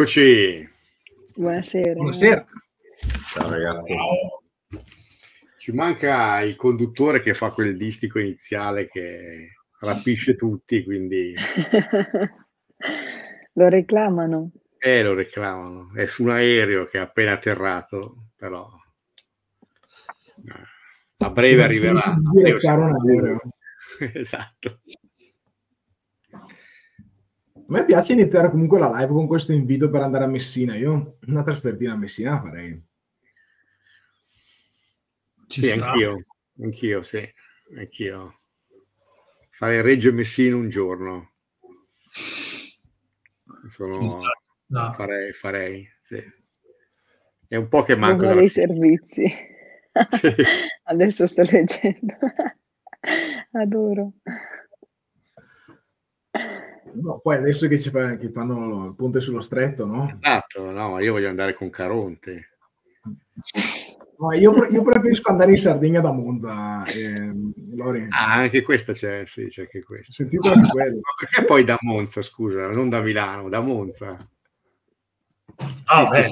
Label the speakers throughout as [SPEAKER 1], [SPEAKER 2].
[SPEAKER 1] Eccoci.
[SPEAKER 2] Buonasera.
[SPEAKER 3] Buonasera.
[SPEAKER 4] Ciao ragazzi.
[SPEAKER 1] Ci manca il conduttore che fa quel distico iniziale che rapisce tutti, quindi...
[SPEAKER 2] Lo reclamano.
[SPEAKER 1] Eh, lo reclamano. È su un aereo che è appena atterrato, però... A breve arriverà. A breve
[SPEAKER 3] Direttare un aereo.
[SPEAKER 1] esatto.
[SPEAKER 3] A me piace iniziare comunque la live con questo invito per andare a Messina. Io una trasfertina a Messina la farei.
[SPEAKER 5] Ci
[SPEAKER 1] sì,
[SPEAKER 5] sta.
[SPEAKER 1] anch'io, anch'io, sì, anch'io. Fare Reggio Messina un giorno. Sono,
[SPEAKER 5] No.
[SPEAKER 1] farei, farei, sì. È un po' che manco
[SPEAKER 2] dei servizi.
[SPEAKER 1] Sì.
[SPEAKER 2] Adesso sto leggendo. Adoro.
[SPEAKER 3] No, poi adesso che, ci fa- che fanno il ponte sullo stretto, no?
[SPEAKER 1] Esatto, no, ma io voglio andare con Caronte.
[SPEAKER 3] No, io, io preferisco andare in Sardegna da Monza, ehm.
[SPEAKER 1] Ah, anche questa c'è, sì, c'è anche questa.
[SPEAKER 3] Sentite anche quello.
[SPEAKER 1] Ma perché poi da Monza, scusa, non da Milano, da Monza?
[SPEAKER 5] Ah,
[SPEAKER 1] qui.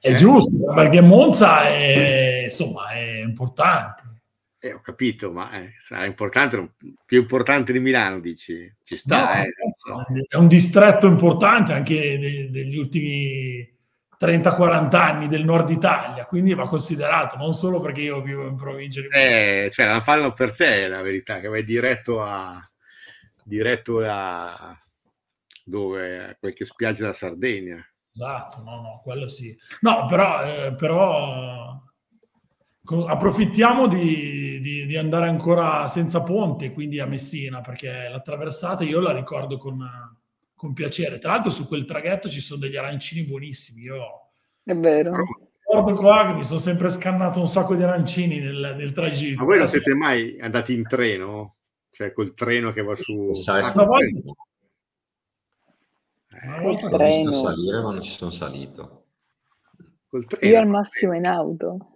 [SPEAKER 5] è giusto, perché Monza è, insomma, è importante.
[SPEAKER 1] Eh, ho capito, ma eh, sarà importante, più importante di Milano, dici? Ci sta,
[SPEAKER 5] No,
[SPEAKER 1] eh, so.
[SPEAKER 5] È un distretto importante anche de- degli ultimi 30-40 anni del nord Italia, quindi va considerato non solo perché io vivo in provincia di Monza.
[SPEAKER 1] Eh, cioè, la fanno per te, la verità, che vai diretto a... diretto a... dove? A qualche spiaggia della Sardegna.
[SPEAKER 5] Esatto, no, no, quello sì. No, però, eh, però approfittiamo di, di- di andare ancora senza ponte, quindi a Messina, perché la traversata io la ricordo con, con piacere. Tra l'altro su quel traghetto ci sono degli arancini buonissimi. Io
[SPEAKER 2] È vero.
[SPEAKER 5] ricordo qua che mi sono sempre scannato un sacco di arancini nel, nel tragitto.
[SPEAKER 1] Ma voi non siete mai andati in treno? Cioè, col treno che va su...
[SPEAKER 4] Sai,
[SPEAKER 1] Ah,
[SPEAKER 5] una volta-
[SPEAKER 1] eh,
[SPEAKER 5] una volta
[SPEAKER 2] Il
[SPEAKER 4] Ho visto salire, ma non ci sono salito.
[SPEAKER 1] col treno.
[SPEAKER 2] Io al massimo in auto.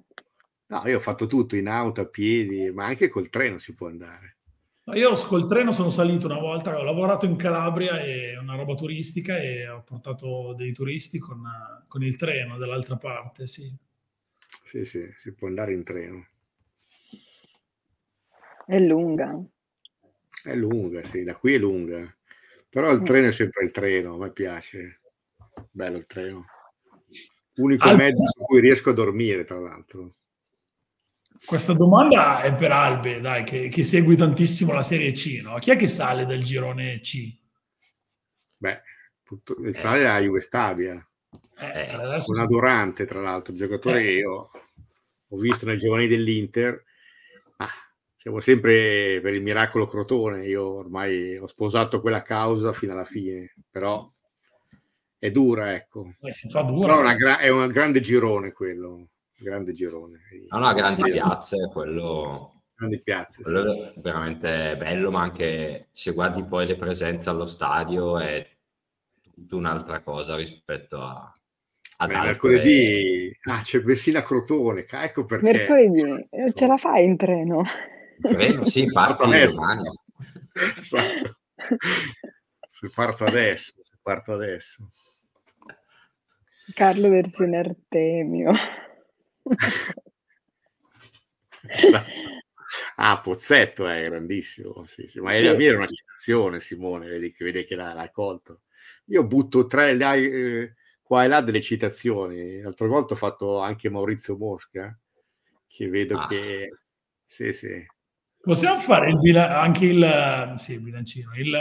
[SPEAKER 1] No, io ho fatto tutto in auto, a piedi, ma anche col treno si può andare.
[SPEAKER 5] Ma Io col treno sono salito una volta, ho lavorato in Calabria e una roba turistica e ho portato dei turisti con, con il treno dall'altra parte, sì.
[SPEAKER 1] Sì, sì, si può andare in treno.
[SPEAKER 2] È lunga.
[SPEAKER 1] È lunga, sì, da qui è lunga. Però il treno è sempre il treno, a me piace. Bello il treno. Unico
[SPEAKER 5] Al-
[SPEAKER 1] mezzo su cui riesco a dormire, tra l'altro.
[SPEAKER 5] Questa domanda è per Albe, dai, che, che segui tantissimo la Serie C, no? Chi è che sale dal girone C?
[SPEAKER 1] Beh, tutto, il sale a Juve Stabia,
[SPEAKER 5] Eh,
[SPEAKER 4] Eh,
[SPEAKER 5] adesso
[SPEAKER 1] una Durante, tra l'altro, giocatore
[SPEAKER 5] Eh.
[SPEAKER 1] che io ho visto nei giovani dell'Inter. Ah, siamo sempre per il miracolo Crotone. Io ormai ho sposato quella causa fino alla fine, però è dura, ecco.
[SPEAKER 5] eh, si fa
[SPEAKER 1] Però
[SPEAKER 5] dura.
[SPEAKER 1] è, una gra- è un grande girone quello, grande girone.
[SPEAKER 4] Ha una grandi piazze, quello,
[SPEAKER 1] Grandi piazze. sì.
[SPEAKER 4] quello è veramente bello, ma anche se guardi poi le presenze allo stadio è tutta un'altra cosa rispetto a, ad
[SPEAKER 1] Beh,
[SPEAKER 4] altre-
[SPEAKER 1] mercoledì ah, c'è Messina Crotone, ecco perché.
[SPEAKER 2] Mercoledì eh, ce la fai in treno?
[SPEAKER 4] Credo, sì, parti
[SPEAKER 1] Adesso.
[SPEAKER 4] domani.
[SPEAKER 1] Esatto. Se parto adesso, se parto adesso.
[SPEAKER 2] Carlo versione Artemio.
[SPEAKER 1] Esatto. Ah, Pozzetto è grandissimo, sì, sì. ma è, la mia era una citazione, Simone, vedi che, vedi che l'ha, l'ha colto. Io butto tre là, eh, qua e là delle citazioni. L'altra volta ho fatto anche Maurizio Mosca, che vedo
[SPEAKER 4] Ah.
[SPEAKER 1] che... Sì, sì.
[SPEAKER 5] Possiamo fare il bila- anche il, sì, il bilancino, il,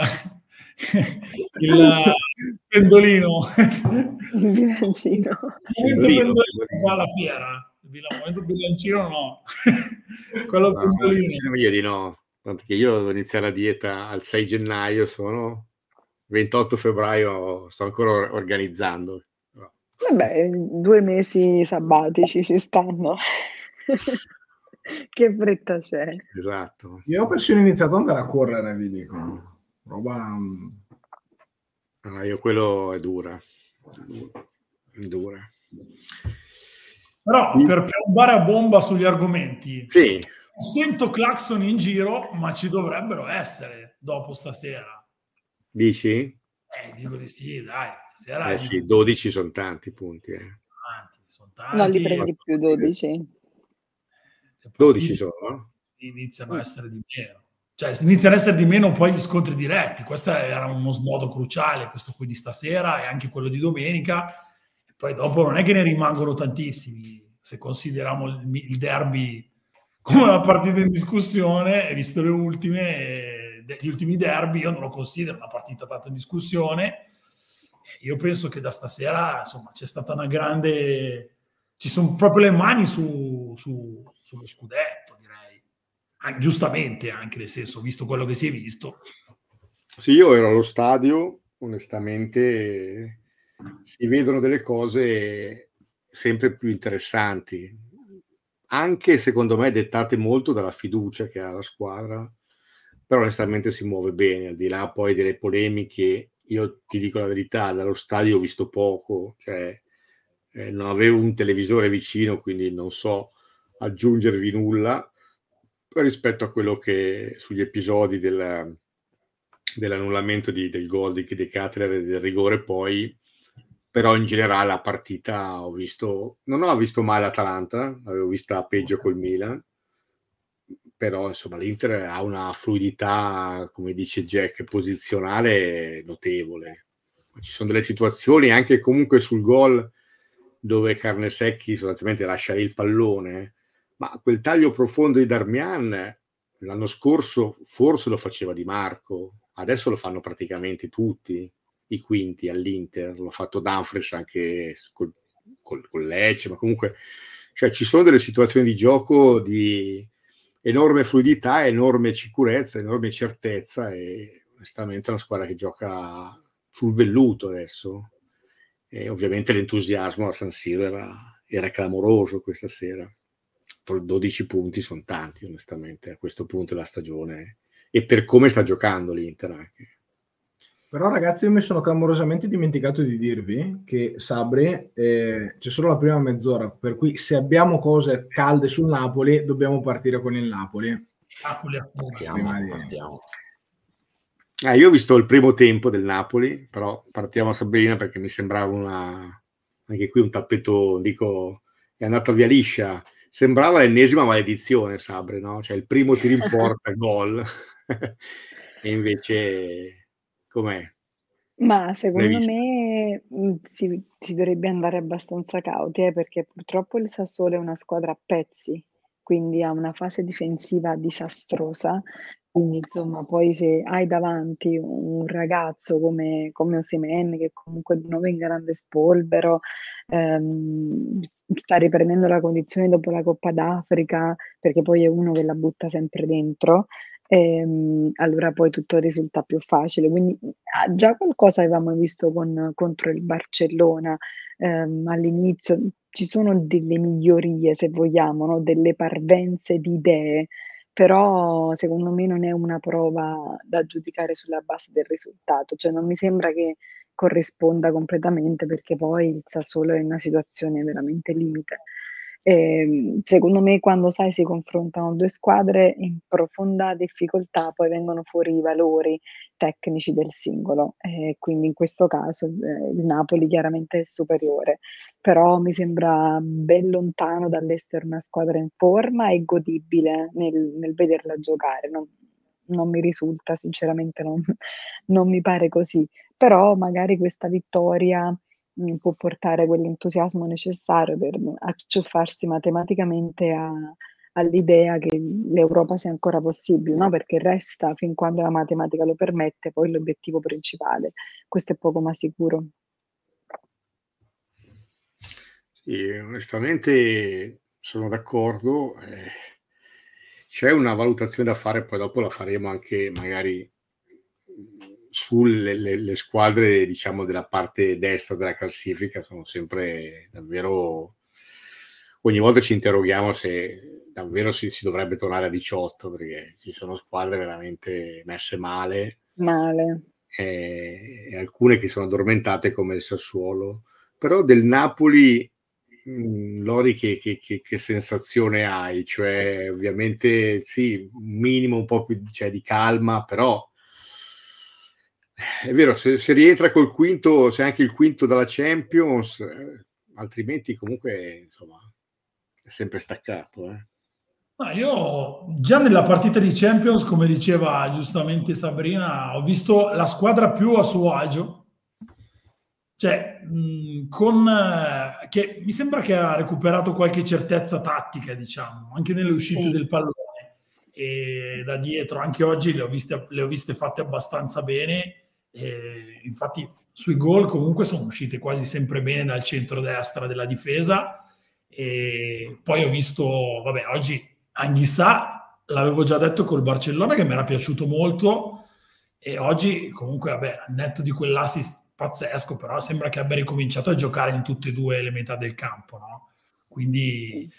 [SPEAKER 5] il pendolino.
[SPEAKER 2] Il bilancino.
[SPEAKER 5] Il
[SPEAKER 1] Pendolino,
[SPEAKER 5] alla fiera. Il momento bilancino no. Quello
[SPEAKER 1] No,
[SPEAKER 5] pendolino.
[SPEAKER 1] diciamo io di no, tanto che io devo iniziare la dieta al 6 gennaio, sono 28 febbraio, sto ancora or- organizzando.
[SPEAKER 2] Vabbè, due mesi sabbatici ci stanno. Che fretta c'è.
[SPEAKER 1] esatto.
[SPEAKER 3] Io ho persino iniziato ad andare a correre, vi dico. Roba... mm,
[SPEAKER 1] Ah, io quello è dura. È dura.
[SPEAKER 5] Però per piombare a bomba sugli argomenti,
[SPEAKER 1] Sì,
[SPEAKER 5] sento clacson in giro, ma ci dovrebbero essere dopo stasera.
[SPEAKER 1] Dici?
[SPEAKER 5] Eh, dico di sì, dai. Stasera
[SPEAKER 1] eh sì, 12 sono tanti punti. Eh.
[SPEAKER 5] Tanti, sono tanti.
[SPEAKER 2] Non li prendi più 12.
[SPEAKER 1] 12 sono?
[SPEAKER 5] Iniziano a essere di meno. Cioè, iniziano ad essere di meno poi gli scontri diretti. Questo era uno snodo cruciale, questo qui di stasera e anche quello di domenica. Poi dopo non è che ne rimangono tantissimi. Se consideriamo il, derby come una partita in discussione, visto le ultime, gli ultimi derby, io non lo considero una partita tanto in discussione. Io penso che da stasera, insomma, c'è stata una grande... Ci sono proprio le mani su, su, sullo scudetto, giustamente anche nel senso, visto quello che si è visto.
[SPEAKER 1] Sì, io ero allo stadio, onestamente si vedono delle cose sempre più interessanti, anche secondo me dettate molto dalla fiducia che ha la squadra, però onestamente si muove bene, al di là poi delle polemiche, io ti dico la verità, dallo stadio ho visto poco, cioè eh, non avevo un televisore vicino, quindi non so aggiungervi nulla, rispetto a quello che sugli episodi del, dell'annullamento di, del gol di, di e del rigore poi però in generale la partita ho visto non ho visto male l'Atalanta l'avevo vista peggio col Milan però insomma l'Inter ha una fluidità come dice Jack posizionale notevole. Ci sono delle situazioni anche comunque sul gol dove Carnesecchi sostanzialmente lascia lì il pallone ma quel taglio profondo di Darmian l'anno scorso forse lo faceva Di Marco, adesso lo fanno praticamente tutti i quinti all'Inter, l'ha fatto Danfres anche col, col, col Lecce, ma comunque cioè, ci sono delle situazioni di gioco di enorme fluidità, enorme sicurezza, enorme certezza e onestamente è una squadra che gioca sul velluto adesso e ovviamente l'entusiasmo a San Siro era, era clamoroso questa sera. 12 punti sono tanti, onestamente, a questo punto della stagione e per come sta giocando l'Inter anche.
[SPEAKER 3] Però ragazzi io mi sono clamorosamente dimenticato di dirvi che Sabri eh, c'è solo la prima mezz'ora, per cui se abbiamo cose calde sul Napoli dobbiamo partire con il Napoli.
[SPEAKER 5] Napoli
[SPEAKER 4] partiamo, partiamo.
[SPEAKER 1] Eh, io ho visto il primo tempo del Napoli, però partiamo a Sabrina perché mi sembrava una, anche qui un tappeto, dico, è andata via liscia sembrava l'ennesima maledizione Sabre, no? Cioè il primo tiro in porta, gol. e invece com'è?
[SPEAKER 2] Ma secondo me mh, si, si dovrebbe andare abbastanza cauti, eh, perché purtroppo il Sassuolo è una squadra a pezzi, quindi ha una fase difensiva disastrosa. Quindi, insomma, poi se hai davanti un ragazzo come, come Osimhen, che comunque di nuovo è in grande spolvero, ehm, sta riprendendo la condizione dopo la Coppa d'Africa, perché poi è uno che la butta sempre dentro, ehm, allora poi tutto risulta più facile. Quindi ah, già qualcosa avevamo visto con, contro il Barcellona ehm, all'inizio, ci sono delle migliorie, se vogliamo, no? delle parvenze di idee, però secondo me non è una prova da giudicare sulla base del risultato, cioè non mi sembra che corrisponda completamente perché poi il Sassuolo è in una situazione veramente limite. E, secondo me quando sai si confrontano due squadre in profonda difficoltà poi vengono fuori i valori tecnici del singolo. E quindi in questo caso eh, il Napoli chiaramente è superiore. Però mi sembra ben lontano dall'essere una squadra in forma e godibile nel, nel vederla giocare. Non, non mi risulta sinceramente non, non mi pare così. Però magari questa vittoria mh, mm, può portare quell'entusiasmo necessario per acciuffarsi matematicamente a, all'idea che l'Europa sia ancora possibile, no? perché resta fin quando la matematica lo permette poi l'obiettivo principale. Questo è poco ma sicuro.
[SPEAKER 1] Sì, onestamente sono d'accordo. Eh, c'è una valutazione da fare, poi dopo la faremo anche magari sulle le, le squadre diciamo della parte destra della classifica sono sempre davvero ogni volta ci interroghiamo se davvero si, si, dovrebbe tornare a 18 perché ci sono squadre veramente messe male.
[SPEAKER 2] Male.
[SPEAKER 1] E, e alcune che sono addormentate come il Sassuolo. Però del Napoli Mm, Lori, che, che, che, che, sensazione hai? Cioè, ovviamente sì, un minimo un po' più cioè, di calma, però è vero, se, se, rientra col quinto, se anche il quinto dalla Champions, eh, altrimenti comunque insomma è sempre staccato. Eh.
[SPEAKER 5] Ah, io già nella partita di Champions, come diceva giustamente Sabrina, ho visto la squadra più a suo agio cioè, mh, con, eh, che mi sembra che ha recuperato qualche certezza tattica, diciamo, anche nelle uscite sì. del pallone e da dietro. Anche oggi le ho viste, le ho viste fatte abbastanza bene. E infatti, sui gol comunque sono uscite quasi sempre bene dal centro-destra della difesa. E poi ho visto, vabbè, oggi Anghissà, l'avevo già detto col Barcellona che mi era piaciuto molto. E oggi, comunque, vabbè, netto di quell'assist pazzesco, però sembra che abbia ricominciato a giocare in tutte e due le metà del campo, no? Quindi sì.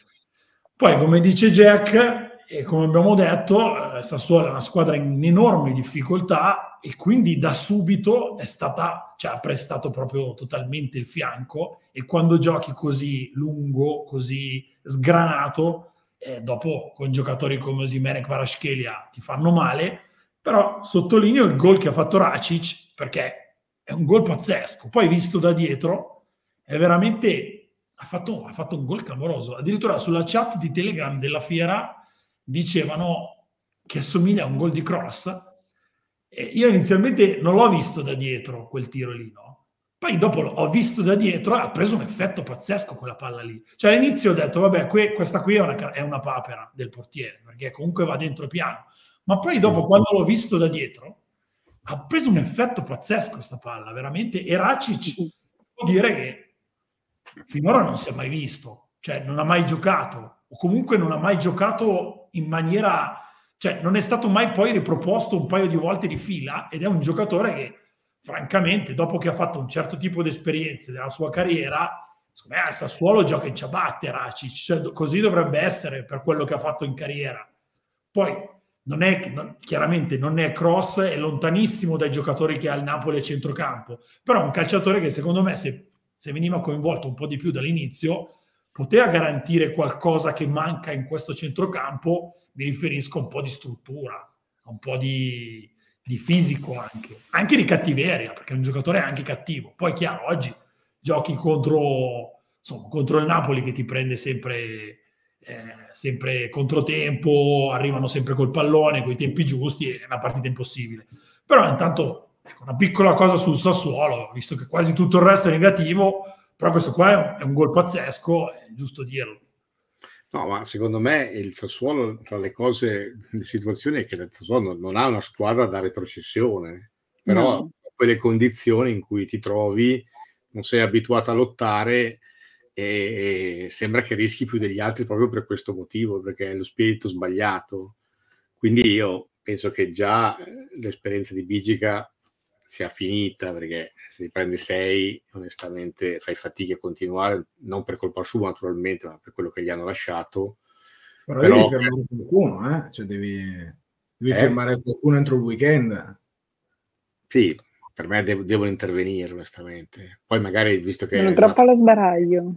[SPEAKER 5] poi come dice Jack e come abbiamo detto, eh, Sassuolo è una squadra in enorme difficoltà e quindi da subito è stata, cioè ha prestato proprio totalmente il fianco e quando giochi così lungo, così sgranato, eh, dopo con giocatori come Osimene e Kvarashkelia ti fanno male, però sottolineo il gol che ha fatto Racic perché è un gol pazzesco. Poi visto da dietro, è veramente... Ha fatto, ha fatto un gol clamoroso. Addirittura sulla chat di Telegram della fiera dicevano che assomiglia a un gol di cross. E io inizialmente non l'ho visto da dietro quel tiro lì, no? Poi dopo l'ho visto da dietro e ha preso un effetto pazzesco quella palla lì. Cioè all'inizio ho detto, vabbè, que- questa qui è una, è una papera del portiere, perché comunque va dentro piano. Ma poi dopo, quando l'ho visto da dietro, ha preso un effetto pazzesco questa palla, veramente. E Racic può dire che finora non si è mai visto, cioè non ha mai giocato, o comunque non ha mai giocato in maniera, cioè non è stato mai poi riproposto un paio di volte di fila ed è un giocatore che francamente dopo che ha fatto un certo tipo di esperienze della sua carriera, secondo me a Sassuolo gioca in ciabatte Racic, cioè, così dovrebbe essere per quello che ha fatto in carriera. Poi non è, non, chiaramente non è cross, è lontanissimo dai giocatori che ha il Napoli a centrocampo, però è un calciatore che secondo me se, se veniva coinvolto un po' di più dall'inizio poteva garantire qualcosa che manca in questo centrocampo, mi riferisco a un po' di struttura, un po' di, di fisico anche, anche di cattiveria, perché è un giocatore anche cattivo. Poi chiaro, oggi giochi contro, insomma, contro il Napoli che ti prende sempre eh, sempre controtempo, arrivano sempre col pallone, con i tempi giusti, è una partita impossibile. Però intanto, ecco, una piccola cosa sul Sassuolo, visto che quasi tutto il resto è negativo, però questo qua è un, gol pazzesco, è giusto dirlo.
[SPEAKER 1] No, ma secondo me il Sassuolo, tra le cose, le situazioni è che il Sassuolo non ha una squadra da retrocessione, però no. quelle condizioni in cui ti trovi, non sei abituato a lottare, e sembra che rischi più degli altri proprio per questo motivo, perché è lo spirito sbagliato. Quindi io penso che già eh, l'esperienza di Bigica sia finita, perché se ti prende sei, onestamente fai fatica a continuare, non per colpa sua naturalmente, ma per quello che gli hanno lasciato.
[SPEAKER 3] Però, Però devi fermare qualcuno, eh? cioè devi, devi eh? fermare qualcuno entro il weekend.
[SPEAKER 1] Sì, per me dev- devono intervenire onestamente. Poi magari visto che...
[SPEAKER 2] Sono troppo allo sbaraglio.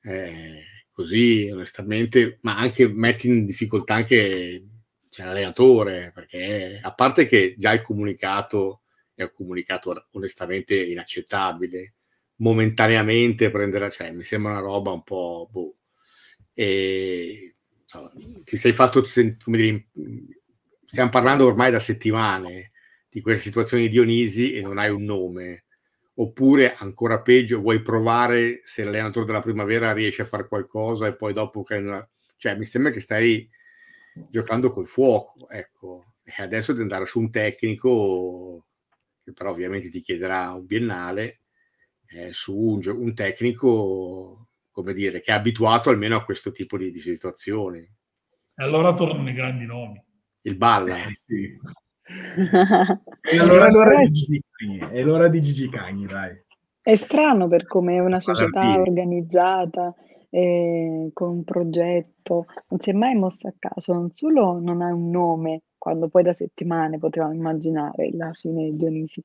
[SPEAKER 1] Eh, così onestamente, ma anche metti in difficoltà anche cioè, l'allenatore, perché a parte che già il comunicato è un comunicato onestamente inaccettabile, momentaneamente prenderà, cioè mi sembra una roba un po' boh. E, insomma, ti sei fatto, come dire, stiamo parlando ormai da settimane, di queste situazioni di Dionisi e non hai un nome. Oppure, ancora peggio, vuoi provare se l'allenatore della primavera riesce a fare qualcosa e poi dopo... Cioè, mi sembra che stai giocando col fuoco, ecco. E adesso devi andare su un tecnico che però ovviamente ti chiederà un biennale, eh, su un, un, tecnico, come dire, che è abituato almeno a questo tipo di, di situazioni.
[SPEAKER 5] E allora tornano i grandi nomi.
[SPEAKER 1] Il Balla. Eh, sì.
[SPEAKER 3] è, l'ora, l'ora di è l'ora di Gigi Cagni, dai.
[SPEAKER 2] È strano per come è una società organizzata, eh, con un progetto, non si è mai mossa a caso, non solo non ha un nome, quando poi da settimane potevamo immaginare la fine di Dionisi,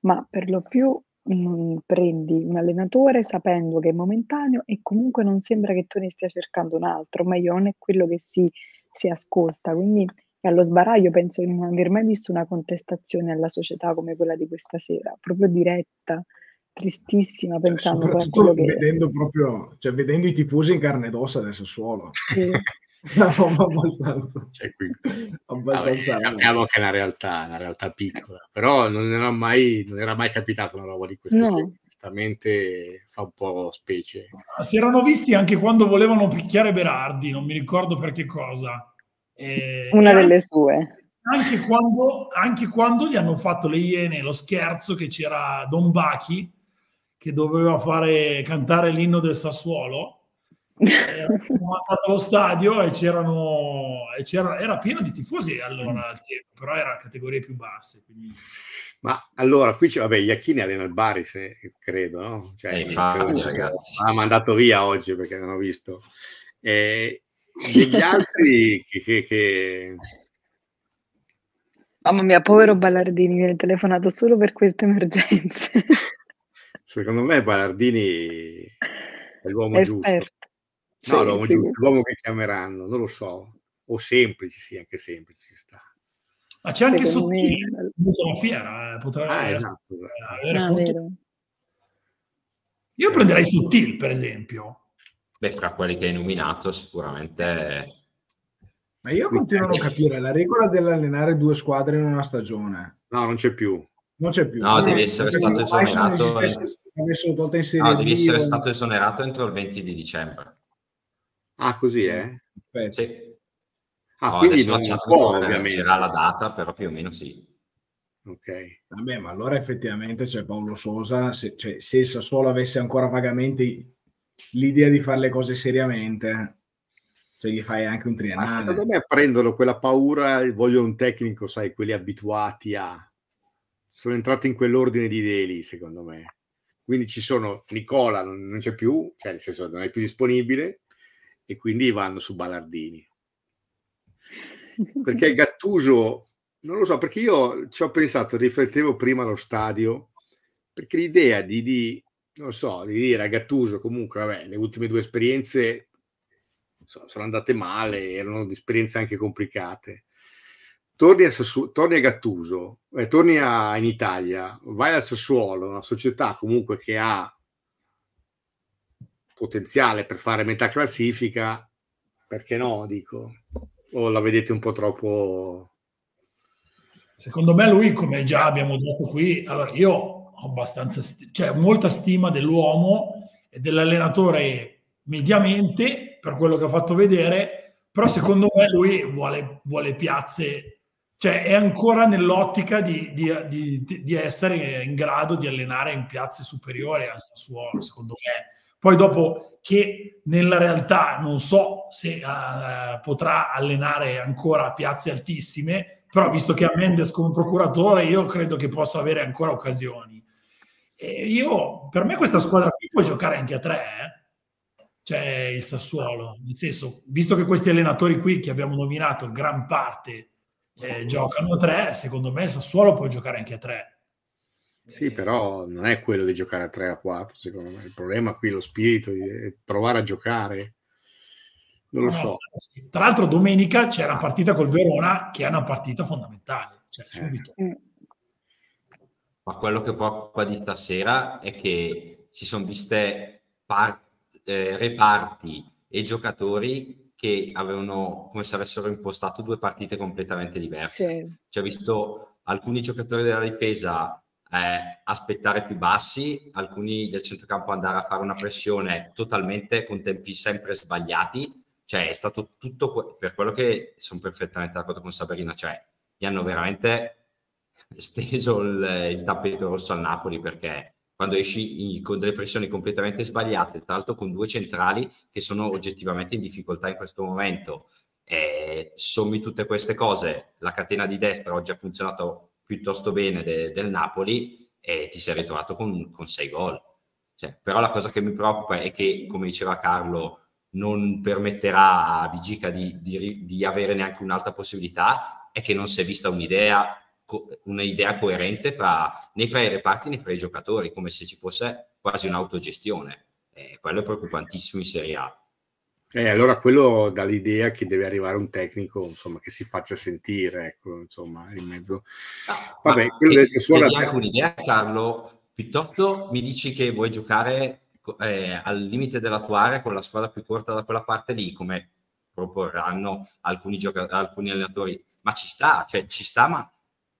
[SPEAKER 2] ma per lo più mhmm, prendi un allenatore sapendo che è momentaneo e comunque non sembra che tu ne stia cercando un altro, meglio non è quello che si si ascolta. Quindi allo sbaraglio penso di non aver mai visto una contestazione alla società come quella di questa sera, proprio diretta, tristissima
[SPEAKER 3] Cioè,
[SPEAKER 2] pensando
[SPEAKER 3] soprattutto
[SPEAKER 2] quello che
[SPEAKER 3] vedendo proprio cioè vedendo i tifosi in carne ed ossa del Sassuolo.
[SPEAKER 2] Sì.
[SPEAKER 3] Roba abbastanza
[SPEAKER 1] Cioè, qui Vabbè,
[SPEAKER 3] abbastanza
[SPEAKER 1] sappiamo che è una realtà, una realtà piccola, però non era mai, non era mai capitata una roba di questo
[SPEAKER 2] No.
[SPEAKER 1] genere. Onestamente fa un po' specie.
[SPEAKER 5] Si erano visti anche quando volevano picchiare Berardi, non mi ricordo per che cosa. E-
[SPEAKER 2] Una
[SPEAKER 5] e
[SPEAKER 2] delle sue.
[SPEAKER 5] anche quando, anche quando gli hanno fatto le Iene lo scherzo che c'era Don Bachi che doveva fare cantare l'inno del Sassuolo era mandato allo stadio e c'erano e c'era, era pieno di tifosi allora al tempo, però era categorie più basse quindi...
[SPEAKER 1] Ma allora, qui c'è, vabbè, Iachini allena il Bari, se, credo, no? Cioè,
[SPEAKER 4] Eh, infatti,
[SPEAKER 1] credo-
[SPEAKER 4] ragazzi.
[SPEAKER 1] Ha mandato via oggi perché non ho visto. E degli altri che, che- che-
[SPEAKER 2] Mamma mia, povero Ballardini, viene telefonato solo per queste emergenze.
[SPEAKER 1] secondo me Ballardini è l'uomo
[SPEAKER 2] È
[SPEAKER 1] giusto. No,
[SPEAKER 2] Sì,
[SPEAKER 1] l'uomo
[SPEAKER 2] sì.
[SPEAKER 1] giusto, l'uomo che chiameranno, non lo so. O semplici, sì, anche semplici ci sta.
[SPEAKER 5] ma c'è anche
[SPEAKER 2] me-
[SPEAKER 5] Sottile avuto la fiera eh, potrebbe
[SPEAKER 1] Ah,
[SPEAKER 5] essere-
[SPEAKER 1] esatto.
[SPEAKER 5] avere
[SPEAKER 2] Ah,
[SPEAKER 5] io prenderei Sottil per esempio
[SPEAKER 4] Beh, fra quelli che hai nominato, sicuramente
[SPEAKER 3] Ma io continuo a non capire la regola dell'allenare due squadre in una stagione.
[SPEAKER 1] No, non c'è più.
[SPEAKER 3] Non c'è più.
[SPEAKER 4] No, devi
[SPEAKER 3] Eh,
[SPEAKER 4] essere stato esonerato
[SPEAKER 3] esistesse- in serie
[SPEAKER 4] no, devi essere
[SPEAKER 3] o-
[SPEAKER 4] stato esonerato entro il 20 di dicembre.
[SPEAKER 1] Ah, così è?
[SPEAKER 3] Aspetta.
[SPEAKER 4] Sì.
[SPEAKER 1] Ah,
[SPEAKER 4] No,
[SPEAKER 1] quindi
[SPEAKER 4] adesso
[SPEAKER 1] non può, ovviamente.
[SPEAKER 4] c'era la data, però più o meno sì.
[SPEAKER 1] Ok.
[SPEAKER 3] Vabbè, ma allora effettivamente c'è Paolo Sosa, se, cioè, se il Sassuolo avesse ancora vagamente l'idea di fare le cose seriamente, cioè gli fai anche un
[SPEAKER 1] Ma
[SPEAKER 3] triennale.
[SPEAKER 1] secondo me prendono quella paura, e vogliono un tecnico, sai, quelli abituati a... Sono entrati in quell'ordine di idee lì, secondo me. Quindi ci sono, Nicola non, non c'è più, cioè nel senso non è più disponibile, e quindi vanno su Ballardini. Perché Gattuso, non lo so, perché io ci ho pensato, riflettevo prima allo stadio, perché l'idea di, di non so, di dire a Gattuso, comunque, vabbè, le ultime due esperienze so- sono andate male, erano esperienze anche complicate. Torni a, Sassu- torni a Gattuso, eh, torni a- in Italia, vai al Sassuolo, una società comunque che ha potenziale per fare metà classifica, perché no, dico, o la vedete un po' troppo...
[SPEAKER 5] Secondo me lui, come già abbiamo detto qui, allora io ho abbastanza, sti- cioè molta stima dell'uomo e dell'allenatore mediamente per quello che ha fatto vedere, però secondo me lui vuole, vuole piazze, cioè è ancora nell'ottica di, di- di- di essere in grado di allenare in piazze superiori al Sassuolo, secondo me. Poi dopo che nella realtà non so se eh, potrà allenare ancora a piazze altissime, però visto che ha Mendes come procuratore, io credo che possa avere ancora occasioni. E io, per me questa squadra qui può giocare anche a tre, eh? cioè il Sassuolo, nel senso, visto che questi allenatori qui che abbiamo nominato, gran parte eh, giocano a tre, secondo me il Sassuolo può giocare anche a tre.
[SPEAKER 1] Sì, però non è quello di giocare a 3 a 4, secondo me. Il problema qui è lo spirito di provare a giocare. Non lo
[SPEAKER 5] No,
[SPEAKER 1] so.
[SPEAKER 5] Tra l'altro domenica c'è una partita col Verona che è una partita fondamentale, cioè subito.
[SPEAKER 2] Mm.
[SPEAKER 4] Ma quello che preoccupa di stasera è che si sono viste par- eh, reparti e giocatori che avevano come se avessero impostato due partite completamente diverse.
[SPEAKER 2] Sì.
[SPEAKER 4] Ci ha visto alcuni giocatori della difesa eh, aspettare più bassi, alcuni del centrocampo andare a fare una pressione totalmente con tempi sempre sbagliati. Cioè, è stato tutto que- per quello che sono perfettamente d'accordo con Sabrina. Cioè, gli hanno veramente steso il, il tappeto rosso al Napoli perché quando esci in- con delle pressioni completamente sbagliate, tra l'altro con due centrali che sono oggettivamente in difficoltà in questo momento, e sommi tutte queste cose, la catena di destra oggi ha funzionato piuttosto bene de- del Napoli e ti sei ritrovato con, con sei gol. Cioè, però la cosa che mi preoccupa è che, come diceva Carlo, non permetterà a Vigica di, di di avere neanche un'altra possibilità, è che non si è vista un'idea un'idea coerente fra, né fra i reparti né fra i giocatori, come se ci fosse quasi un'autogestione. Eh, quello è preoccupantissimo in Serie A.
[SPEAKER 1] Eh, allora quello dà l'idea che deve arrivare un tecnico insomma, che si faccia sentire, ecco, insomma, in mezzo.
[SPEAKER 4] No, Vabbè, quello deve essere anche un'idea, Carlo, piuttosto mi dici che vuoi giocare eh, al limite della tua area con la squadra più corta da quella parte lì, come proporranno alcuni, gioca- alcuni allenatori, ma ci sta, cioè ci sta, ma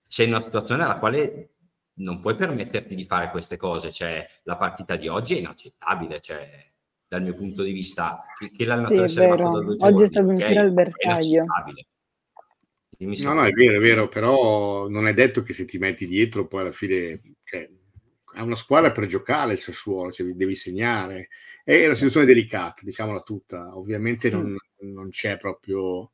[SPEAKER 4] sei in una situazione alla quale non puoi permetterti di fare queste cose, cioè la partita di oggi è inaccettabile, cioè dal mio punto di vista, che, che l'allenatore
[SPEAKER 2] sì, sia arrivato da due giorni, Oggi è stato un tiro al bersaglio.
[SPEAKER 1] No, no, è vero, è vero, però non è detto che se ti metti dietro poi alla fine cioè, è una squadra per giocare il Sassuolo, cioè, devi segnare. È una situazione delicata, diciamola tutta. Ovviamente non, non c'è proprio...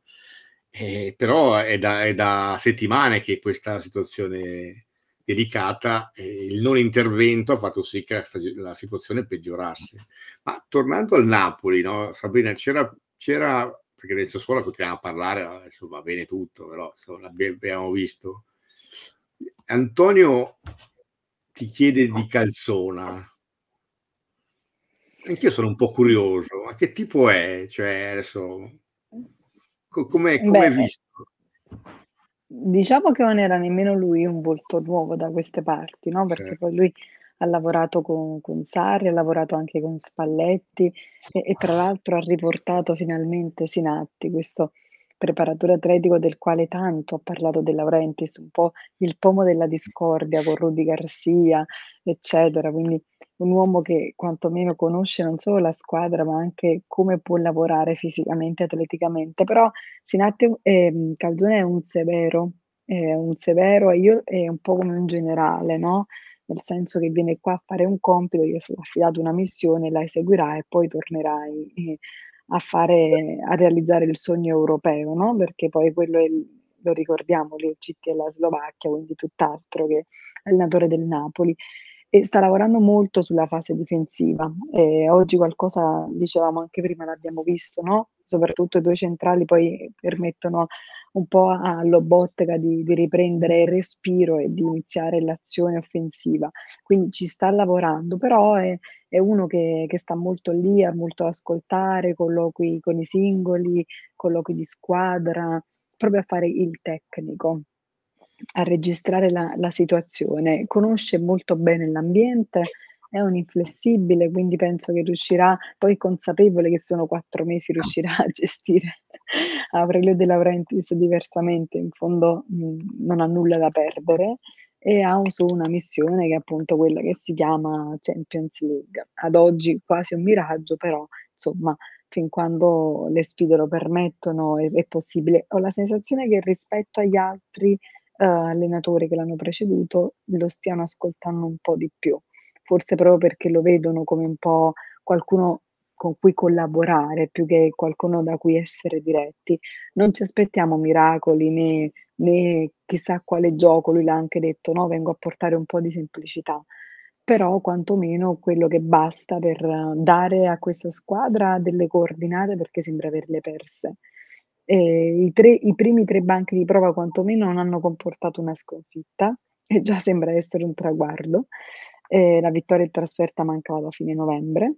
[SPEAKER 1] Eh, però è da, è da, settimane che questa situazione delicata, eh, il non intervento ha fatto sì che la, la, situazione peggiorasse. Ma tornando al Napoli, no, Sabrina, c'era, c'era perché del Sassuolo continuiamo a parlare, adesso va bene tutto, però insomma, l'abbiamo visto. Antonio ti chiede di calzona. Anch'io sono un po' curioso, ma che tipo è? Cioè, adesso, co- come è visto?
[SPEAKER 2] Diciamo che non era nemmeno lui un volto nuovo da queste parti, no? Perché certo. poi lui ha lavorato con, con Sarri, ha lavorato anche con Spalletti e, e tra l'altro ha riportato finalmente Sinatti, questo preparatore atletico del quale tanto ha parlato De Laurentiis, un po' il pomo della discordia con Rudy Garcia, eccetera. Quindi un uomo che quantomeno conosce non solo la squadra, ma anche come può lavorare fisicamente, atleticamente. Però Sinatti eh, Calzone è un severo, è un severo e io è un po' come un generale, no? Nel senso che viene qua a fare un compito, gli è stata affidata una missione, la eseguirà e poi tornerai. Eh, a fare, a realizzare il sogno europeo, no? Perché poi quello è, lo ricordiamo, il CT è la Slovacchia, quindi tutt'altro che allenatore del Napoli. E sta lavorando molto sulla fase difensiva. E oggi qualcosa, dicevamo anche prima, l'abbiamo visto, no? Soprattutto i due centrali poi permettono un po' all'Obottega di, di riprendere il respiro e di iniziare l'azione offensiva. Quindi ci sta lavorando, però è, è uno che, che, sta molto lì a molto ascoltare, colloqui con i singoli, colloqui di squadra, proprio a fare il tecnico, a registrare la, la situazione. Conosce molto bene l'ambiente, è un inflessibile, quindi penso che riuscirà, poi consapevole che sono quattro mesi, riuscirà a gestire Aurelio De Laurentiis diversamente, in fondo mh, non ha nulla da perdere e ha su una missione che è appunto quella che si chiama Champions League. Ad oggi quasi un miraggio, però insomma, fin quando le sfide lo permettono è, è possibile. Ho la sensazione che rispetto agli altri uh, allenatori che l'hanno preceduto lo stiano ascoltando un po' di più, forse proprio perché lo vedono come un po' qualcuno con cui collaborare più che qualcuno da cui essere diretti. Non ci aspettiamo miracoli né, né chissà quale gioco, lui l'ha anche detto, no? vengo a portare un po' di semplicità, però quantomeno quello che basta per dare a questa squadra delle coordinate perché sembra averle perse. E i, tre, I primi tre banchi di prova quantomeno non hanno comportato una sconfitta e già sembra essere un traguardo. Eh, la vittoria in trasferta mancava da fine novembre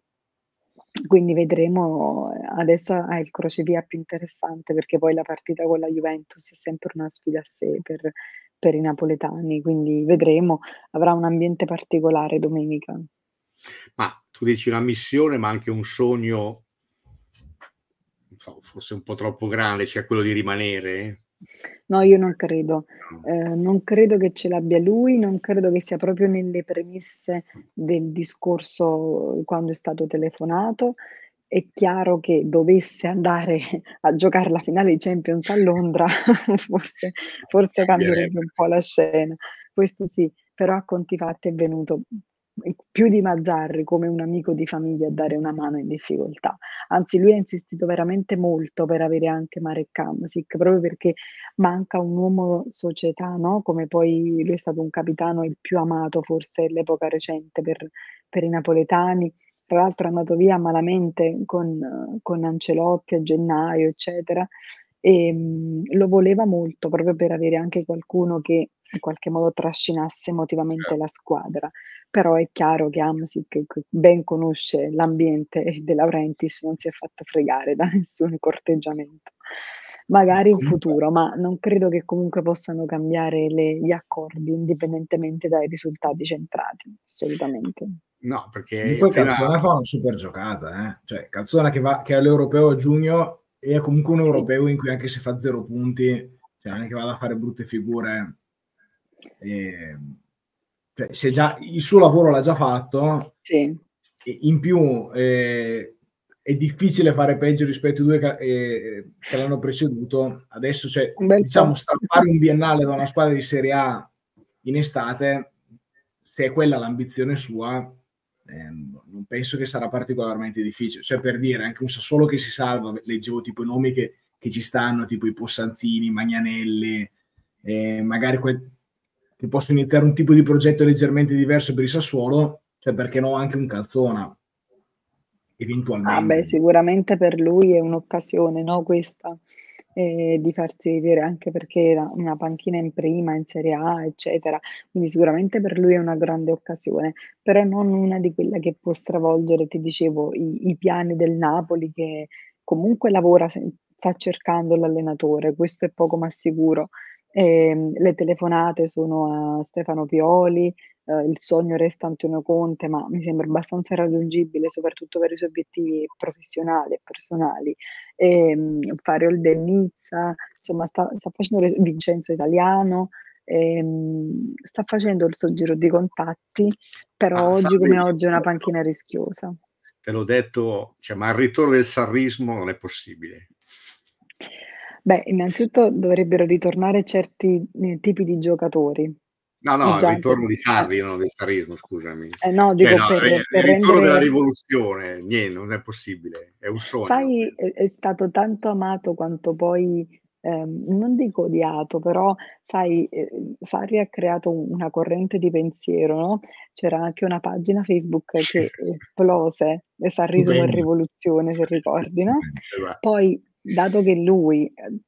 [SPEAKER 2] quindi vedremo, adesso ha il crocevia più interessante perché poi la partita con la Juventus è sempre una sfida a sé per, per i napoletani, quindi vedremo, avrà un ambiente particolare domenica.
[SPEAKER 1] Ma tu dici una missione, ma anche un sogno, so, forse un po' troppo grande, cioè quello di rimanere?
[SPEAKER 2] No, io non credo. Eh, non credo che ce l'abbia lui, non credo che sia proprio nelle premesse del discorso quando è stato telefonato. È chiaro che dovesse andare a giocare la finale di Champions a Londra, forse, forse cambierebbe un po' la scena. Questo sì, però a conti fatti è venuto più di Mazzarri come un amico di famiglia a dare una mano in difficoltà. Anzi, lui ha insistito veramente molto per avere anche Marek Kamsik, proprio perché manca un uomo società, no? Come poi lui è stato un capitano il più amato forse dell'epoca recente per, per i napoletani. Tra l'altro è andato via malamente con, con Ancelotti a gennaio, eccetera. e mh, lo voleva molto proprio per avere anche qualcuno che in qualche modo trascinasse emotivamente
[SPEAKER 1] Certo.
[SPEAKER 2] la squadra. Però è chiaro che Hamsik, che ben conosce l'ambiente De Laurentiis, non si è fatto fregare da nessun corteggiamento. Magari in futuro, ma non credo che comunque possano cambiare le gli accordi indipendentemente dai risultati centrati, assolutamente.
[SPEAKER 1] No, perché
[SPEAKER 3] comunque
[SPEAKER 1] prima
[SPEAKER 3] Calzona fa una super giocata, eh. Cioè Calzona che va che è all'europeo a giugno e è comunque un europeo in cui anche se fa 0 punti, cioè non è che vada a fare brutte figure. Ehm, cioè, se già il suo lavoro l'ha già fatto,
[SPEAKER 2] Sì.
[SPEAKER 3] in più eh, è difficile fare peggio rispetto ai due che, eh, che l'hanno preceduto. Adesso, cioè, diciamo, strappare un biennale da una squadra di Serie A in estate, se è quella l'ambizione sua, ehm, non penso che sarà particolarmente difficile. Cioè, per dire, anche un Sassuolo che si salva, leggevo tipo i nomi che, che ci stanno, tipo i Possanzini, Magnanelli, eh, magari que- che possono iniziare un tipo di progetto leggermente diverso per il Sassuolo, cioè perché no anche un Calzona, eventualmente.
[SPEAKER 2] Ah beh, sicuramente per lui è un'occasione, no, questa, ehm, di farsi vedere anche perché era una panchina in prima, in Serie A, eccetera. Quindi sicuramente per lui è una grande occasione, però non una di quella che può stravolgere, ti dicevo, i i piani del Napoli che comunque lavora sta cercando l'allenatore, questo è poco ma sicuro. Ehm, le telefonate sono a Stefano Pioli, uhm, il sogno resta Antonio Conte, ma mi sembra abbastanza raggiungibile, soprattutto per i suoi obiettivi professionali e personali. Ehm, Fariol del Nizza, insomma sta sta facendo le Vincenzo Italiano, ehm, sta facendo il suo giro di contatti, però
[SPEAKER 1] Ah,
[SPEAKER 2] oggi come oggi è una panchina rischiosa.
[SPEAKER 1] te l'ho detto, cioè, ma il ritorno del sarrismo non è possibile.
[SPEAKER 2] Beh, innanzitutto dovrebbero ritornare certi, ehm, tipi di giocatori.
[SPEAKER 1] No, no, il ritorno di
[SPEAKER 2] eh.
[SPEAKER 1] Sarri, non del sarrismo, scusami.
[SPEAKER 2] Eh no,
[SPEAKER 1] Cioè,
[SPEAKER 2] dico
[SPEAKER 1] no,
[SPEAKER 2] per
[SPEAKER 1] il
[SPEAKER 2] per
[SPEAKER 1] ritorno della
[SPEAKER 2] rendere
[SPEAKER 1] rivoluzione, niente, non è possibile, è un sogno.
[SPEAKER 2] Sai, è è stato tanto amato quanto poi, ehm, non dico odiato, però sai, ehm, Sarri ha creato una corrente di pensiero, no, c'era anche una pagina Facebook che esplose, Sarrismo e
[SPEAKER 3] Stupendo.
[SPEAKER 2] rivoluzione, se ricordi, no? Poi, dato che lui, ehm,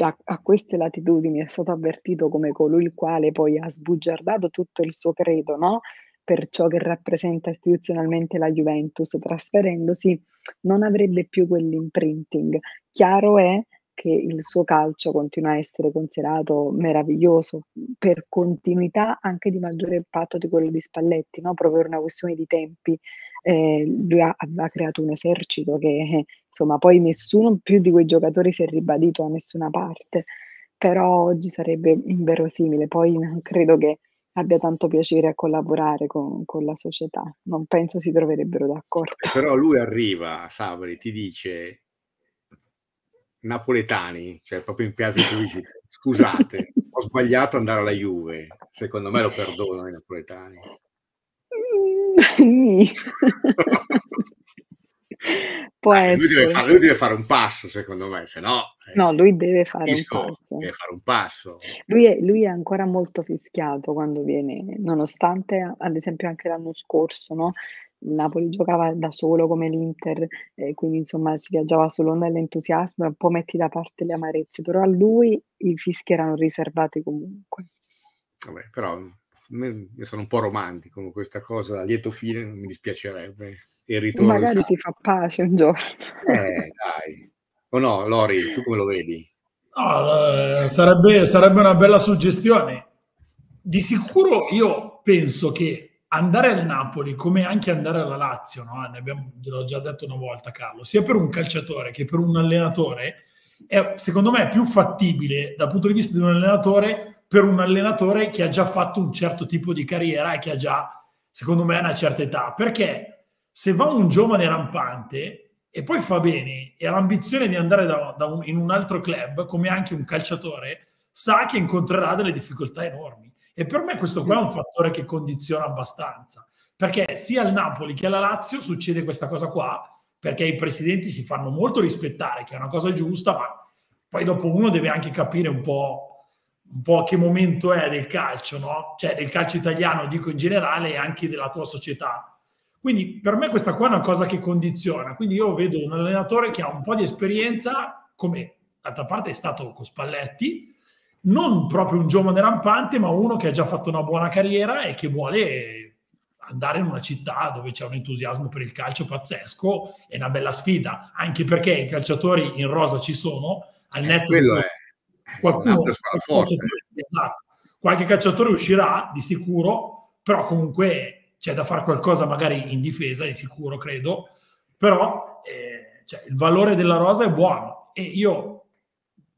[SPEAKER 2] a a queste latitudini è stato avvertito come colui il quale poi ha sbugiardato tutto il suo credo, no, per ciò che rappresenta istituzionalmente la Juventus, trasferendosi, non avrebbe più quell'imprinting. Chiaro è che il suo calcio continua a essere considerato meraviglioso, per continuità anche di maggiore impatto di quello di Spalletti, no, proprio per una questione di tempi. Ehm, lui ha aveva creato un esercito che, eh, insomma, poi nessuno più di quei giocatori si è ribadito da nessuna parte, però oggi sarebbe inverosimile. Poi non credo che abbia tanto piacere a collaborare con con la società. Non penso si troverebbero d'accordo.
[SPEAKER 1] Però lui arriva, Sabri, ti dice napoletani, cioè proprio in piazza di pubblicità, scusate, ho sbagliato ad andare alla Juve. Secondo me lo perdonano i napoletani.
[SPEAKER 2] Può
[SPEAKER 1] Eh, lui, deve
[SPEAKER 2] essere.
[SPEAKER 1] fare, lui deve fare un passo, secondo me, se no... eh,
[SPEAKER 2] No, lui deve fare passo.
[SPEAKER 1] deve fare un passo.
[SPEAKER 2] Lui è lui è ancora molto fischiato quando viene nonostante ad esempio anche l'anno scorso, no, Napoli giocava da solo come l'Inter, e quindi insomma si viaggiava sull'onda dell'entusiasmo e un po' metti da parte le amarezze, però a lui i fischi erano riservati comunque.
[SPEAKER 1] Vabbè, però io sono un po' romantico con questa cosa, a lieto fine non mi dispiacerebbe. Il ritorno
[SPEAKER 2] Magari si fa pace un giorno.
[SPEAKER 1] Eh, dai. O no, Lori, tu come lo vedi?
[SPEAKER 5] No, eh, sarebbe, sarebbe una bella suggestione. Di sicuro io penso che andare al Napoli, come anche andare alla Lazio, no? ne abbiamo, te l'ho già detto una volta Carlo, sia per un calciatore che per un allenatore, è, secondo me è più fattibile dal punto di vista di un allenatore per un allenatore che ha già fatto un certo tipo di carriera e che ha già, secondo me, una certa età. Perché se va un giovane rampante e poi fa bene e ha l'ambizione di andare da, da un, in un altro club, come anche un calciatore, sa che incontrerà delle difficoltà enormi. E per me questo qua è un fattore che condiziona abbastanza, perché sia al Napoli che alla Lazio succede questa cosa qua, perché i presidenti si fanno molto rispettare, che è una cosa giusta, ma poi dopo uno deve anche capire un po', un po' che momento è del calcio, no? Cioè del calcio italiano, dico in generale, e anche della tua società. Quindi per me questa qua è una cosa che condiziona. Quindi io vedo un allenatore che ha un po' di esperienza come d'altra parte è stato con Spalletti, non proprio un giovane rampante, ma uno che ha già fatto una buona carriera e che vuole andare in una città dove c'è un entusiasmo per il calcio pazzesco e una bella sfida, anche perché i calciatori in rosa ci sono, al
[SPEAKER 1] eh,
[SPEAKER 5] netto
[SPEAKER 1] quello
[SPEAKER 5] di
[SPEAKER 1] è
[SPEAKER 5] qualcuno,
[SPEAKER 1] forte.
[SPEAKER 5] Esatto. qualche calciatore uscirà di sicuro, però comunque c'è da fare qualcosa magari in difesa, di sicuro credo, però eh, cioè, il valore della rosa è buono e io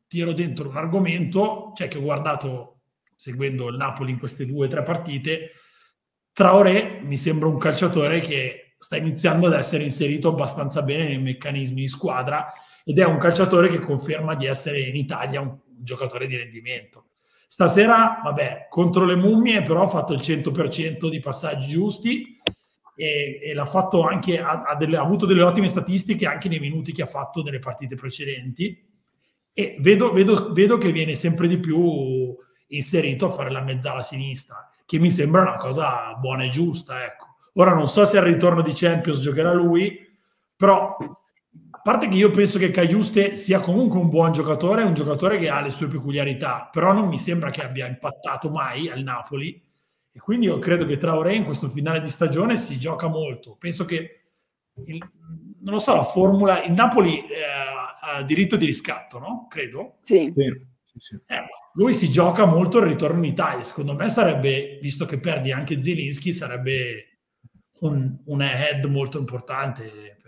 [SPEAKER 5] tiro dentro un argomento, cioè che ho guardato seguendo il Napoli in queste due o tre partite, Traoré mi sembra un calciatore che sta iniziando ad essere inserito abbastanza bene nei meccanismi di squadra ed è un calciatore che conferma di essere in Italia un, giocatore di rendimento. Stasera, vabbè, contro le mummie, però ha fatto il 100% di passaggi giusti e, e l'ha fatto anche, ha, ha, delle, ha, avuto delle ottime statistiche anche nei minuti che ha fatto nelle partite precedenti. E vedo, vedo, vedo che viene sempre di più inserito a fare la mezzala sinistra che mi sembra una cosa buona e giusta. Ecco. Ora non so se al ritorno di Champions giocherà lui, però a parte che io penso che Cagiuste sia comunque un buon giocatore, un giocatore che ha le sue peculiarità, però non mi sembra che abbia impattato mai al Napoli e quindi io credo che Traoré in questo finale di stagione si gioca molto. Penso che, il, non lo so, la formula, il Napoli eh, ha diritto di riscatto, no? Credo.
[SPEAKER 2] Sì.
[SPEAKER 3] sì, sì.
[SPEAKER 5] Eh, lui si gioca molto il ritorno in Italia. Secondo me sarebbe, visto che perdi anche Zielinski, sarebbe un, un head molto importante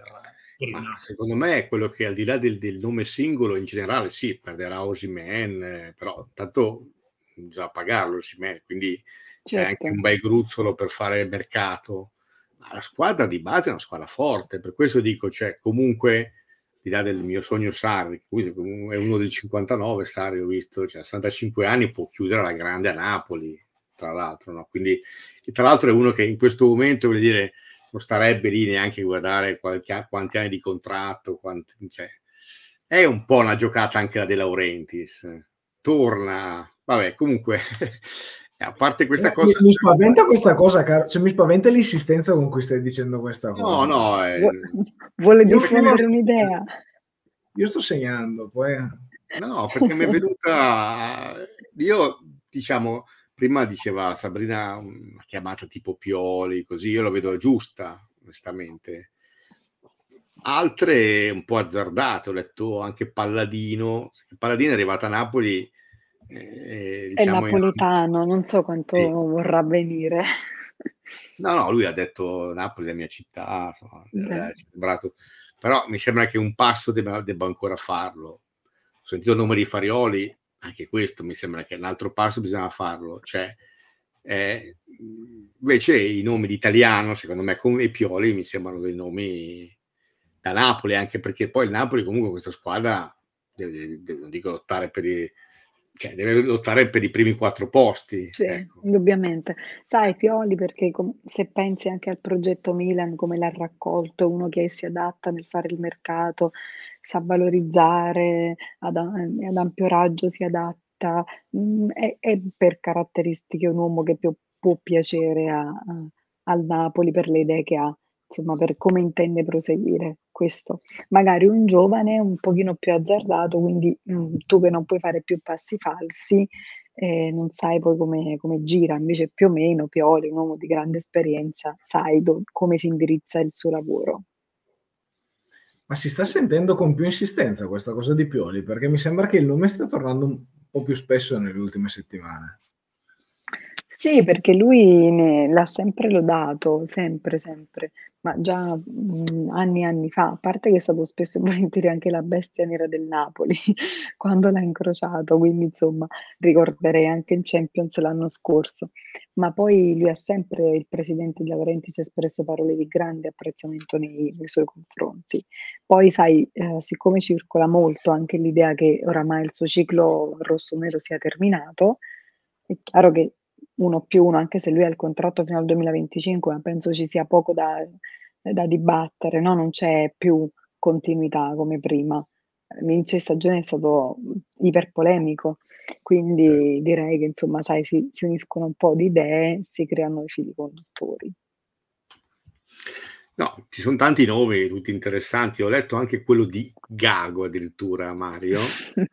[SPEAKER 1] Ma secondo me è quello che al di là del, del nome singolo in generale sì, perderà Osimen, eh, però tanto bisogna pagarlo Osimen, quindi certo. c'è anche un bel gruzzolo per fare mercato. Ma la squadra di base è una squadra forte, per questo dico, cioè comunque di là del mio sogno Sarri, è uno del 59, Sarri ho visto, cioè a 65 anni può chiudere la grande a Napoli, tra l'altro, no? Quindi, tra l'altro è uno che in questo momento, vuol dire, non starebbe lì neanche guardare qualche, quanti anni di contratto, quanti, cioè, è un po' una giocata anche la De Laurentiis, torna, vabbè, comunque a parte questa
[SPEAKER 3] eh,
[SPEAKER 1] cosa...
[SPEAKER 3] Mi, mi, spaventa questa cosa, caro. Cioè, mi spaventa l'insistenza con cui stai dicendo questa cosa.
[SPEAKER 1] No, no. Eh...
[SPEAKER 2] Vuole diffondere un'idea.
[SPEAKER 3] Io sto segnando, poi...
[SPEAKER 1] No, perché mi è venuta... Io, diciamo, prima diceva Sabrina una chiamata tipo Pioli, così, io lo vedo giusta, onestamente. Altre un po' azzardate, ho letto anche Palladino. Palladino è arrivato a Napoli
[SPEAKER 2] eh, diciamo, è napoletano, in... non so quanto sì. vorrà venire.
[SPEAKER 1] No, no, lui ha detto Napoli è la mia città, insomma, celebrato. però mi sembra che un passo debba, debba, ancora farlo. Ho sentito il nome di Farioli, anche questo mi sembra che un altro passo bisogna farlo. Cioè, eh, invece i nomi di italiano, secondo me, come Pioli, mi sembrano dei nomi da Napoli, anche perché poi il Napoli comunque questa squadra deve, deve non dico lottare per i cioè, deve lottare per i primi quattro posti.
[SPEAKER 2] Sì, ecco. indubbiamente. Sai, Pioli, perché com- se pensi anche al progetto Milan, come l'ha raccolto, uno che si adatta nel fare il mercato, sa valorizzare, ad, ad ampio raggio si adatta, mh, mm, è, è, per caratteristiche un uomo che più, può piacere a, a, al Napoli per le idee che ha insomma, per come intende proseguire questo. Magari un giovane un pochino più azzardato, quindi mh, mm, tu che non puoi fare più passi falsi, eh, non sai poi come, come, gira, invece più o meno Pioli, un uomo di grande esperienza, sai do, come si indirizza il suo lavoro.
[SPEAKER 3] Ma si sta sentendo con più insistenza questa cosa di Pioli, perché mi sembra che il nome stia tornando un po' più spesso nelle ultime settimane.
[SPEAKER 2] Sì, perché lui ne l'ha sempre lodato, sempre, sempre, ma già, mhmm, anni e anni fa, a parte che è stato spesso e volentieri anche la bestia nera del Napoli quando l'ha incrociato, quindi insomma ricorderei anche in Champions l'anno scorso. Ma poi lui ha sempre il presidente De Laurentiis espresso parole di grande apprezzamento nei nei suoi confronti. Poi sai, ehm, siccome circola molto anche l'idea che oramai il suo ciclo rossonero sia terminato, è chiaro che uno più uno, anche se lui ha il contratto fino al 2025, ma penso ci sia poco da, da dibattere, no? non c'è più continuità come prima. L'inizio di stagione è stato iperpolemico, quindi direi che insomma, sai, si, si uniscono un po' di idee, si creano i fili conduttori.
[SPEAKER 1] No, ci sono tanti nomi, tutti interessanti. Ho letto anche quello di Gago addirittura, Mario.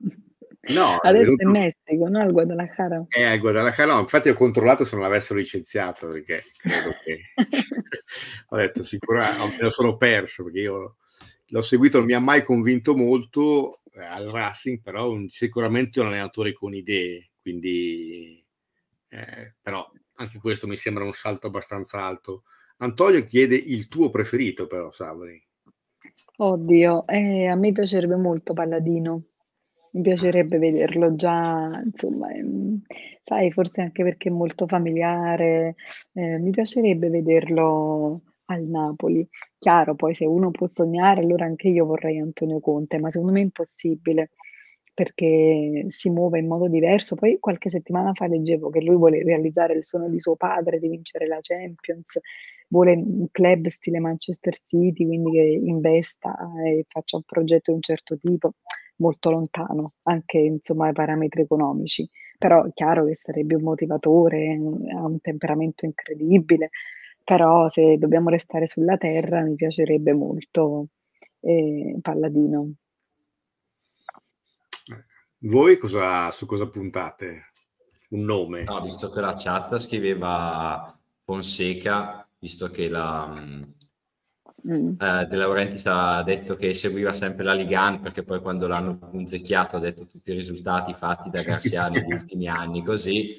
[SPEAKER 2] No, Adesso è in Messico, no? Al Guadalajara.
[SPEAKER 1] Eh, al Guadalajara, no, infatti ho controllato se non l'avessero licenziato, perché credo che... ho detto sicuramente, me lo sono perso, perché io l'ho seguito, non mi ha mai convinto molto eh, al Racing, però un, sicuramente un allenatore con idee, quindi... Eh, però anche questo mi sembra un salto abbastanza alto. Antonio chiede il tuo preferito, però, Sabri.
[SPEAKER 2] Oddio, eh, a me piacerebbe molto Palladino. Mi piacerebbe vederlo già, insomma, ehm, sai, forse anche perché è molto familiare, eh, mi piacerebbe vederlo al Napoli. Chiaro, poi se uno può sognare, allora anche io vorrei Antonio Conte, ma secondo me è impossibile perché si muove in modo diverso. Poi qualche settimana fa leggevo che lui vuole realizzare il sogno di suo padre di vincere la Champions, vuole un club stile Manchester City, quindi che investa e faccia un progetto di un certo tipo molto lontano, anche insomma ai parametri economici, però è chiaro che sarebbe un motivatore, ha un temperamento incredibile, però se dobbiamo restare sulla terra mi piacerebbe molto eh, Palladino.
[SPEAKER 1] Voi cosa, su cosa puntate? Un nome?
[SPEAKER 4] No, visto che la chat scriveva Fonseca, visto che la, Mm. Uh, De Laurentiis ha detto che seguiva sempre la Ligan perché poi quando l'hanno punzecchiato ha detto tutti i risultati fatti da Garcia negli ultimi anni così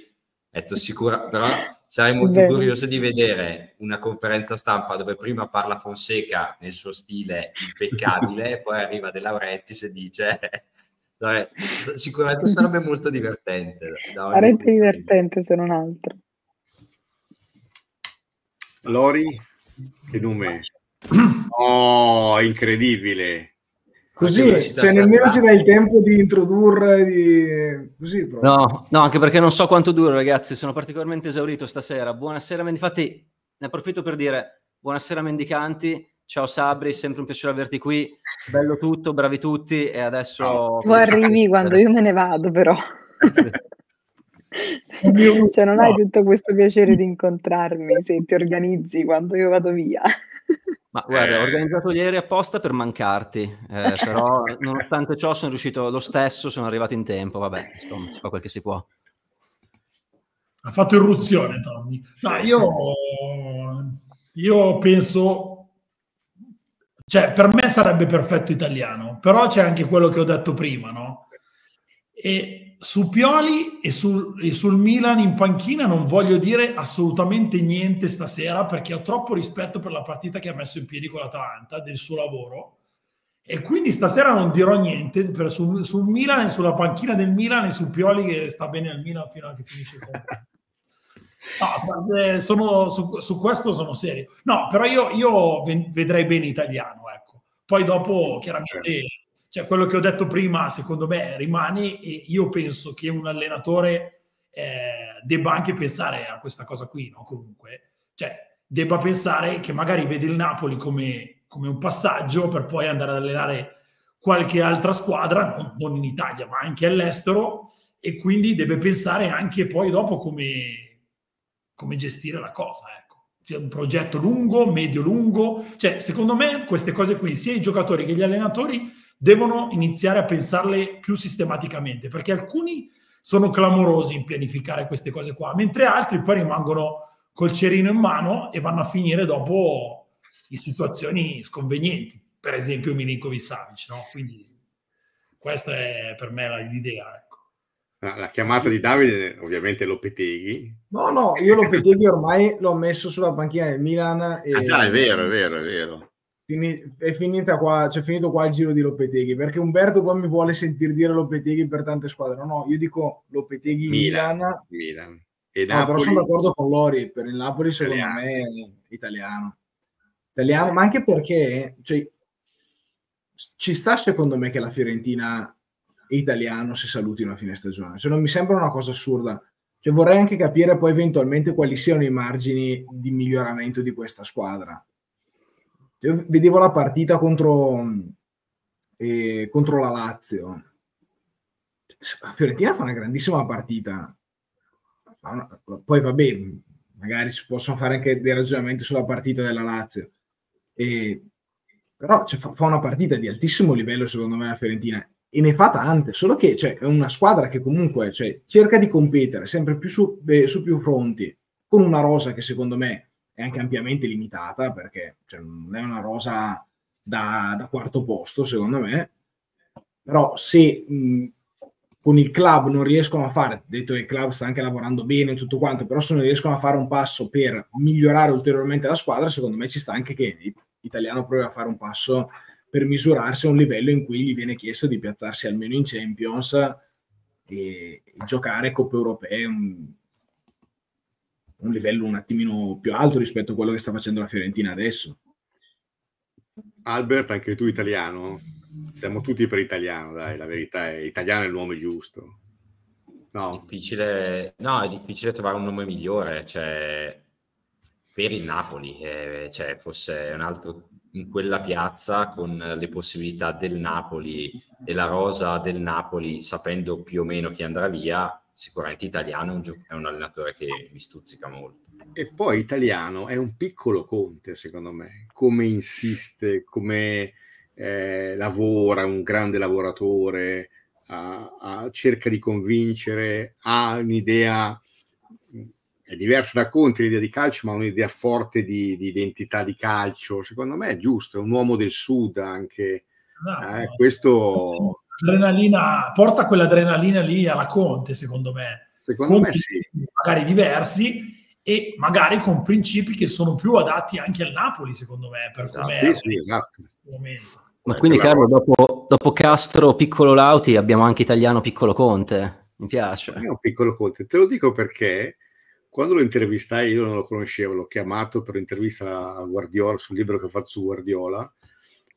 [SPEAKER 4] detto sicura però sarei molto Bene. curioso di vedere una conferenza stampa dove prima parla Fonseca nel suo stile impeccabile e poi arriva De Laurentiis e dice sare, sicuramente sarebbe molto divertente
[SPEAKER 2] sarebbe divertente se non altro
[SPEAKER 1] Lori che nome Oh, incredibile.
[SPEAKER 3] Così, cioè nemmeno ci dai il tempo di introdurre, di... così
[SPEAKER 6] proprio. No, no, anche perché non so quanto dura, ragazzi, sono particolarmente esaurito stasera. Buonasera, infatti ne approfitto per dire buonasera mendicanti, ciao Sabri, sempre un piacere averti qui, bello tutto, bravi tutti e adesso... Oh.
[SPEAKER 2] Tu arrivi quando io me ne vado però. cioè non hai tutto questo piacere di incontrarmi se ti organizzi quando io vado via.
[SPEAKER 6] Ma guarda, ho eh. organizzato ieri apposta per mancarti, eh, però nonostante ciò sono riuscito lo stesso, sono arrivato in tempo, vabbè, insomma, si fa quel che si può.
[SPEAKER 5] Ha fatto irruzione Tommy. No, io, io penso, cioè per me sarebbe perfetto italiano, però c'è anche quello che ho detto prima, no? E su Pioli e sul, e sul, Milan in panchina non voglio dire assolutamente niente stasera perché ho troppo rispetto per la partita che ha messo in piedi con l'Atalanta, del suo lavoro. E quindi stasera non dirò niente per, sul, sul, Milan e sulla panchina del Milan e su Pioli che sta bene al Milan fino a che finisce il contratto. No, sono, su, su, questo sono serio. No, però io, io vedrei bene italiano, ecco. Poi dopo, chiaramente, certo. Cioè, quello che ho detto prima, secondo me, rimane e io penso che un allenatore eh, debba anche pensare a questa cosa qui, no? Comunque, cioè, debba pensare che magari vede il Napoli come, come un passaggio per poi andare ad allenare qualche altra squadra, non, non in Italia, ma anche all'estero, e quindi deve pensare anche poi dopo come, come gestire la cosa, ecco. Cioè, un progetto lungo, medio-lungo. Cioè, secondo me queste cose qui, sia i giocatori che gli allenatori devono iniziare a pensarle più sistematicamente, perché alcuni sono clamorosi in pianificare queste cose qua, mentre altri poi rimangono col cerino in mano e vanno a finire dopo in situazioni sconvenienti, per esempio Milinkovic Savic, no? Quindi questa è per me l'idea, ecco.
[SPEAKER 1] La chiamata di Davide ovviamente Lopeteghi.
[SPEAKER 3] No, no, io Lopeteghi ormai l'ho messo sulla panchina del Milan.
[SPEAKER 1] E... Ah già, è vero, è vero, è vero
[SPEAKER 3] è finita qua, cioè finito qua il giro di Lopeteghi perché Umberto poi mi vuole sentire dire Lopeteghi per tante squadre. No, io dico Lopeteghi Milan. Milan.
[SPEAKER 1] Milan.
[SPEAKER 3] E no, però sono d'accordo con Lori, per il Napoli secondo italiano. me è italiano. Italiano, ma anche perché cioè, ci sta secondo me che la Fiorentina e italiano si salutino a fine stagione. Se non mi sembra una cosa assurda. Cioè, vorrei anche capire poi eventualmente quali siano i margini di miglioramento di questa squadra io vedevo la partita contro, eh, contro la Lazio. La Fiorentina fa una grandissima partita. Poi vabbè, magari si possono fare anche dei ragionamenti sulla partita della Lazio. E, però cioè, fa, fa, una partita di altissimo livello, secondo me, la Fiorentina. e ne fa tante, solo che cioè, è una squadra che comunque cioè, cerca di competere sempre più su, eh, su, più fronti, con una rosa che secondo me è anche ampiamente limitata, perché cioè, non è una rosa da, da, quarto posto, secondo me, però se mh, con il club non riescono a fare, detto che il club sta anche lavorando bene e tutto quanto, però se non riescono a fare un passo per migliorare ulteriormente la squadra, secondo me ci sta anche che l'italiano provi a fare un passo per misurarsi a un livello in cui gli viene chiesto di piazzarsi almeno in Champions e, e giocare Coppe Europee un, livello un attimino più alto rispetto a quello che sta facendo la Fiorentina adesso.
[SPEAKER 1] Albert, anche tu italiano? Siamo tutti per italiano, dai, la verità è italiano è il nome giusto.
[SPEAKER 4] No. È difficile, no, è difficile trovare un nome migliore, cioè, per il Napoli, eh, cioè, fosse un altro in quella piazza con le possibilità del Napoli e la rosa del Napoli, sapendo più o meno chi andrà via, sicuramente italiano è un, gio- è un allenatore che mi stuzzica molto.
[SPEAKER 1] E poi italiano è un piccolo Conte, secondo me, come insiste, come eh, lavora, un grande lavoratore, a, a, cerca di convincere, ha un'idea è diversa da Conte l'idea di calcio, ma un'idea forte di, di, identità di calcio. Secondo me è giusto, è un uomo del sud anche. Eh, questo
[SPEAKER 5] adrenalina, porta quell'adrenalina lì alla Conte, secondo me.
[SPEAKER 1] Secondo con me sì.
[SPEAKER 5] Magari diversi e magari con principi che sono più adatti anche al Napoli, secondo me. Per
[SPEAKER 1] esatto, sì, sì, esatto.
[SPEAKER 6] Ma quindi, Carlo, dopo, dopo, Castro, piccolo Lauti, abbiamo anche italiano piccolo Conte. Mi piace.
[SPEAKER 1] È un piccolo Conte. Te lo dico perché quando lo intervistai, io non lo conoscevo, l'ho chiamato per un'intervista a Guardiola sul libro che ho fatto su Guardiola,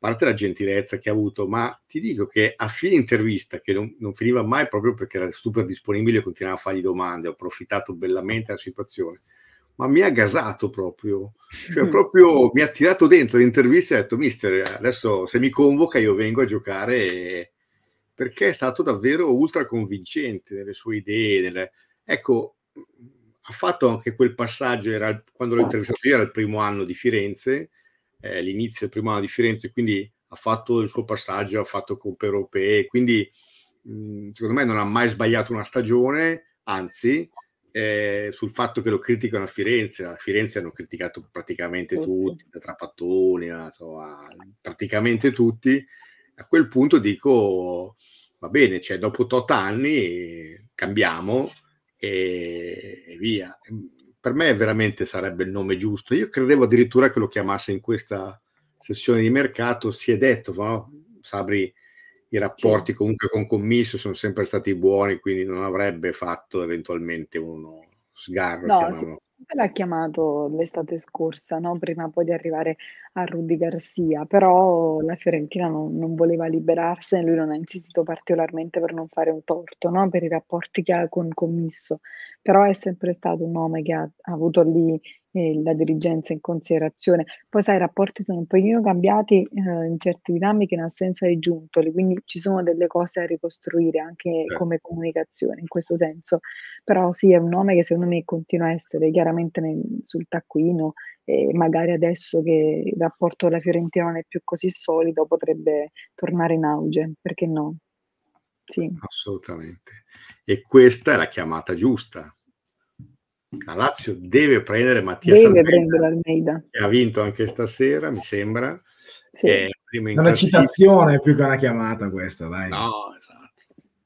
[SPEAKER 1] parte la gentilezza che ha avuto, ma ti dico che a fine intervista, che non, non finiva mai proprio perché era super disponibile e continuava a fargli domande, ho approfittato bellamente della situazione, ma mi ha gasato proprio, cioè proprio mi ha tirato dentro l'intervista e ha detto, mister, adesso se mi convoca io vengo a giocare e... perché è stato davvero ultra convincente nelle sue idee, nelle... ecco, ha fatto anche quel passaggio, era, quando l'ho intervistato io era il primo anno di Firenze, eh, l'inizio del primo anno di Firenze, quindi ha fatto il suo passaggio, ha fatto coppe europee, quindi mh, secondo me non ha mai sbagliato una stagione, anzi eh, sul fatto che lo criticano a Firenze, a Firenze hanno criticato praticamente tutti, da Trapattoni, insomma, praticamente tutti, a quel punto dico va bene, cioè dopo tot anni cambiamo, e, e via. Per me veramente sarebbe il nome giusto. Io credevo addirittura che lo chiamasse in questa sessione di mercato. Si è detto, no? Sabri, i rapporti sì. comunque con Commisso sono sempre stati buoni, quindi non avrebbe fatto eventualmente uno sgarro.
[SPEAKER 2] No, l'ha chiamato l'estate scorsa, no? prima poi di arrivare a Rudy Garcia, però la Fiorentina non, non voleva liberarsene, lui non ha insistito particolarmente per non fare un torto no? per i rapporti che ha con Commisso, però è sempre stato un nome che ha, ha avuto lì eh, la dirigenza in considerazione. Poi sai, i rapporti sono un pochino cambiati eh, in certe dinamiche in assenza di Giuntoli, quindi ci sono delle cose da ricostruire anche eh. come comunicazione in questo senso. Però sì, è un nome che secondo me continua a essere chiaramente nel, sul taccuino e magari adesso che il rapporto con la Fiorentina non è più così solido potrebbe tornare in auge, perché no? Sì.
[SPEAKER 1] Assolutamente. E questa è la chiamata giusta la Lazio deve prendere Mattia
[SPEAKER 2] deve Almeida, prendere Almeida.
[SPEAKER 1] che ha vinto anche stasera, mi sembra.
[SPEAKER 3] Sì. È una citazione più che una chiamata questa, dai.
[SPEAKER 1] No, esatto.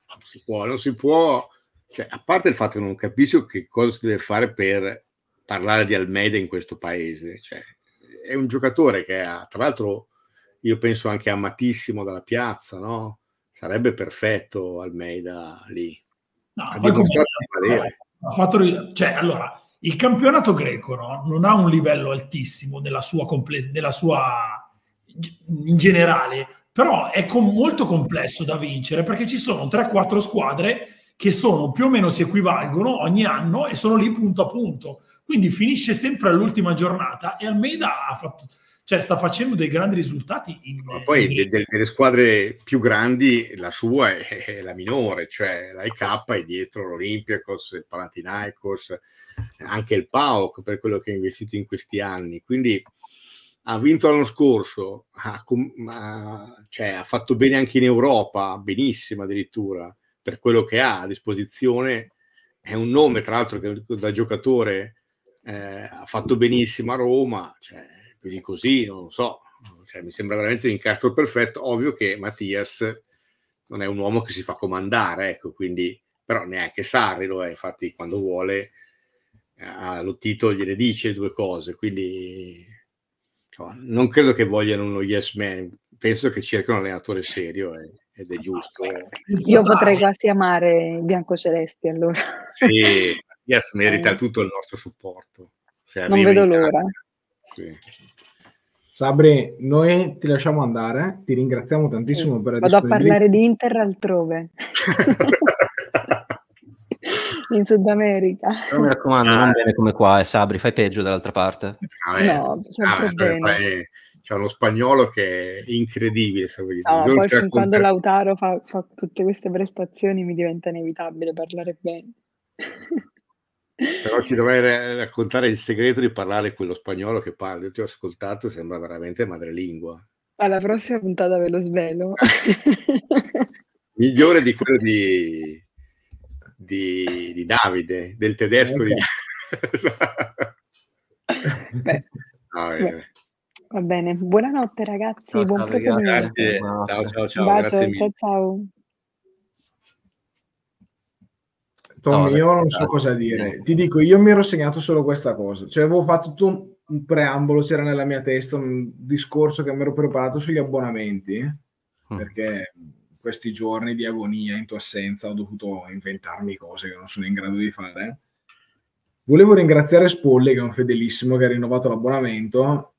[SPEAKER 1] Non si può, non si può. Cioè, a parte il fatto che non capisco che cosa si deve fare per parlare di Almeida in questo paese. Cioè, è un giocatore che ha, tra l'altro, io penso anche amatissimo dalla piazza, no? Sarebbe perfetto Almeida lì.
[SPEAKER 5] No, ha dimostrato di valere ha fatto, cioè, allora, il campionato greco no, non ha un livello altissimo nella sua, comple- nella sua in generale, però è com- molto complesso da vincere perché ci sono 3-4 squadre che sono più o meno si equivalgono ogni anno e sono lì punto a punto. Quindi finisce sempre all'ultima giornata e Almeida ha fatto, cioè sta facendo dei grandi risultati.
[SPEAKER 1] In, Ma poi in... de, de, delle squadre più grandi, la sua è, è la minore, cioè l'AIK è dietro l'Olympiakos, il Panathinaikos, anche il PAOK per quello che ha investito in questi anni. Quindi ha vinto l'anno scorso, ha, ha, cioè, ha fatto bene anche in Europa, benissimo addirittura, per quello che ha a disposizione. È un nome, tra l'altro, che da giocatore eh, ha fatto benissimo a Roma, cioè, più di così, non lo so. Cioè, mi sembra veramente un incastro perfetto. Ovvio che Mattias non è un uomo che si fa comandare, ecco, quindi, però neanche Sarri lo è, infatti quando vuole allo titolo gliele dice due cose, quindi non credo che vogliano uno yes man, penso che cercano un allenatore serio ed è giusto.
[SPEAKER 2] Io potrei quasi amare i biancocelesti allora.
[SPEAKER 1] Sì, yes merita eh. tutto il nostro supporto.
[SPEAKER 2] non vedo l'ora.
[SPEAKER 3] Sì. Sabri, noi ti lasciamo andare, ti ringraziamo tantissimo sì, per la
[SPEAKER 2] Vado a parlare di Inter altrove. in Sud America.
[SPEAKER 6] Non mi raccomando, ah, non bene come qua, eh, Sabri, fai peggio dall'altra parte.
[SPEAKER 2] Ah, no, sempre ah, bene.
[SPEAKER 1] c'è uno spagnolo che è incredibile.
[SPEAKER 2] No, poi fin quando Lautaro fa, fa tutte queste prestazioni mi diventa inevitabile parlare bene.
[SPEAKER 1] Però ci dovrei raccontare il segreto di parlare quello spagnolo che parla. Io ti ho ascoltato, sembra veramente madrelingua.
[SPEAKER 2] Alla prossima puntata ve lo svelo.
[SPEAKER 1] Migliore di quello di, di, di Davide, del tedesco okay.
[SPEAKER 2] di beh, no, Va bene, buonanotte ragazzi, ciao, buon proseguimento.
[SPEAKER 1] Ciao ciao ciao,
[SPEAKER 2] bacio, ciao ciao.
[SPEAKER 3] Tom, io non so cosa dire. Ti dico, io mi ero segnato solo questa cosa. Cioè, avevo fatto tutto un preambolo, c'era nella mia testa un discorso che mi ero preparato sugli abbonamenti, mm. perché questi giorni di agonia in tua assenza ho dovuto inventarmi cose che non sono in grado di fare. Volevo ringraziare Spolle, che è un fedelissimo, che ha rinnovato l'abbonamento,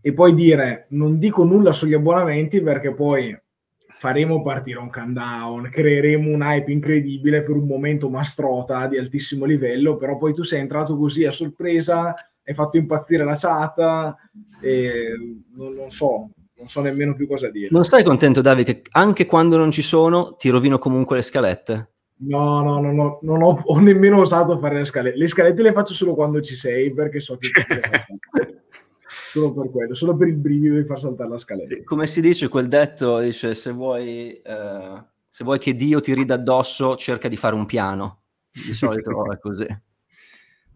[SPEAKER 3] e poi dire, non dico nulla sugli abbonamenti perché poi faremo partire un countdown, creeremo un hype incredibile per un momento mastrota di altissimo livello, però poi tu sei entrato così a sorpresa, hai fatto impazzire la chat, e non, non so, non so nemmeno più cosa dire.
[SPEAKER 6] Non stai contento, Davide, che anche quando non ci sono ti rovino comunque le scalette?
[SPEAKER 3] No, no, no, no non ho, ho, nemmeno osato fare le scalette. Le scalette le faccio solo quando ci sei, perché so che solo per quello, solo per il brivido di far saltare la scaletta. Sì,
[SPEAKER 6] come si dice quel detto, dice se vuoi, eh, se vuoi che Dio ti rida addosso, cerca di fare un piano. Di solito è così.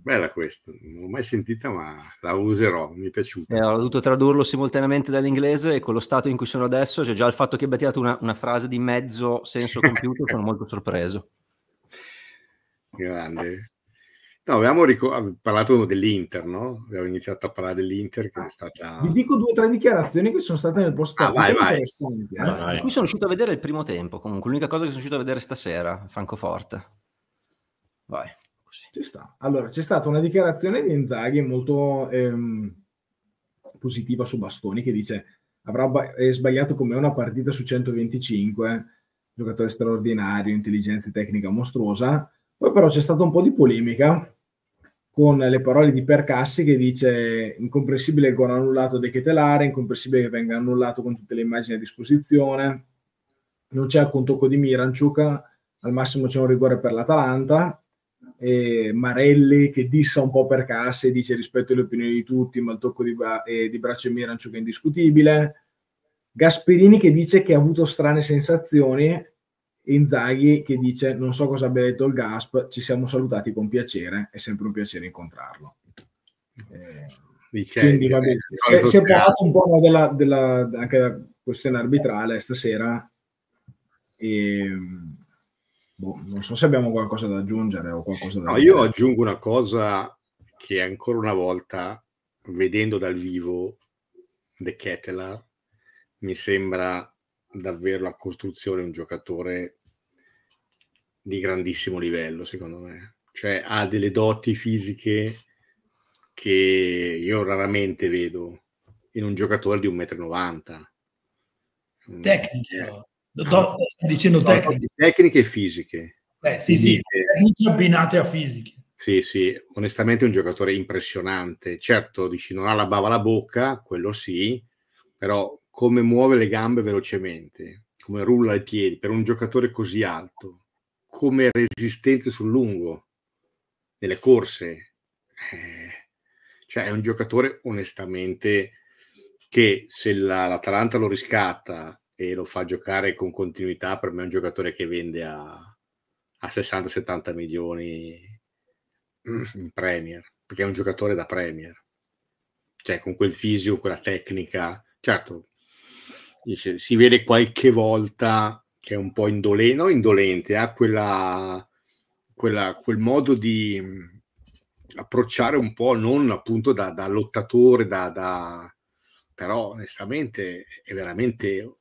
[SPEAKER 1] Bella questa, non l'ho mai sentita, ma la userò, mi è piaciuta.
[SPEAKER 6] Eh, ho dovuto tradurlo simultaneamente dall'inglese e con lo stato in cui sono adesso, cioè già il fatto che abbia tirato una, una frase di mezzo senso compiuto, sono molto sorpreso.
[SPEAKER 1] Grande. No, avevamo ric- parlato dell'Inter, no? Abbiamo iniziato a parlare dell'Inter che è stata...
[SPEAKER 3] Vi dico due o tre dichiarazioni che sono state nel post
[SPEAKER 1] ah, vai, vai.
[SPEAKER 6] interessanti. Eh? Vai, vai. Qui sono uscito a vedere il primo tempo, comunque l'unica cosa che sono uscito a vedere stasera, Francoforte. Vai.
[SPEAKER 3] Così. Ci sta. Allora, c'è stata una dichiarazione di Inzaghi molto ehm, positiva su Bastoni che dice avrà ba- sbagliato come una partita su 125, giocatore straordinario, intelligenza e tecnica mostruosa. Poi però c'è stata un po' di polemica con le parole di Percassi che dice incomprensibile il gol annullato De Ketelare, incomprensibile che venga annullato con tutte le immagini a disposizione, non c'è alcun tocco di Miranciuk, al massimo c'è un rigore per l'Atalanta, e Marelli che dissa un po' Percassi e dice rispetto alle opinioni di tutti, ma il tocco di, eh, di braccio di Miranciuk è indiscutibile, Gasperini che dice che ha avuto strane sensazioni Inzaghi che dice non so cosa abbia detto il Gasp, ci siamo salutati con piacere, è sempre un piacere incontrarlo. Eh, Dice, quindi vabbè, si, è, si è parlato un po' della, della, anche della questione arbitrale stasera e boh, non so se abbiamo qualcosa da aggiungere o qualcosa da
[SPEAKER 1] no, io aggiungo una cosa che ancora una volta vedendo dal vivo The Kettler mi sembra davvero la costruzione di un giocatore di grandissimo livello, secondo me. Cioè ha delle doti fisiche che io raramente vedo in un giocatore di 1,90
[SPEAKER 5] m. Tecniche. Eh, Do, stai dicendo tecniche.
[SPEAKER 1] Tecniche e fisiche.
[SPEAKER 5] Eh, sì, sì, tecniche abbinate a fisiche.
[SPEAKER 1] Sì, sì, onestamente è un giocatore impressionante. Certo, dici non ha la bava alla bocca, quello sì, però come muove le gambe velocemente, come rulla i piedi per un giocatore così alto, come resistenze sul lungo, nelle corse. Eh, cioè è un giocatore onestamente che se la, l'Atalanta lo riscatta e lo fa giocare con continuità, per me è un giocatore che vende a, a 60-70 milioni in Premier, perché è un giocatore da Premier. Cioè, con quel fisico, quella tecnica, certo, si vede qualche volta che è un po' indolente, indolente, ha quella, quella, quel modo di approcciare un po' non appunto da, da lottatore, da, da, però onestamente è veramente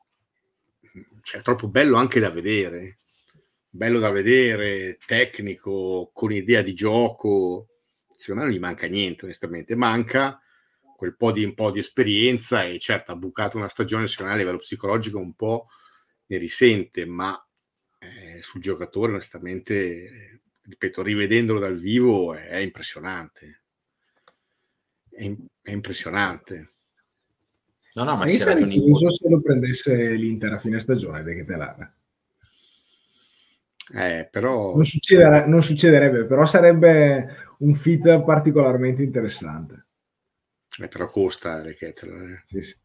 [SPEAKER 1] cioè, troppo bello anche da vedere, bello da vedere, tecnico, con idea di gioco, secondo me non gli manca niente onestamente, manca quel po' di, po' di esperienza e certo ha bucato una stagione secondo me a livello psicologico un po' ne risente, ma eh, sul giocatore onestamente, ripeto, rivedendolo dal vivo è, è impressionante. È, è, impressionante.
[SPEAKER 3] No, no, ma se ragioni... se lo prendesse l'Inter a fine stagione, De Ketelare.
[SPEAKER 1] Eh, però...
[SPEAKER 3] Non, succederebbe, non succederebbe, però sarebbe un fit particolarmente interessante.
[SPEAKER 1] Eh, però costa De Ketelare.
[SPEAKER 3] Sì, sì.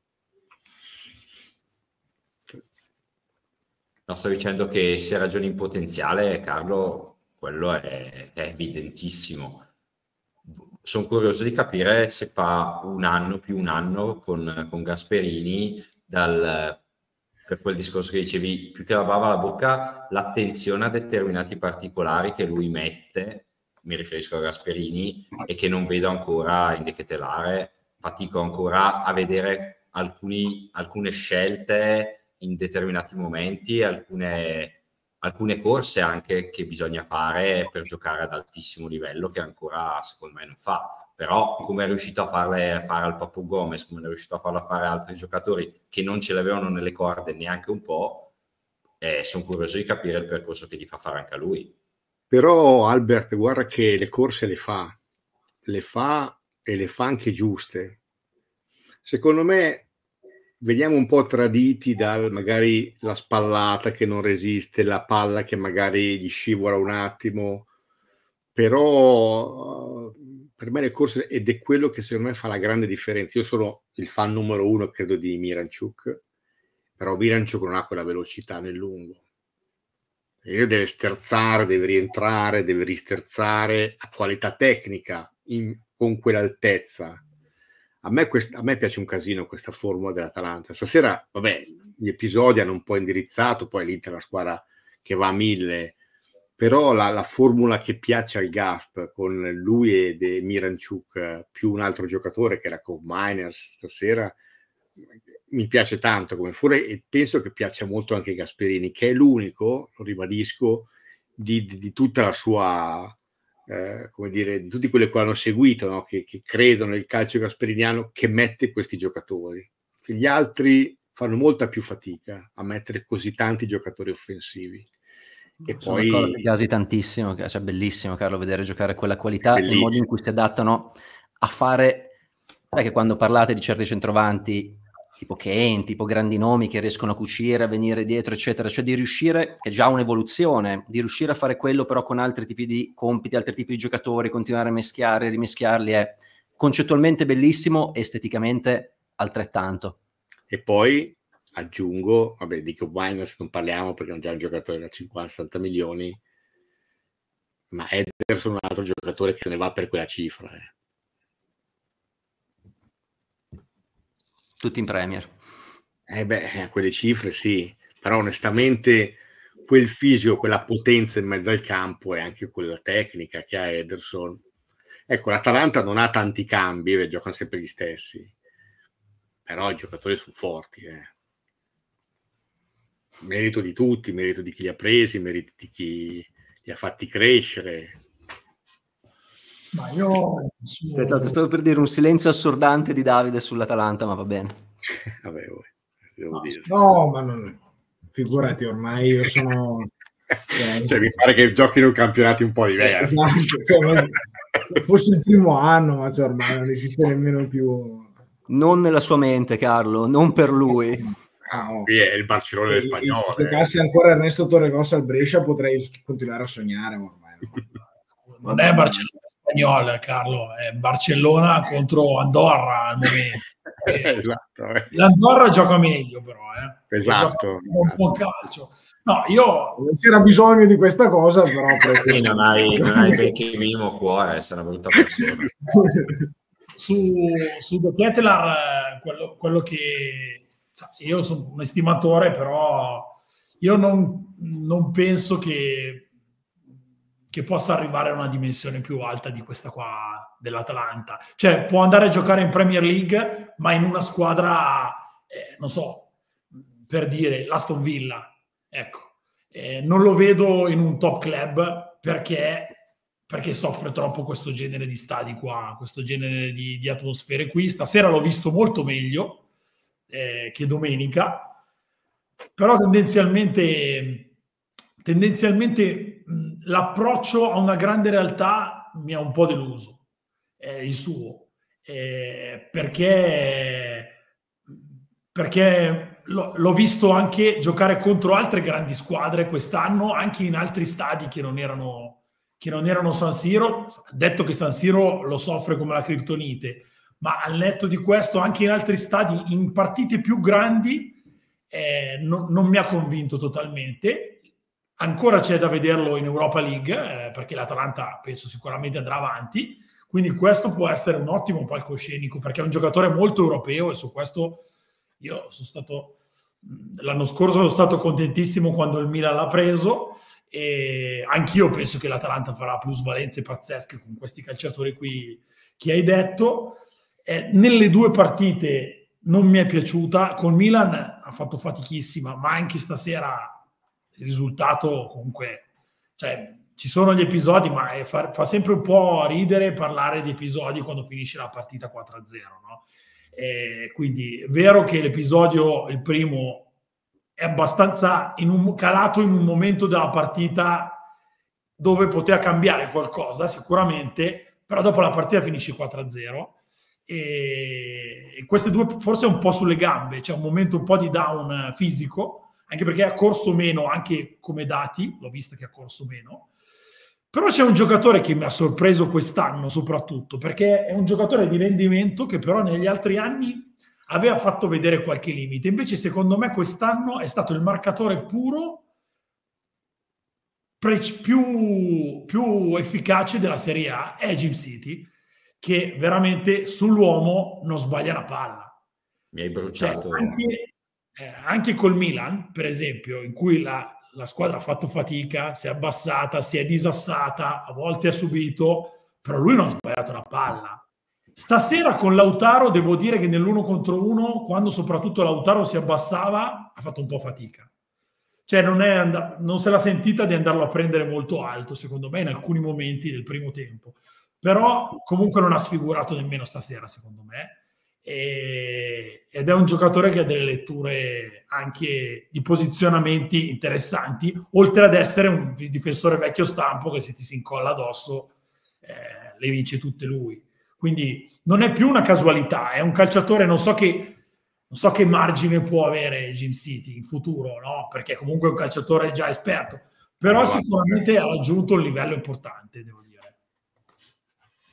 [SPEAKER 4] No, sto dicendo che se ragioni in potenziale, Carlo, quello è, è evidentissimo. Sono curioso di capire se fa un anno più un anno con, con Gasperini, dal, per quel discorso che dicevi, più che la bava alla bocca, l'attenzione a determinati particolari che lui mette, mi riferisco a Gasperini, e che non vedo ancora in Dechetelare. Fatico ancora a vedere alcuni, alcune scelte in determinati momenti, alcune, alcune corse anche che bisogna fare per giocare ad altissimo livello che ancora secondo me non fa. Però come è riuscito a farle fare al Papu Gomez, come è riuscito a farlo fare altri giocatori che non ce l'avevano nelle corde neanche un po', eh, sono curioso di capire il percorso che gli fa fare anche a lui.
[SPEAKER 1] Però Albert, guarda che le corse le fa, le fa e le fa anche giuste. Secondo me veniamo un po' traditi dal magari la spallata che non resiste, la palla che magari gli scivola un attimo, però per me le corse ed è quello che secondo me fa la grande differenza. Io sono il fan numero uno, credo, di Miranchuk, però Miranchuk non ha quella velocità nel lungo. Io deve sterzare, deve rientrare, deve risterzare a qualità tecnica in, con quell'altezza a me, quest- a me, piace un casino questa formula dell'Atalanta. Stasera, vabbè, gli episodi hanno un po' indirizzato, poi l'Inter è una squadra che va a mille, però la, la formula che piace al Gasp con lui e De Miranchuk più un altro giocatore che era con Miners stasera mi piace tanto come fuori e penso che piaccia molto anche Gasperini che è l'unico, lo ribadisco, di, di, di tutta la sua eh, come dire, di tutti quelli che hanno seguito, no? che, che, credono nel calcio gasperiniano, che mette questi giocatori. Gli altri fanno molta più fatica a mettere così tanti giocatori offensivi.
[SPEAKER 6] E Sono poi mi piace tantissimo, cioè bellissimo Carlo vedere giocare quella qualità e il modo in cui si adattano a fare sai che quando parlate di certi centrovanti tipo Kane, tipo grandi nomi che riescono a cucire, a venire dietro, eccetera, cioè di riuscire, è già un'evoluzione, di riuscire a fare quello però con altri tipi di compiti, altri tipi di giocatori, continuare a meschiare, rimischiarli, è concettualmente bellissimo, esteticamente altrettanto.
[SPEAKER 1] E poi aggiungo, vabbè, di Winers non parliamo perché non è già un giocatore da 50-60 milioni, ma Ederson è un altro giocatore che se ne va per quella cifra. Eh.
[SPEAKER 6] Tutti in Premier.
[SPEAKER 1] Eh beh, a quelle cifre sì, però onestamente quel fisico, quella potenza in mezzo al campo e anche quella tecnica che ha Ederson. Ecco, l'Atalanta non ha tanti cambi, eh, giocano sempre gli stessi, però i giocatori sono forti. Eh. Merito di tutti, merito di chi li ha presi, merito di chi li ha fatti crescere.
[SPEAKER 5] Ma io...
[SPEAKER 6] Aspetta, stavo per dire un silenzio assordante di Davide sull'Atalanta, ma va bene.
[SPEAKER 1] Vabbè,
[SPEAKER 3] no, no, ma non... figurati, ormai io sono...
[SPEAKER 1] cioè, mi pare che giochino campionati un po' diversi.
[SPEAKER 3] Esatto, cioè, forse il primo anno, ma cioè, ormai non esiste nemmeno più...
[SPEAKER 6] Non nella sua mente, Carlo, non per lui.
[SPEAKER 1] Ah, oh. Qui è il Barcellona del spagnolo.
[SPEAKER 3] Se giocassi ancora Ernesto Torregossa al Brescia potrei continuare a sognare ormai.
[SPEAKER 5] Non è Barcellona spagnolo, Carlo, è Barcellona contro Andorra al momento. esatto. Eh. L'Andorra gioca meglio però, eh.
[SPEAKER 1] Esatto.
[SPEAKER 5] Un po' calcio. No, io...
[SPEAKER 3] Non c'era bisogno di questa cosa, però...
[SPEAKER 4] sì, non hai, non hai il minimo cuore, essere una brutta persona.
[SPEAKER 5] su, su The Kettler, quello, quello che... Cioè, io sono un estimatore, però io non, non penso che, che, possa arrivare a una dimensione più alta di questa qua dell'Atalanta. Cioè, può andare a giocare in Premier League, ma in una squadra, eh, non so, per dire, l'Aston Villa Ecco, eh, non lo vedo in un top club perché, perché, soffre troppo questo genere di stadi qua, questo genere di, di atmosfere qui. Stasera l'ho visto molto meglio eh, che domenica, però tendenzialmente, tendenzialmente l'approccio a una grande realtà mi ha un po' deluso, eh, il suo, eh, perché, perché l'ho visto anche giocare contro altre grandi squadre quest'anno, anche in altri stadi che non erano, che non erano San Siro. Detto che San Siro lo soffre come la criptonite, ma al netto di questo, anche in altri stadi, in partite più grandi, eh, non, non, mi ha convinto totalmente. Ancora c'è da vederlo in Europa League, eh, perché l'Atalanta penso sicuramente andrà avanti. Quindi questo può essere un ottimo palcoscenico, perché è un giocatore molto europeo e su questo io sono stato l'anno scorso sono stato contentissimo quando il Milan l'ha preso e anch'io penso che l'Atalanta farà plusvalenze pazzesche con questi calciatori qui che hai detto. Eh, nelle due partite non mi è piaciuta, con Milan ha fatto fatichissima, ma anche stasera il risultato comunque, cioè ci sono gli episodi, ma fa, fa, sempre un po' ridere parlare di episodi quando finisce la partita 4-0, no? Eh, quindi è vero che l'episodio, il primo, è abbastanza in un, calato in un momento della partita dove poteva cambiare qualcosa, sicuramente, però dopo la partita finisce 4-0 e, e queste due forse un po' sulle gambe, c'è un momento un po' di down fisico, anche perché ha corso meno anche come dati, l'ho visto che ha corso meno, però c'è un giocatore che mi ha sorpreso quest'anno soprattutto, perché è un giocatore di rendimento che però negli altri anni aveva fatto vedere qualche limite. Invece secondo me quest'anno è stato il marcatore puro più, più efficace della Serie A, è Jim City, che veramente sull'uomo non sbaglia la palla.
[SPEAKER 4] Mi hai bruciato.
[SPEAKER 5] Cioè, anche, eh, anche col Milan, per esempio, in cui la, la squadra ha fatto fatica, si è abbassata, si è disassata, a volte ha subito, però lui non ha sbagliato una palla. Stasera con Lautaro devo dire che nell'uno contro uno, quando soprattutto Lautaro si abbassava, ha fatto un po' fatica. Cioè non, and- non se l'ha sentita di andarlo a prendere molto alto, secondo me, in alcuni momenti del primo tempo. Però comunque non ha sfigurato nemmeno stasera, secondo me e, ed è un giocatore che ha delle letture anche di posizionamenti interessanti, oltre ad essere un difensore vecchio stampo che se ti si incolla addosso eh, le vince tutte lui. Quindi non è più una casualità, è un calciatore, non so che, non so che margine può avere Jim City in futuro, no? perché comunque è un calciatore già esperto, però sicuramente ha raggiunto un livello importante, devo dire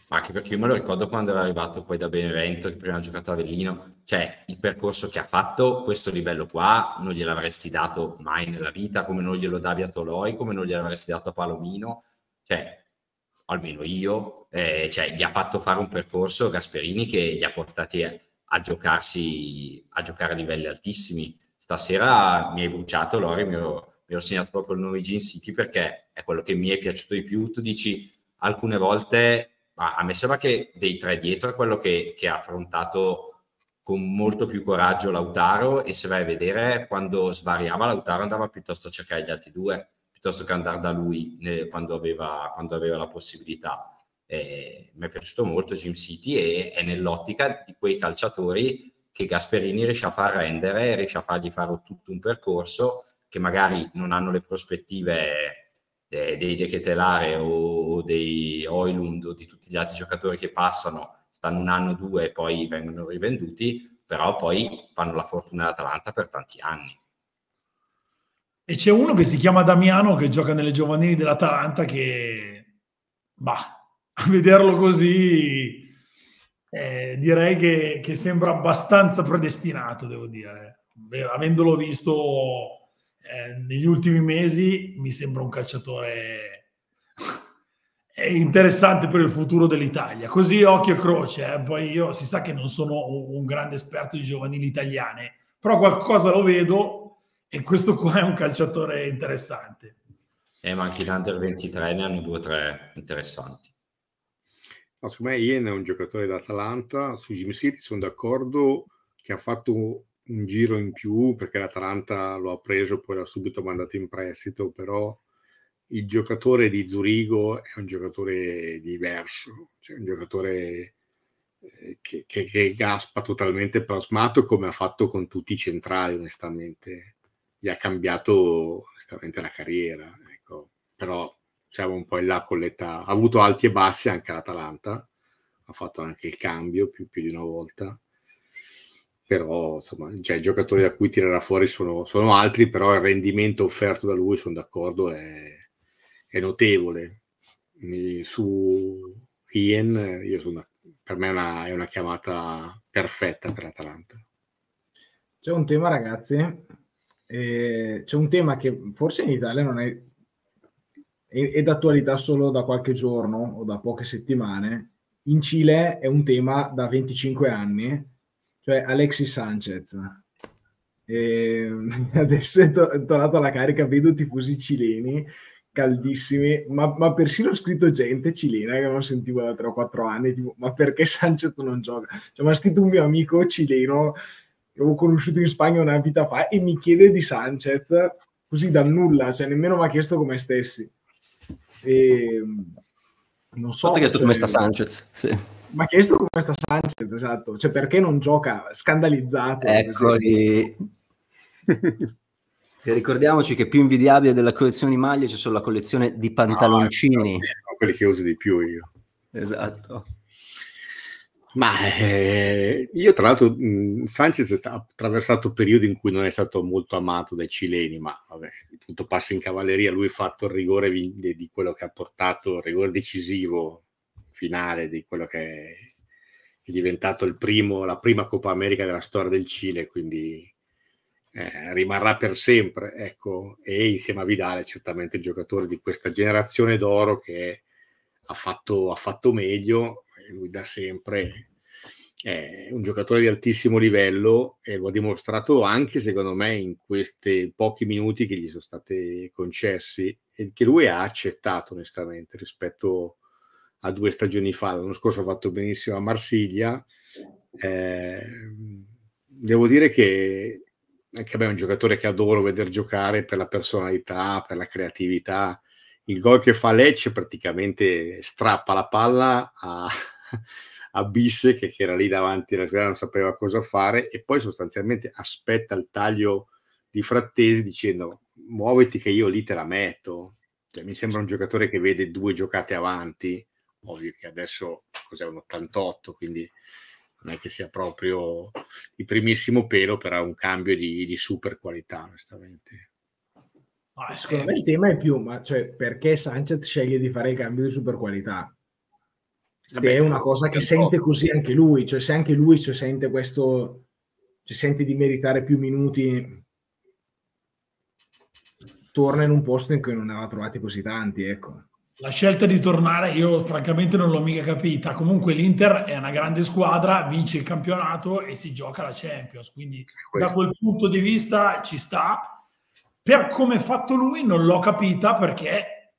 [SPEAKER 4] anche perché io me lo ricordo quando era arrivato poi da Benevento, che prima ha giocato a Avellino, cioè il percorso che ha fatto, questo livello qua, non gliel'avresti dato mai nella vita, come non glielo davi a Toloi, come non gliel'avresti dato a Palomino, cioè almeno io, eh, cioè, gli ha fatto fare un percorso Gasperini che gli ha portati a, a giocarsi, a giocare a livelli altissimi. Stasera mi hai bruciato, Lori, mi ero, mi ero segnato proprio il nome Gin City perché è quello che mi è piaciuto di più. Tu dici alcune volte ma a me sembra che dei tre dietro è quello che, che ha affrontato con molto più coraggio Lautaro e se vai a vedere quando svariava Lautaro andava piuttosto a cercare gli altri due piuttosto che andare da lui eh, quando, aveva, quando, aveva, la possibilità. Eh, mi è piaciuto molto Jim City e è nell'ottica di quei calciatori che Gasperini riesce a far rendere, riesce a fargli fare tutto un percorso che magari non hanno le prospettive eh, dei De Ketelare o, dei Oilund o di tutti gli altri giocatori che passano, stanno un anno o due e poi vengono rivenduti, però poi fanno la fortuna dell'Atalanta per tanti anni.
[SPEAKER 5] E c'è uno che si chiama Damiano che gioca nelle giovanili dell'Atalanta che, bah, a vederlo così eh, direi che, che, sembra abbastanza predestinato, devo dire. Avendolo visto eh, negli ultimi mesi, mi sembra un calciatore interessante per il futuro dell'Italia. Così occhio e croce. Eh. Poi io si sa che non sono un grande esperto di giovanili italiane, però qualcosa lo vedo e questo qua è un calciatore interessante.
[SPEAKER 4] Eh, ma anche in Under 23 ne hanno due o tre interessanti.
[SPEAKER 1] No, secondo me Ian è un giocatore d'Atalanta, su Jim City sono d'accordo che ha fatto un giro in più perché l'Atalanta lo ha preso poi l'ha subito mandato in prestito, però il giocatore di Zurigo è un giocatore diverso, cioè un giocatore eh, che, che, che gaspa totalmente plasmato come ha fatto con tutti i centrali onestamente, gli ha cambiato onestamente la carriera, ecco. però siamo un po' in là con l'età. Ha avuto alti e bassi anche l'Atalanta, ha fatto anche il cambio più, più di una volta. Però, insomma, cioè, i giocatori da cui tirerà fuori sono, sono, altri, però il rendimento offerto da lui, sono d'accordo, è, è notevole. E su Ian, io sono, per me è una, è una chiamata perfetta per l'Atalanta.
[SPEAKER 3] C'è un tema, ragazzi, eh, c'è un tema che forse in Italia non è è, d'attualità solo da qualche giorno o da poche settimane. In Cile è un tema da 25 anni, cioè Alexis Sanchez. E adesso è, to- è tornato alla carica, vedo tifosi cileni caldissimi, ma, ma, persino ho scritto gente cilena che non sentivo da 3 o 4 anni, tipo, ma perché Sanchez non gioca? Cioè, mi ha scritto un mio amico cileno che avevo conosciuto in Spagna una vita fa e mi chiede di Sanchez così da nulla, cioè nemmeno mi ha chiesto come stessi. E,
[SPEAKER 6] non so. Ti ha chiesto cioè, come sta Sanchez? Sì.
[SPEAKER 3] Ma chiesto come sta Sanchez, esatto. Cioè, perché non gioca? Scandalizzato.
[SPEAKER 6] Eccoli. e ricordiamoci che più invidiabile della collezione di maglie c'è solo la collezione di pantaloncini. No,
[SPEAKER 1] no, quelli che uso di più io.
[SPEAKER 6] Esatto.
[SPEAKER 1] Ma eh, io tra l'altro mh, Sanchez ha attraversato periodi in cui non è stato molto amato dai cileni, ma vabbè, tutto passa in cavalleria, lui ha fatto il rigore di, di quello che ha portato, il rigore decisivo finale di quello che è, diventato il primo, la prima Coppa America della storia del Cile, quindi eh, rimarrà per sempre, ecco, e insieme a Vidale certamente il giocatore di questa generazione d'oro che ha fatto, ha fatto meglio lui da sempre è un giocatore di altissimo livello e lo ha dimostrato anche secondo me in questi pochi minuti che gli sono stati concessi e che lui ha accettato onestamente rispetto a due stagioni fa. L'anno scorso ha fatto benissimo a Marsiglia. Eh, devo dire che a me è un giocatore che adoro vedere giocare per la personalità, per la creatività. Il gol che fa Lecce praticamente strappa la palla a, a Bisse che, che, era lì davanti non sapeva cosa fare e poi sostanzialmente aspetta il taglio di Frattesi dicendo muoviti che io lì te la metto. Cioè, mi sembra un giocatore che vede due giocate avanti, ovvio che adesso cos'è un 88, quindi non è che sia proprio il primissimo pelo, però è un cambio di, di super qualità, onestamente.
[SPEAKER 3] Ah, secondo me il tema è più, ma cioè, perché Sanchez sceglie di fare il cambio di super qualità? Vabbè, è una cosa che sente così anche lui, cioè se anche lui si sente questo, si sente di meritare più minuti, torna in un posto in cui non ne aveva trovati così tanti, ecco.
[SPEAKER 5] La scelta di tornare io francamente non l'ho mica capita. Comunque l'Inter è una grande squadra, vince il campionato e si gioca la Champions, quindi Questo. da quel punto di vista ci sta. Per come è fatto lui non l'ho capita perché,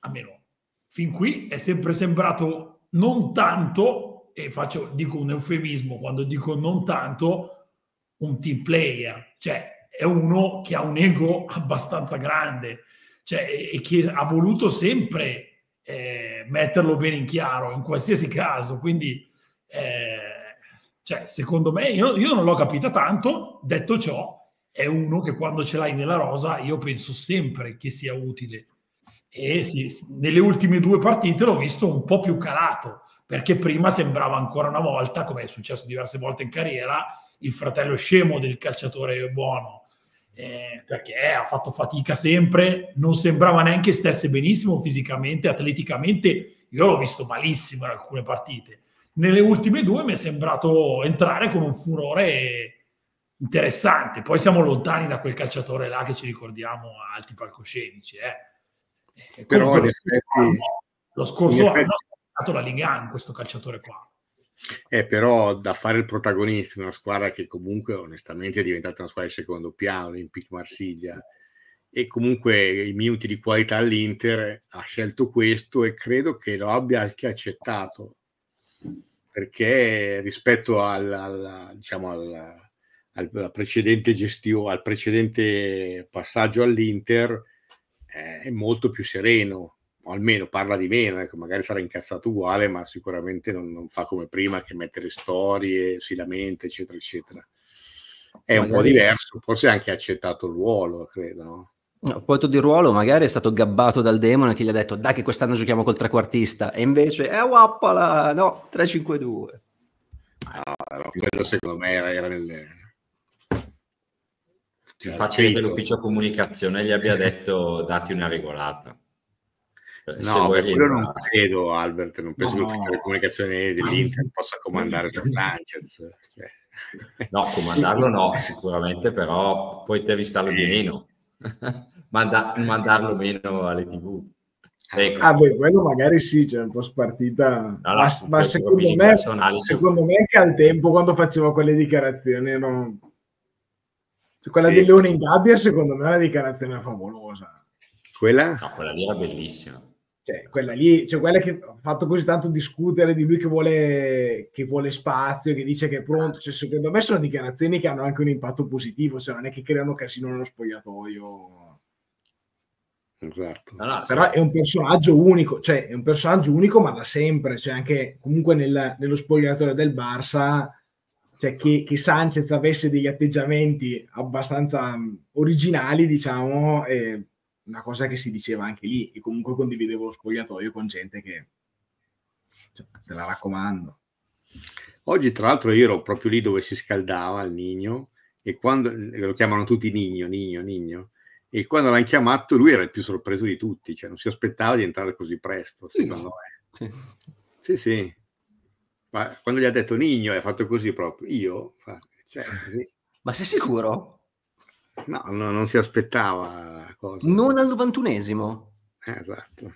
[SPEAKER 5] almeno fin qui, è sempre sembrato non tanto, e faccio, dico un eufemismo quando dico non tanto, un team player, cioè è uno che ha un ego abbastanza grande cioè, e che ha voluto sempre eh, metterlo bene in chiaro in qualsiasi caso. Quindi, eh, cioè, secondo me, io, io non l'ho capita tanto, detto ciò, è uno che quando ce l'hai nella rosa io penso sempre che sia utile e sì, nelle ultime due partite l'ho visto un po' più calato, perché prima sembrava ancora una volta, come è successo diverse volte in carriera, il fratello scemo del calciatore buono, eh, perché ha fatto fatica sempre, non sembrava neanche stesse benissimo fisicamente, atleticamente, io l'ho visto malissimo in alcune partite, nelle ultime due mi è sembrato entrare con un furore interessante. Poi siamo lontani da quel calciatore là che ci ricordiamo a alti palcoscenici. Eh.
[SPEAKER 1] Però in effetti,
[SPEAKER 5] lo scorso anno è stato la Liga in questo calciatore qua.
[SPEAKER 1] Eh, però da fare il protagonista in una squadra che comunque onestamente è diventata una squadra di secondo piano, l'Olympique Marsiglia, e comunque i minuti di qualità all'Inter ha scelto questo e credo che lo abbia anche accettato. Perché rispetto al, al, diciamo al, al precedente gestione, al precedente passaggio all'Inter eh, è molto più sereno, o almeno parla di meno, ecco, magari sarà incazzato uguale, ma sicuramente non, non fa come prima che mettere storie, si lamenta, eccetera, eccetera. È magari... un po' diverso, forse ha anche accettato il ruolo, credo, no?
[SPEAKER 6] No, punto di ruolo magari è stato gabbato dal demone che gli ha detto dai che quest'anno giochiamo col trequartista e invece è eh, wappala, no, 3-5-2.
[SPEAKER 1] No, no, quello secondo me era, era nel...
[SPEAKER 4] Facile che l'ufficio comunicazione gli abbia detto dati una regolata.
[SPEAKER 1] No, per quello non credo, Albert, non penso no. che l'ufficio di comunicazione dell'Inter possa comandare Sanchez.
[SPEAKER 4] Cioè. No, comandarlo no, sicuramente, però puoi intervistarlo sì. di meno. Manda- mandarlo meno alle tv.
[SPEAKER 3] Ecco. Ah, beh, quello magari sì, c'è un po' spartita. No, no, ma, ma secondo, me, secondo me che al tempo, quando facevo quelle dichiarazioni, erano... Cioè, quella sì, del Leone in gabbia, secondo me, è una dichiarazione favolosa.
[SPEAKER 1] Quella?
[SPEAKER 4] No, quella lì era bellissima.
[SPEAKER 3] Cioè, quella lì, cioè quella che ha fatto così tanto discutere di lui che vuole, che vuole spazio, che dice che è pronto. Cioè, secondo me sono dichiarazioni che hanno anche un impatto positivo, cioè non è che creano casino nello spogliatoio.
[SPEAKER 1] Esatto.
[SPEAKER 3] No, no, Però è un personaggio unico, cioè è un personaggio unico, ma da sempre, cioè anche comunque nel, nello spogliatoio del Barça, cioè che, che, Sanchez avesse degli atteggiamenti abbastanza originali, diciamo, eh, una cosa che si diceva anche lì e comunque condividevo lo spogliatoio con gente che cioè, te la raccomando.
[SPEAKER 1] Oggi tra l'altro io ero proprio lì dove si scaldava il Nigno e quando lo chiamano tutti Nigno, Nigno, Nigno e quando l'hanno chiamato lui era il più sorpreso di tutti, cioè non si aspettava di entrare così presto, secondo me. Sì, sì. sì. Ma quando gli ha detto Nigno è fatto così proprio, io, cioè,
[SPEAKER 6] così. Ma sei sicuro?
[SPEAKER 1] No, no, non si aspettava la cosa.
[SPEAKER 6] Non al 91esimo.
[SPEAKER 1] Eh, esatto.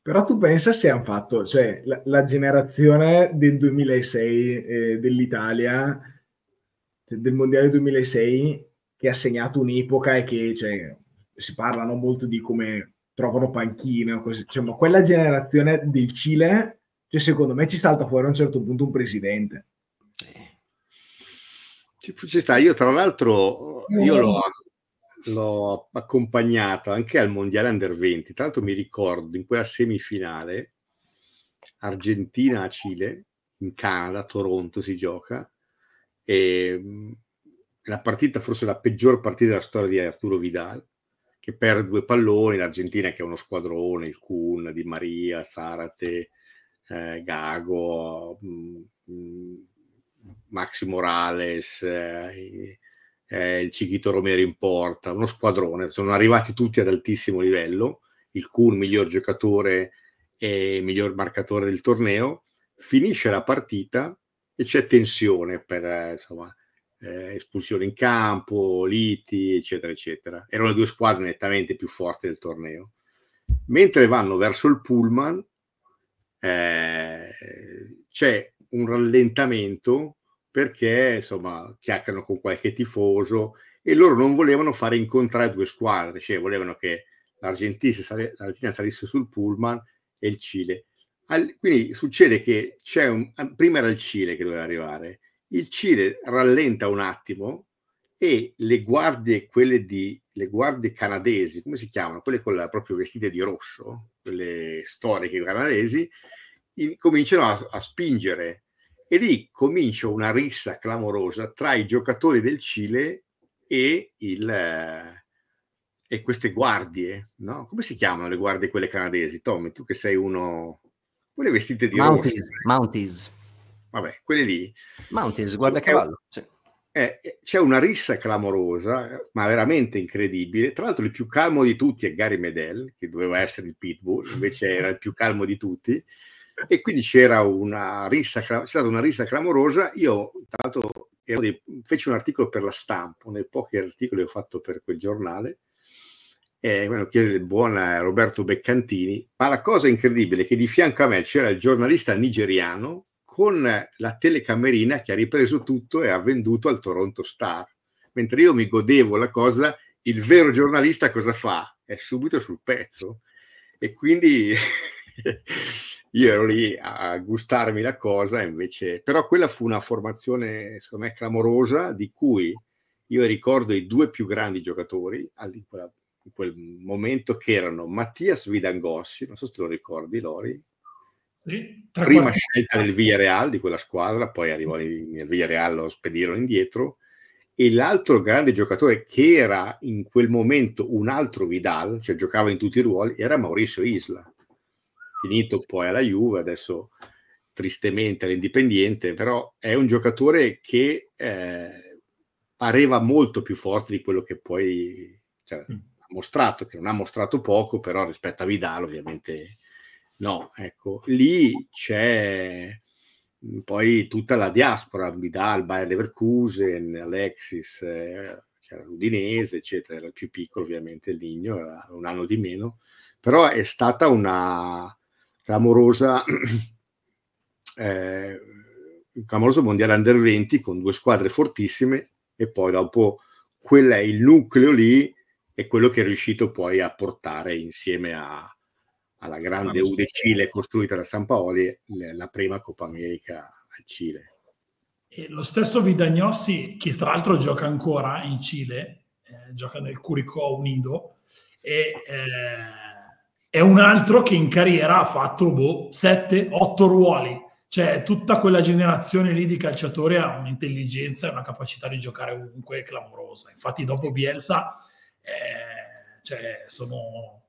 [SPEAKER 3] Però tu pensa se hanno fatto, cioè la, la generazione del 2006 eh, dell'Italia, cioè, del Mondiale 2006, che ha segnato un'epoca e che cioè, si parlano molto di come trovano panchine o così, cioè, ma quella generazione del Cile, cioè, secondo me ci salta fuori a un certo punto un presidente.
[SPEAKER 1] Ci sta, io tra l'altro io l'ho, l'ho accompagnato anche al Mondiale Under 20, tra l'altro mi ricordo in quella semifinale Argentina-Cile, in Canada, Toronto si gioca, e la partita forse la peggior partita della storia di Arturo Vidal, che perde due palloni, l'Argentina che è uno squadrone, il Kun, Di Maria, Sarate, eh, Gago, mh, mh, Maxi Morales, eh, eh, il Chiquito Romero in porta, uno squadrone, sono arrivati tutti ad altissimo livello, il Kun miglior giocatore e miglior marcatore del torneo, finisce la partita e c'è tensione per eh, insomma, eh, espulsione in campo, liti, eccetera, eccetera. Erano le due squadre nettamente più forti del torneo. Mentre vanno verso il pullman, eh, c'è un rallentamento perché insomma chiacchierano con qualche tifoso e loro non volevano fare incontrare due squadre, cioè volevano che l'Argentina, sali- l'Argentina salisse sul pullman e il Cile. Al- quindi succede che c'è un, prima era il Cile che doveva arrivare, il Cile rallenta un attimo e le guardie, quelle di, le guardie canadesi, come si chiamano? Quelle con la proprio vestite di rosso, quelle storiche canadesi, in, cominciano a, a spingere e lì comincia una rissa clamorosa tra i giocatori del Cile e, il, eh, e queste guardie, no? Come si chiamano le guardie quelle canadesi? Tommy, tu che sei uno... Quelle vestite di
[SPEAKER 6] Mounties,
[SPEAKER 1] rosso.
[SPEAKER 6] Mounties.
[SPEAKER 1] Vabbè, quelle lì.
[SPEAKER 6] Mounties, guarda cavallo. Sì.
[SPEAKER 1] Eh, c'è una rissa clamorosa, ma veramente incredibile. Tra l'altro, il più calmo di tutti è Gary Medel, che doveva essere il pitbull, invece era il più calmo di tutti e quindi c'era una rissa, c'è stata una rissa clamorosa. Io, tanto, feci un articolo per la stampa, uno dei pochi articoli che ho fatto per quel giornale, eh, bueno, chiede il buon Roberto Beccantini, ma la cosa incredibile è che di fianco a me c'era il giornalista nigeriano con la telecamerina che ha ripreso tutto e ha venduto al Toronto Star. Mentre io mi godevo la cosa, il vero giornalista cosa fa? È subito sul pezzo. E quindi io ero lì a gustarmi la cosa, invece, però quella fu una formazione, secondo me, clamorosa, di cui io ricordo i due più grandi giocatori in, quella, in quel momento, che erano Mattias Vidangossi, non so se te lo ricordi, Lori, sì, prima quattro. scelta del Villarreal di quella squadra, poi arrivò sì. nel Villarreal, lo spedirono indietro, e l'altro grande giocatore che era in quel momento un altro Vidal, cioè giocava in tutti i ruoli, era Mauricio Isla finito poi alla Juve, adesso tristemente all'Indipendiente, però è un giocatore che eh, pareva molto più forte di quello che poi cioè, mm. ha mostrato, che non ha mostrato poco, però rispetto a Vidal ovviamente no. Ecco, lì c'è poi tutta la diaspora, Vidal, Bayer Leverkusen, Alexis, eh, c'era l'Udinese, eccetera, era il più piccolo ovviamente, il Ligno, era un anno di meno, però è stata una, clamorosa, eh, clamoroso mondiale under 20 con due squadre fortissime e poi dopo quel è il nucleo lì è quello che è riuscito poi a portare insieme a, alla grande U Cile costruita da San Paoli la prima Coppa America al Cile.
[SPEAKER 5] E lo stesso Vidagnossi, che tra l'altro gioca ancora in Cile, eh, gioca nel Curicó Unido, e eh, è un altro che in carriera ha fatto boh, 7-8 ruoli. Cioè, tutta quella generazione lì di calciatori ha un'intelligenza e una capacità di giocare ovunque clamorosa. Infatti, dopo Bielsa, eh, cioè, sono,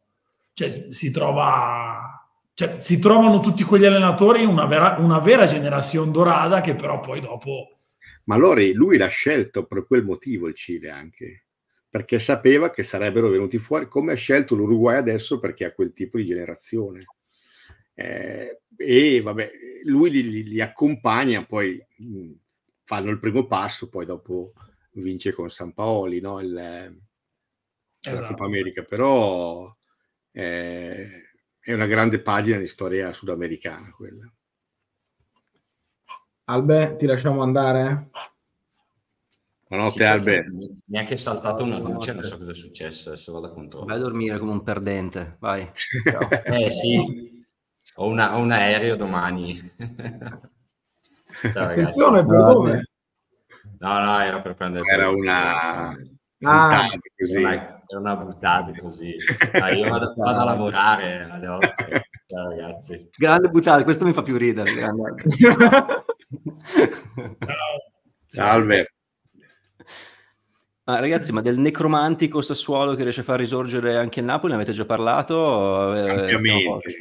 [SPEAKER 5] cioè, si trova cioè, si trovano tutti quegli allenatori una vera, una vera generazione dorata che però poi dopo...
[SPEAKER 1] Ma Lori, lui l'ha scelto per quel motivo il Cile anche perché sapeva che sarebbero venuti fuori, come ha scelto l'Uruguay adesso perché ha quel tipo di generazione. Eh, e vabbè, lui li, li, li accompagna, poi mh, mm, fanno il primo passo, poi dopo vince con San Paoli, no? Il, esatto. la Coppa America, però eh, è una grande pagina di storia sudamericana quella.
[SPEAKER 3] Albe, ti lasciamo andare?
[SPEAKER 1] Buonanotte sì, Albe.
[SPEAKER 4] Mi è anche saltato una luce, non so cosa è successo, adesso vado a controllare.
[SPEAKER 6] Vai a dormire come un perdente, vai.
[SPEAKER 4] eh sì, ho, una, ho, un aereo domani.
[SPEAKER 3] Ciao, Attenzione, per dove?
[SPEAKER 4] No, no, era per prendere...
[SPEAKER 1] Era una...
[SPEAKER 4] Ah, così. Era una buttata così. Dai, io vado, vado, a lavorare alle 8. Ciao ragazzi.
[SPEAKER 6] Grande buttata, questo mi fa più ridere.
[SPEAKER 1] Ciao. Salve.
[SPEAKER 6] Ah, ragazzi, ma del necromantico Sassuolo che riesce a far risorgere anche il Napoli, ne avete già parlato?
[SPEAKER 1] Eh, ampiamente.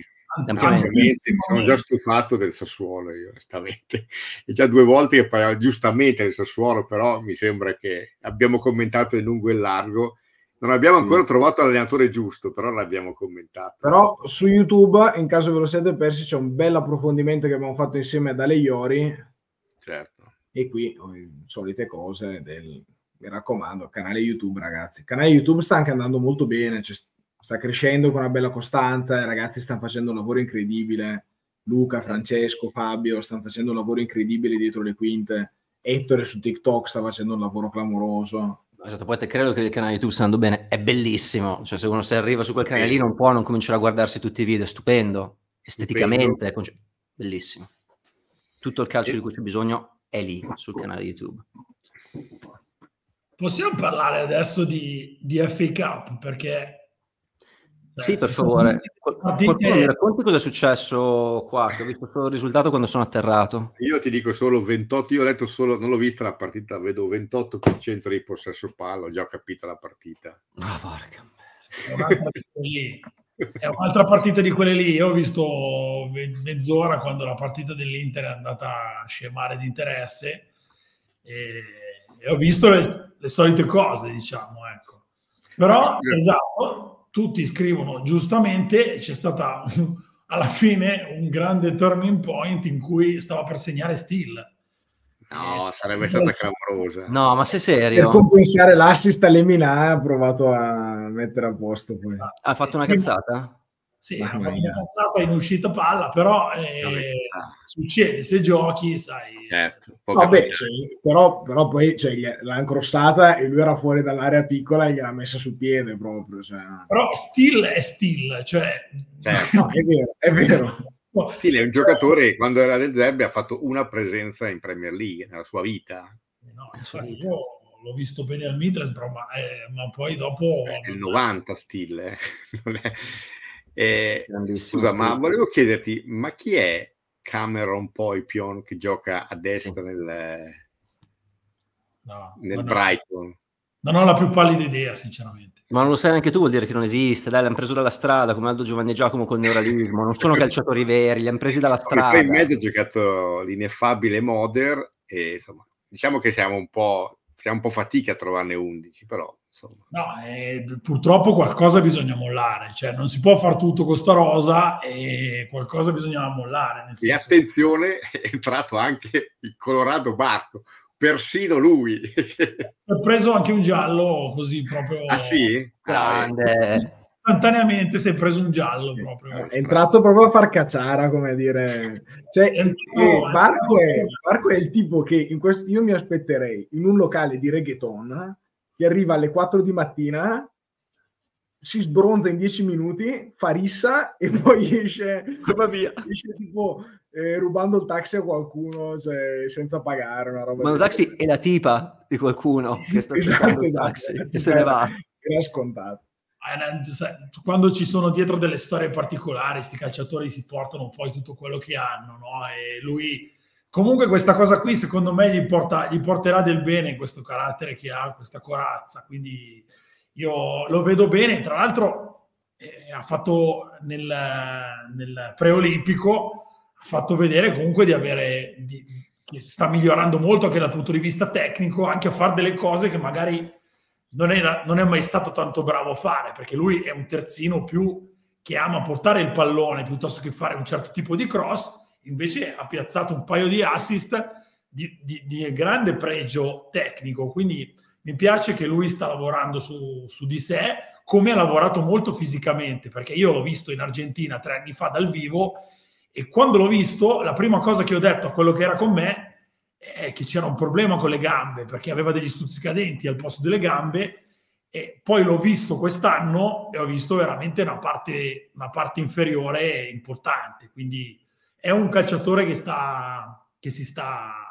[SPEAKER 1] Ampiamente. Mi sono già stufato del Sassuolo, io onestamente. È già due volte che parliamo giustamente del Sassuolo, però mi sembra che abbiamo commentato in lungo e in largo. Non abbiamo ancora sì. trovato l'allenatore giusto, però l'abbiamo commentato.
[SPEAKER 3] Però su YouTube, in caso ve lo siete persi, c'è un bel approfondimento che abbiamo fatto insieme ad Ale Iori.
[SPEAKER 1] Certo.
[SPEAKER 3] E qui, solite cose del mi raccomando, canale YouTube, ragazzi. Il canale YouTube sta anche andando molto bene, cioè, sta crescendo con una bella costanza, i ragazzi stanno facendo un lavoro incredibile. Luca, Francesco, Fabio stanno facendo un lavoro incredibile dietro le quinte. Ettore su TikTok sta facendo un lavoro clamoroso.
[SPEAKER 6] Esatto, poi te credo che il canale YouTube sta andando bene, è bellissimo. Cioè, se uno si arriva su quel canale lì non può non cominciare a guardarsi tutti i video, è stupendo, esteticamente, stupendo. bellissimo. Tutto il calcio di cui c'è bisogno è lì sul canale YouTube.
[SPEAKER 5] Possiamo parlare adesso di, di FA Cup perché...
[SPEAKER 6] Sì, per favore. Partite... Qualcuno mi racconti cosa è successo qua? Che ho visto solo il risultato quando sono atterrato.
[SPEAKER 1] Io ti dico solo 28, io ho letto solo, non l'ho vista la partita, vedo 28% di possesso palla, ho già capito la partita.
[SPEAKER 6] Ah, porca
[SPEAKER 5] è un'altra partita di quelle lì. Io ho visto mezz'ora quando la partita dell'Inter è andata a scemare di interesse e, e ho visto le, le solite cose, diciamo, ecco. Però, esatto, tutti scrivono giustamente, c'è stata alla fine un grande turning point in cui stava per segnare Steel.
[SPEAKER 1] No, sarebbe stata clamorosa.
[SPEAKER 6] No, ma sei serio?
[SPEAKER 3] Per compensare l'assist a Lemina ha provato a mettere a posto poi.
[SPEAKER 6] Ha fatto una cazzata?
[SPEAKER 5] Sì, ha fatto una cazzata in uscita palla, però eh, succede se giochi, sai.
[SPEAKER 1] Certo,
[SPEAKER 3] Vabbè, cioè, però, però, poi cioè, l'ha incrossata e lui era fuori dall'area piccola e gliel'ha messa sul piede proprio. Cioè.
[SPEAKER 5] Però still è still, cioè...
[SPEAKER 1] Certo.
[SPEAKER 3] no, è vero, è vero.
[SPEAKER 1] Stile è un giocatore che quando era del Derby ha fatto una presenza in Premier League nella sua vita.
[SPEAKER 5] No, infatti io l'ho visto bene al Middlesbrough, ma, eh, ma poi dopo...
[SPEAKER 1] È il 90 stile. Eh, scusa, ma volevo chiederti, ma chi è Cameron Poipion che gioca a destra nel,
[SPEAKER 5] no,
[SPEAKER 1] nel Brighton?
[SPEAKER 5] Non ho la più pallida idea, sinceramente.
[SPEAKER 6] Ma non lo sai neanche tu, vuol dire che non esiste. Dai, l'hanno preso dalla strada, come Aldo Giovanni Giacomo con neuralismo. Non sono calciatori veri, li hanno presi dalla strada.
[SPEAKER 1] Poi in mezzo ha giocato l'ineffabile Moder e insomma, diciamo che siamo un po', facciamo un po' fatica a trovarne 11, però insomma.
[SPEAKER 5] No, eh, purtroppo qualcosa bisogna mollare, cioè non si può fare tutto con sta rosa e qualcosa bisogna mollare.
[SPEAKER 1] e attenzione, è entrato anche il Colorado Barco, persino lui.
[SPEAKER 5] Ho preso anche un giallo così proprio...
[SPEAKER 1] Ah sì?
[SPEAKER 6] Grande.
[SPEAKER 5] Istantaneamente si è preso un giallo proprio.
[SPEAKER 3] È entrato proprio a far cacciara, come dire... Cioè, eh, Barco, è, Barco è il tipo che in questo, io mi aspetterei in un locale di reggaeton che arriva alle 4 di mattina, si sbronza in 10 minuti, fa rissa e poi esce,
[SPEAKER 6] via.
[SPEAKER 3] esce tipo eh, rubando il taxi a qualcuno, cioè senza pagare una roba.
[SPEAKER 6] Ma il taxi è la tipa di qualcuno che sta
[SPEAKER 3] esatto,
[SPEAKER 6] il taxi esatto. e se ne va.
[SPEAKER 3] Era scontato.
[SPEAKER 5] Quando ci sono dietro delle storie particolari, questi calciatori si portano poi tutto quello che hanno, no? E lui Comunque questa cosa qui secondo me gli, porta, gli porterà del bene questo carattere che ha, questa corazza, quindi io lo vedo bene, tra l'altro eh, ha fatto nel, nel, preolimpico, ha fatto vedere comunque di avere, di, che sta migliorando molto anche dal punto di vista tecnico, anche a fare delle cose che magari non, era, non è mai stato tanto bravo a fare, perché lui è un terzino più che ama portare il pallone piuttosto che fare un certo tipo di cross invece ha piazzato un paio di assist di, di, di grande pregio tecnico, quindi mi piace che lui sta lavorando su, su, di sé, come ha lavorato molto fisicamente, perché io l'ho visto in Argentina tre anni fa dal vivo e quando l'ho visto, la prima cosa che ho detto a quello che era con me è che c'era un problema con le gambe, perché aveva degli stuzzicadenti al posto delle gambe e poi l'ho visto quest'anno e ho visto veramente una parte, una parte inferiore importante, quindi è un calciatore che, sta, che si sta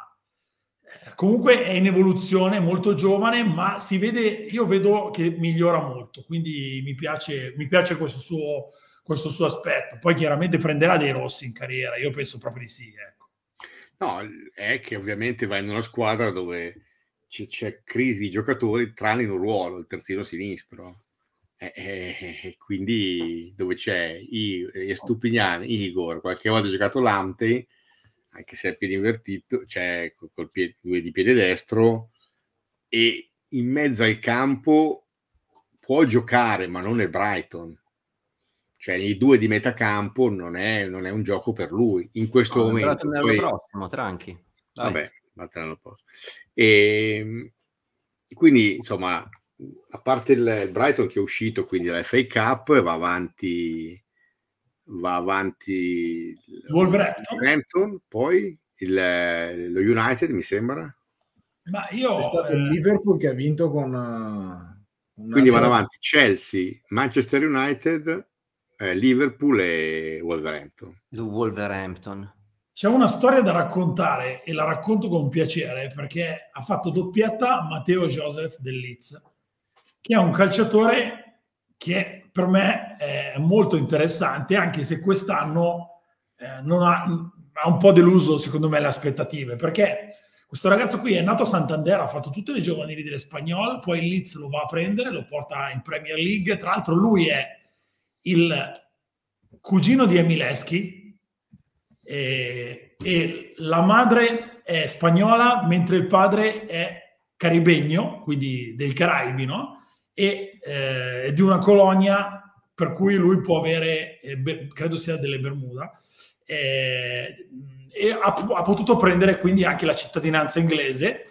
[SPEAKER 5] eh, comunque è in evoluzione, molto giovane, ma si vede, io vedo che migliora molto, quindi mi piace, mi piace questo, suo, questo suo aspetto. Poi chiaramente prenderà dei rossi in carriera, io penso proprio di sì. Ecco.
[SPEAKER 1] No, è che ovviamente va in una squadra dove c'è, crisi di giocatori, tranne in un ruolo, il terzino sinistro. E, e, quindi dove c'è I, Stupignani, Igor, qualche volta ha giocato Lamte, anche se è piede invertito, cioè col piede, due di piede destro, e in mezzo al campo può giocare, ma non è Brighton. Cioè, nei due di metà campo non è, non è un gioco per lui in questo no, momento.
[SPEAKER 6] Poi, prossimo, tranqui.
[SPEAKER 1] Dai. Vabbè, l'anno prossimo. E quindi, insomma, a parte il, il, Brighton che è uscito quindi dalla FA Cup, va avanti, va avanti
[SPEAKER 5] Wolverhampton,
[SPEAKER 1] poi il, lo United mi sembra.
[SPEAKER 5] Ma io,
[SPEAKER 3] C'è stato il eh, Liverpool che ha vinto con... Uh,
[SPEAKER 1] quindi vanno avanti Chelsea, Manchester United, eh, Liverpool e Wolverhampton.
[SPEAKER 6] Wolverhampton.
[SPEAKER 5] C'è una storia da raccontare e la racconto con piacere perché ha fatto doppietta Matteo Joseph del Leeds che è un calciatore che per me è molto interessante, anche se quest'anno eh, non ha, ha, un po' deluso, secondo me, le aspettative, perché questo ragazzo qui è nato a Santander, ha fatto tutte le giovanili delle Spagnol, poi il Leeds lo va a prendere, lo porta in Premier League, tra l'altro lui è il cugino di Emileschi e, e la madre è spagnola, mentre il padre è caribegno, quindi del Caraibi, no? E eh, di una colonia per cui lui può avere, eh, credo sia delle Bermuda, eh, e ha, ha, potuto prendere quindi anche la cittadinanza inglese.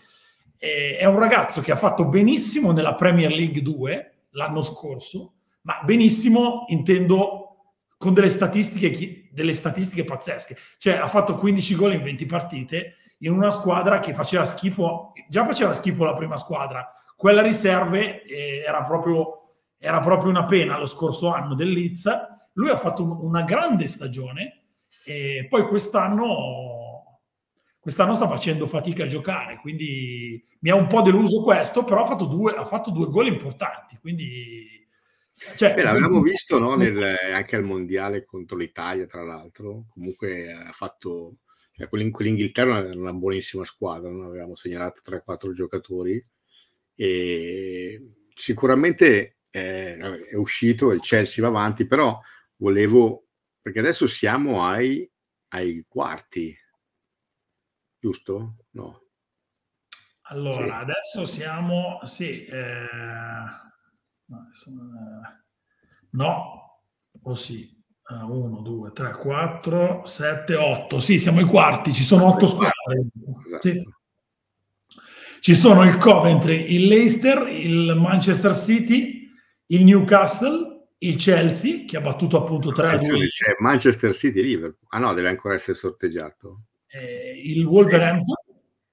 [SPEAKER 5] È un ragazzo che ha fatto benissimo nella Premier League 2 l'anno scorso, ma benissimo intendo con delle statistiche, delle statistiche pazzesche. Cioè ha fatto 15 gol in 20 partite in una squadra che faceva schifo, già faceva schifo la prima squadra, quella riserve eh, era, proprio, era proprio una pena lo scorso anno del Leeds. Lui ha fatto un, una grande stagione e poi quest'anno, quest'anno sta facendo fatica a giocare, quindi mi ha un po' deluso questo, però ha fatto due, ha fatto due gol importanti, quindi...
[SPEAKER 1] Cioè, Beh, l'avevamo visto no, nel, anche al mondiale contro l'Italia, tra l'altro. Comunque ha fatto cioè, quell'Inghilterra era una buonissima squadra, no? avevamo segnalato 3-4 giocatori e sicuramente eh, è uscito, il Chelsea va avanti, però volevo, perché adesso siamo ai, ai quarti, giusto? No.
[SPEAKER 5] Allora, sì. adesso siamo, sì, eh, no, o sì, 1, 2, 3, 4, 7, 8. Sì, siamo ai quarti, ci sono 8 squadre. Esatto. Sì. Ci sono il Coventry, il Leicester, il Manchester City, il Newcastle, il Chelsea, che ha battuto appunto 3 a 2.
[SPEAKER 1] C'è Manchester City Liverpool. Ah no, deve ancora essere sorteggiato.
[SPEAKER 5] Eh, il Wolverhampton,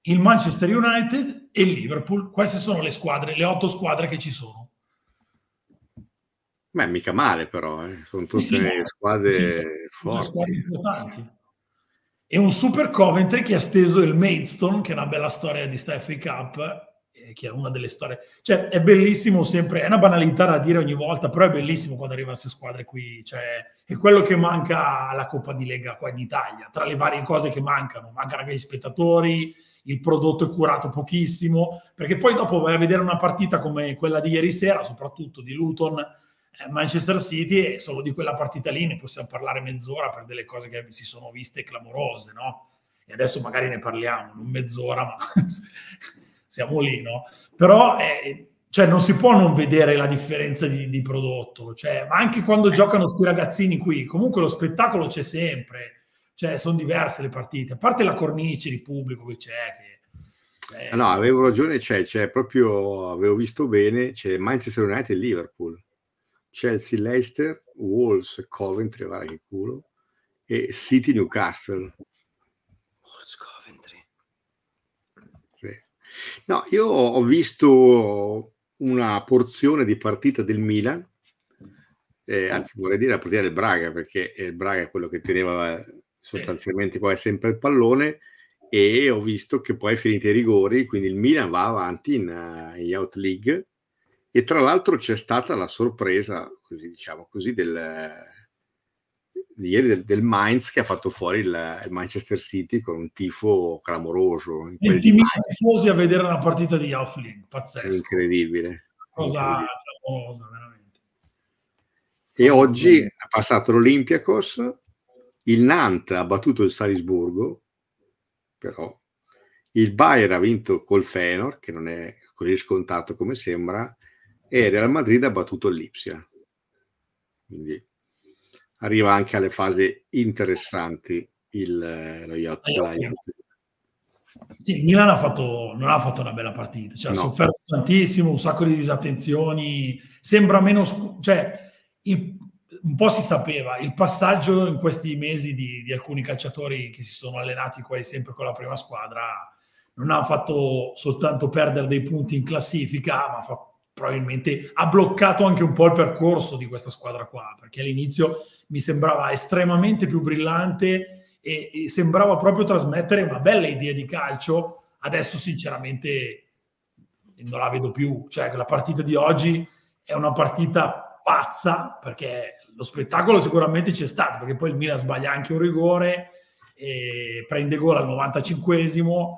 [SPEAKER 5] il Manchester United e il Liverpool. Queste sono le squadre, le otto squadre che ci sono.
[SPEAKER 1] Beh, mica male però, eh. sono tutte sì, squadre sì, forti. Squadre importanti.
[SPEAKER 5] E un super Coventry che ha steso il Maidstone, che è una bella storia di sta FA Cup, eh, che è una delle storie... Cioè, è bellissimo sempre, è una banalità da dire ogni volta, però è bellissimo quando arriva a queste squadre qui. Cioè, è quello che manca alla Coppa di Lega qua in Italia, tra le varie cose che mancano. Mancano anche gli spettatori, il prodotto è curato pochissimo, perché poi dopo vai a vedere una partita come quella di ieri sera, soprattutto di Luton, Manchester City e solo di quella partita lì ne possiamo parlare mezz'ora per delle cose che si sono viste clamorose, no? E adesso magari ne parliamo, non mezz'ora, ma siamo lì, no? Però eh, cioè, non si può non vedere la differenza di, di prodotto, cioè, ma anche quando giocano questi ragazzini qui, comunque lo spettacolo c'è sempre, cioè sono diverse le partite, a parte la cornice di pubblico che c'è,
[SPEAKER 1] che eh, no, avevo ragione, c'è, c'è proprio, avevo visto bene, c'è Manchester United e Liverpool. Chelsea, Leicester, Wolves, Coventry, guarda che culo, e City, Newcastle. Wolves, Coventry. No, io ho visto una porzione di partita del Milan, eh, anzi vorrei dire la partita del Braga, perché il Braga è quello che teneva sostanzialmente quasi sempre il pallone e ho visto che poi finito i rigori, quindi il Milan va avanti in, uh, in Out League e tra l'altro c'è stata la sorpresa, così diciamo così, del, di ieri del, del, Mainz che ha fatto fuori il, il, Manchester City con un tifo clamoroso.
[SPEAKER 5] In 20.000 tifosi a vedere una partita di Aufling, pazzesco.
[SPEAKER 1] È incredibile.
[SPEAKER 5] Cosa clamorosa, veramente.
[SPEAKER 1] E oggi è passato l'Olympiakos, il Nantes ha battuto il Salisburgo, però il Bayern ha vinto col Fenor, che non è così scontato come sembra, e Real Madrid ha battuto l'Ipsia. Quindi arriva anche alle fasi interessanti il, eh, lo yacht.
[SPEAKER 5] Sì, Milan ha fatto, non ha fatto una bella partita, cioè, no. ha sofferto tantissimo, un sacco di disattenzioni, sembra meno... Scu- cioè, il, un po' si sapeva, il passaggio in questi mesi di, di, alcuni calciatori che si sono allenati quasi sempre con la prima squadra non ha fatto soltanto perdere dei punti in classifica, ma ha fatto probabilmente ha bloccato anche un po' il percorso di questa squadra qua, perché all'inizio mi sembrava estremamente più brillante e, e sembrava proprio trasmettere una bella idea di calcio. Adesso sinceramente non la vedo più, cioè la partita di oggi è una partita pazza perché lo spettacolo sicuramente c'è stato, perché poi il Milan sbaglia anche un rigore e prende gol al 95esimo,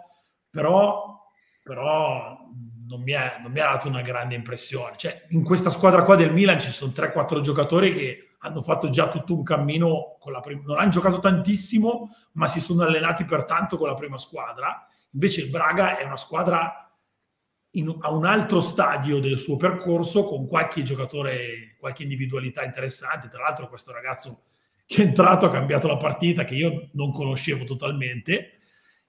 [SPEAKER 5] però, però non mi, è, non mi, ha dato una grande impressione. Cioè, in questa squadra qua del Milan ci sono 3-4 giocatori che hanno fatto già tutto un cammino con la prima... Non hanno giocato tantissimo, ma si sono allenati per tanto con la prima squadra. Invece il Braga è una squadra in, a un altro stadio del suo percorso con qualche giocatore, qualche individualità interessante. Tra l'altro questo ragazzo che è entrato ha cambiato la partita che io non conoscevo totalmente,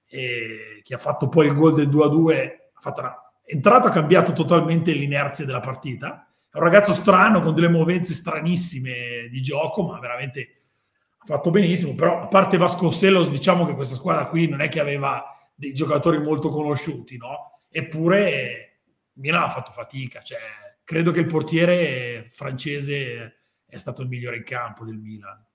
[SPEAKER 5] che ha fatto poi il gol del 2-2, ha fatto una, entrato ha cambiato totalmente l'inerzia della partita. È un ragazzo strano con delle movenze stranissime di gioco, ma veramente ha fatto benissimo. Però a parte Vasconcelos, diciamo che questa squadra qui non è che aveva dei giocatori molto conosciuti, no? eppure Milan ha fatto fatica. Cioè, credo che il portiere francese è stato il migliore in campo del Milan.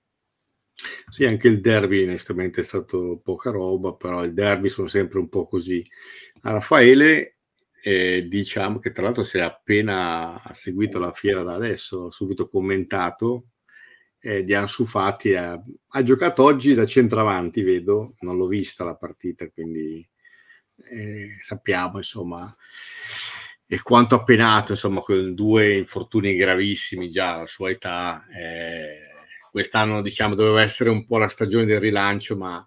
[SPEAKER 1] Sì, anche il derby onestamente è stato poca roba, però il derby sono sempre un po' così. Raffaele eh, diciamo che tra l'altro si è appena seguito la fiera da adesso, subito commentato eh, di Ansu Fati, ha, ha, giocato oggi da centravanti, vedo, non l'ho vista la partita, quindi eh, sappiamo insomma e quanto appenato insomma con due infortuni gravissimi già alla sua età eh, quest'anno diciamo doveva essere un po' la stagione del rilancio ma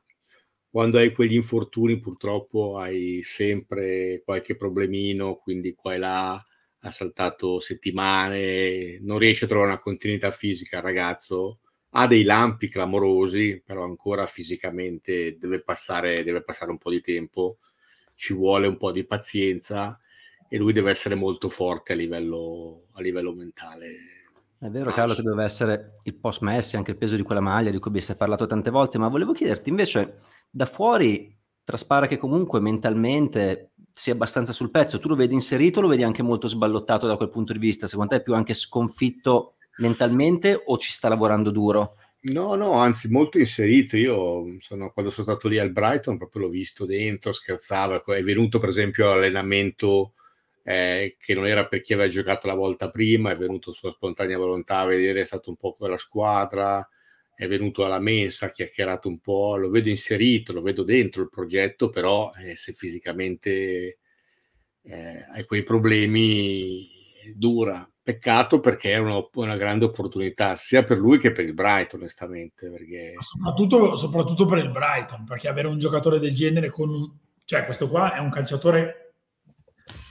[SPEAKER 1] quando hai quegli infortuni purtroppo hai sempre qualche problemino quindi qua e là ha saltato settimane non riesce a trovare una continuità fisica il ragazzo ha dei lampi clamorosi però ancora fisicamente deve passare, deve passare un po' di tempo ci vuole un po' di pazienza e lui deve essere molto forte a livello, a livello mentale.
[SPEAKER 6] È vero, Carlo, che deve essere il post Messi, anche il peso di quella maglia di cui si è parlato tante volte, ma volevo chiederti invece, da fuori traspare che comunque mentalmente sia abbastanza sul pezzo, tu lo vedi inserito, lo vedi anche molto sballottato da quel punto di vista, secondo te è più anche sconfitto mentalmente o ci sta lavorando duro?
[SPEAKER 1] No, no, anzi molto inserito. Io sono, quando sono stato lì al Brighton proprio l'ho visto dentro, scherzava. È venuto per esempio all'allenamento eh, che non era per chi aveva giocato la volta prima, è venuto sua spontanea volontà a vedere, è stato un po' con la squadra, è venuto alla mensa, ha chiacchierato un po', lo vedo inserito, lo vedo dentro il progetto, però eh, se fisicamente eh, hai quei problemi dura Peccato perché è una, una, grande opportunità sia per lui che per il Brighton, onestamente. Perché...
[SPEAKER 5] Soprattutto, soprattutto, per il Brighton, perché avere un giocatore del genere con... Cioè, questo qua è un calciatore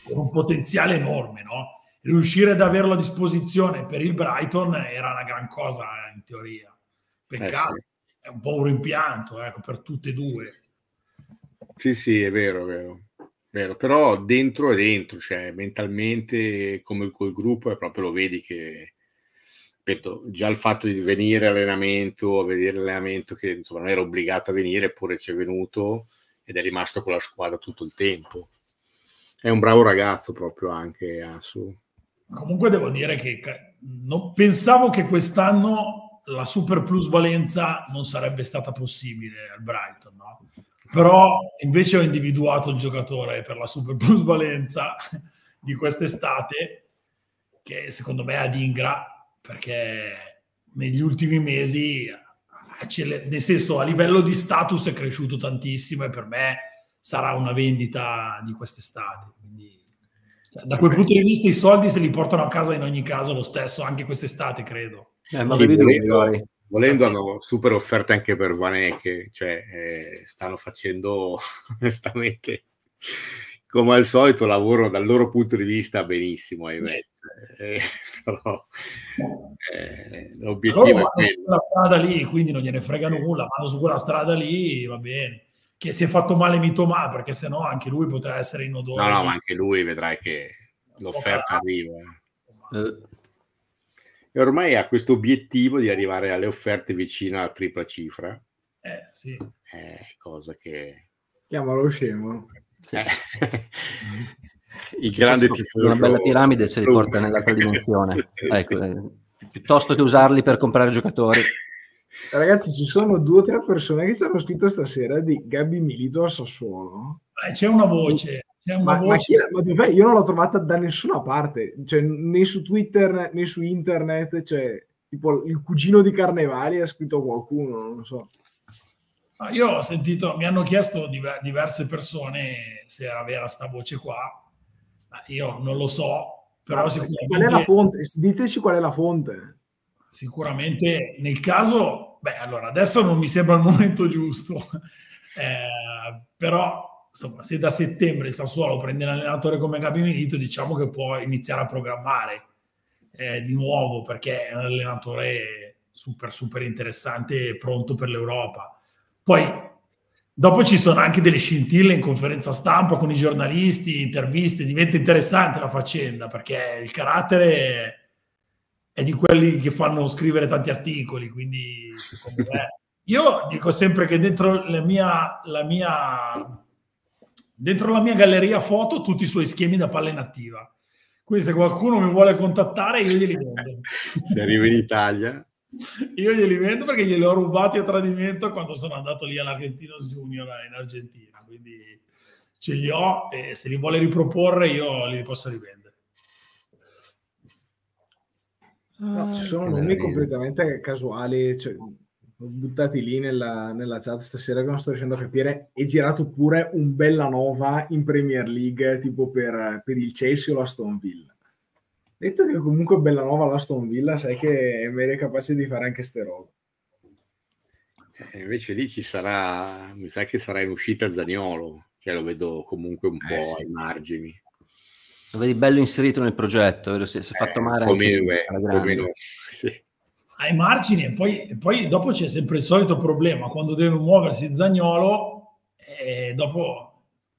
[SPEAKER 5] con un potenziale enorme, no? Riuscire ad averlo a disposizione per il Brighton era una gran cosa, in teoria. Peccato, eh sì. è un po' un rimpianto, ecco, per tutte e due.
[SPEAKER 1] Sì, sì, è vero, è vero. Vero, però dentro è dentro, cioè mentalmente come col gruppo è proprio lo vedi che ripeto, già il fatto di venire all'allenamento, a vedere l'allenamento che insomma non era obbligato a venire, eppure ci è venuto ed è rimasto con la squadra tutto il tempo. È un bravo ragazzo proprio anche Asu.
[SPEAKER 5] Comunque devo dire che non, pensavo che quest'anno la super plusvalenza non sarebbe stata possibile al Brighton, no? Però invece ho individuato il giocatore per la super plusvalenza di quest'estate, che secondo me è Adingra, perché negli ultimi mesi, nel senso a livello di status è cresciuto tantissimo e per me sarà una vendita di quest'estate. Quindi, cioè, da quel punto di vista i soldi se li portano a casa in ogni caso lo stesso, anche quest'estate credo.
[SPEAKER 1] Eh, ma volendo, volendo hanno super offerte anche per Vanecke, cioè eh, stanno facendo onestamente come al solito lavoro dal loro punto di vista benissimo, ahimè. Eh, però
[SPEAKER 5] eh, l'obiettivo è quello. la strada lì, quindi non gliene frega nulla, vanno su quella strada lì, va bene. Che si è fatto male Mitoma, perché sennò anche lui poteva essere in odore.
[SPEAKER 1] No, no, ma anche lui vedrai che l'offerta arriva. Eh e ormai ha questo obiettivo di arrivare alle offerte vicino alla tripla cifra.
[SPEAKER 5] Eh, sì.
[SPEAKER 1] Eh, cosa che...
[SPEAKER 3] Chiamalo scemo.
[SPEAKER 1] Eh. Il grande
[SPEAKER 6] tifoso... Una bella piramide se li porta nell'altra dimensione. ecco, eh, piuttosto che usarli per comprare giocatori.
[SPEAKER 3] Ragazzi, ci sono due o tre persone che ci hanno scritto stasera di Gabi Milito a Sassuolo.
[SPEAKER 5] Eh, c'è una voce.
[SPEAKER 3] Ma, ma, chi, ma io non l'ho trovata da nessuna parte, cioè, né su Twitter né su internet, cioè, tipo il cugino di Carnevali ha scritto qualcuno, non lo so.
[SPEAKER 5] Io ho sentito, mi hanno chiesto diverse persone se era vera sta voce qua, io non lo so, però
[SPEAKER 3] sicuramente... Qual è la fonte? Diteci qual è la fonte.
[SPEAKER 5] Sicuramente nel caso, beh, allora adesso non mi sembra il momento giusto, eh, però insomma, se da settembre il Sassuolo prende l'allenatore come Gabi Milito, diciamo che può iniziare a programmare eh, di nuovo perché è un allenatore super, super interessante e pronto per l'Europa. Poi Dopo ci sono anche delle scintille in conferenza stampa con i giornalisti, interviste, diventa interessante la faccenda perché il carattere è di quelli che fanno scrivere tanti articoli, quindi secondo me... Io dico sempre che dentro la mia, la mia, dentro la mia galleria foto tutti i suoi schemi da palla inattiva. Quindi se qualcuno mi vuole contattare io glieli vendo.
[SPEAKER 1] Se arriva in Italia...
[SPEAKER 5] Io glieli vendo perché glieli ho rubati a tradimento quando sono andato lì all'Argentinos Junior in Argentina. Quindi ce li ho e se li vuole riproporre io li posso rivendere.
[SPEAKER 3] No, ci sono nomi completamente casuali, cioè, buttati lì nella, nella, chat stasera che non sto riuscendo a capire. È girato pure un bella nova in Premier League, tipo per, per il Chelsea o la Stone Villa. Detto che comunque bella nuova la Stone Villa, sai che è capace di fare anche ste robe.
[SPEAKER 1] Eh, invece lì ci sarà, mi sa che sarà in uscita Zagnolo, che lo vedo comunque un eh, po' sì. ai margini.
[SPEAKER 6] Lo vedi bello inserito nel progetto, si è fatto eh, male
[SPEAKER 1] come, anche come no.
[SPEAKER 5] Ai margini e poi, poi, dopo c'è sempre il solito problema quando deve muoversi Zagnolo e dopo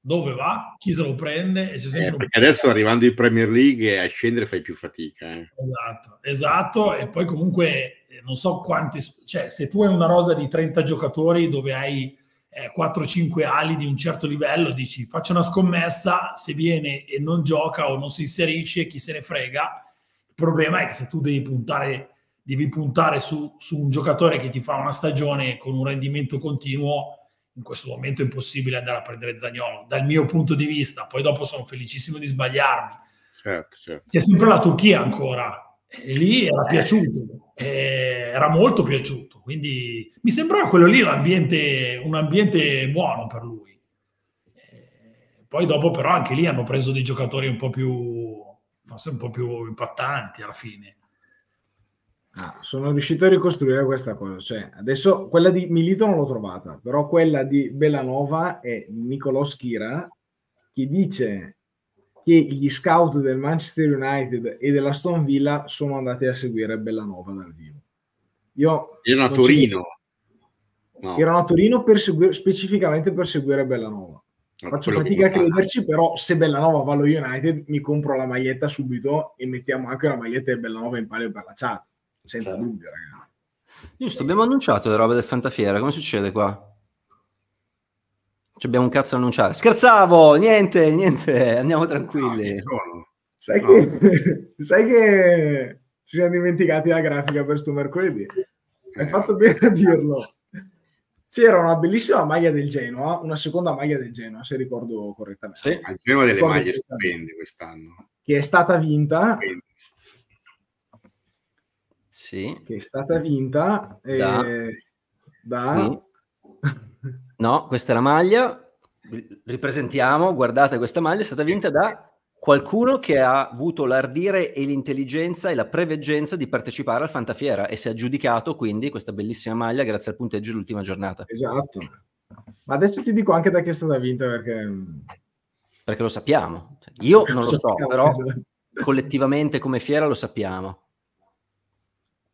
[SPEAKER 5] dove va, chi se lo prende. E
[SPEAKER 1] eh, perché adesso arrivando in Premier League a scendere fai più fatica. Eh.
[SPEAKER 5] Esatto, esatto. E poi comunque eh, non so quanti, cioè se tu hai una rosa di 30 giocatori dove hai eh, 4-5 ali di un certo livello, dici faccio una scommessa, se viene e non gioca o non si inserisce, chi se ne frega. Il problema è che se tu devi puntare, devi puntare su, su un giocatore che ti fa una stagione con un rendimento continuo, in questo momento è impossibile andare a prendere Zagnolo, dal mio punto di vista, poi dopo sono felicissimo di sbagliarmi. Certo, certo. C'è sempre la Turchia ancora, e lì era piaciuto, era molto piaciuto, quindi mi sembrava quello lì un ambiente, un ambiente buono per lui. Poi dopo però anche lì hanno preso dei giocatori un po' più, forse un po' più impattanti alla fine.
[SPEAKER 3] Ah, sono riuscito a ricostruire questa cosa. Cioè, adesso quella di Milito non l'ho trovata, però quella di Bellanova è Nicolò Schira che dice che gli scout del Manchester United e della Stone Villa sono andati a seguire Bellanova dal vivo. Io
[SPEAKER 1] erano a Torino.
[SPEAKER 3] No. Erano a Torino per seguire, specificamente per seguire Bellanova. No, Faccio fatica a crederci, però se Bellanova va allo United mi compro la maglietta subito e mettiamo anche la maglietta di Bellanova in palio per la chat senza certo. dubbio, ragazzi.
[SPEAKER 6] Giusto, abbiamo annunciato le robe del Fantafiera, come succede qua? Ci abbiamo un cazzo da annunciare. Scherzavo, niente, niente, andiamo tranquilli. No,
[SPEAKER 3] sai, no. che, sai che ci siamo dimenticati la grafica per sto mercoledì? Hai fatto bene a dirlo. C'era una bellissima maglia del Genoa, una seconda maglia del Genoa, se ricordo correttamente.
[SPEAKER 1] Sì, il Genoa delle maglie stupende quest'anno.
[SPEAKER 3] Che è stata vinta.
[SPEAKER 6] Stupende sì.
[SPEAKER 3] che è stata vinta da, eh, da...
[SPEAKER 6] No, questa è la maglia. Ripresentiamo, guardate, questa maglia è stata vinta da qualcuno che ha avuto l'ardire e l'intelligenza e la preveggenza di partecipare al Fantafiera e si è aggiudicato quindi questa bellissima maglia grazie al punteggio dell'ultima giornata.
[SPEAKER 3] Esatto. Ma adesso ti dico anche da chi è stata vinta perché...
[SPEAKER 6] Perché lo sappiamo. Cioè, io non lo, lo so, però esatto. collettivamente come fiera lo sappiamo.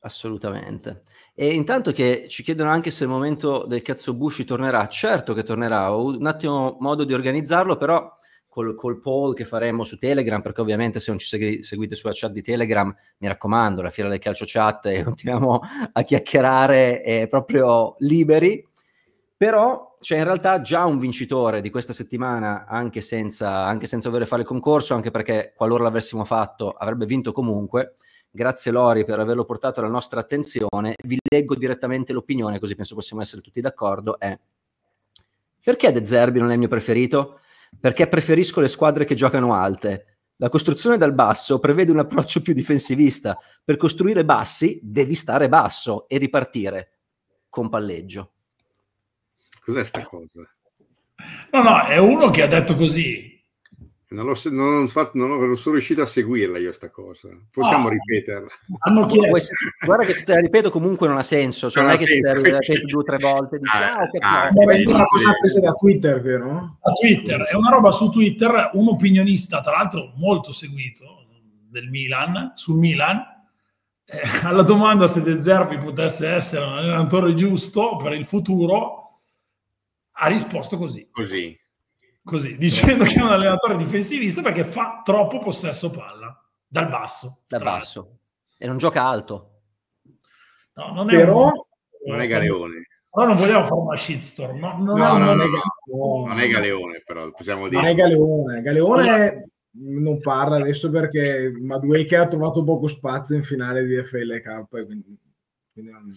[SPEAKER 6] Assolutamente. E intanto che ci chiedono anche se il momento del cazzo Bushi tornerà, certo che tornerà, ho un attimo modo di organizzarlo, però col, col poll che faremo su Telegram, perché ovviamente se non ci segui, seguite sulla chat di Telegram, mi raccomando, la fiera del calcio chat e continuiamo a chiacchierare eh, proprio liberi, però c'è in realtà già un vincitore di questa settimana, anche senza, anche senza dover fare il concorso, anche perché qualora l'avessimo fatto avrebbe vinto comunque, Grazie Lori per averlo portato alla nostra attenzione. Vi leggo direttamente l'opinione, così penso possiamo essere tutti d'accordo. È perché De Zerbi non è il mio preferito? Perché preferisco le squadre che giocano alte. La costruzione dal basso prevede un approccio più difensivista. Per costruire bassi devi stare basso e ripartire con palleggio.
[SPEAKER 1] Cos'è sta cosa?
[SPEAKER 5] No, no, è uno che ha detto così.
[SPEAKER 1] Non, l'ho, non, fatto, non, non, sono riuscito a seguirla io sta cosa. Possiamo oh, ripeterla.
[SPEAKER 6] Hanno chiesto. Guarda che te la ripeto comunque non ha senso. Cioè non, non è che te la ripeti due o tre volte dici, ah, ah,
[SPEAKER 3] ah, ah questa è una cosa presa da Twitter, vero?
[SPEAKER 5] Da Twitter. È una roba su Twitter, un opinionista, tra l'altro molto seguito, del Milan, sul Milan, eh, alla domanda se De Zerbi potesse essere un allenatore giusto per il futuro, ha risposto così.
[SPEAKER 1] Così
[SPEAKER 5] così, dicendo che è un allenatore difensivista perché fa troppo possesso palla dal basso.
[SPEAKER 6] Dal basso. E non gioca alto.
[SPEAKER 5] No, non è Però un...
[SPEAKER 1] non è Galeone.
[SPEAKER 5] Però non vogliamo fare una shitstorm. No, non,
[SPEAKER 1] no, no, no, no, non è Galeone, però possiamo dire.
[SPEAKER 3] Non è Galeone. Galeone non parla adesso perché Madueke ha trovato poco spazio in finale di FLK. Quindi, quindi non...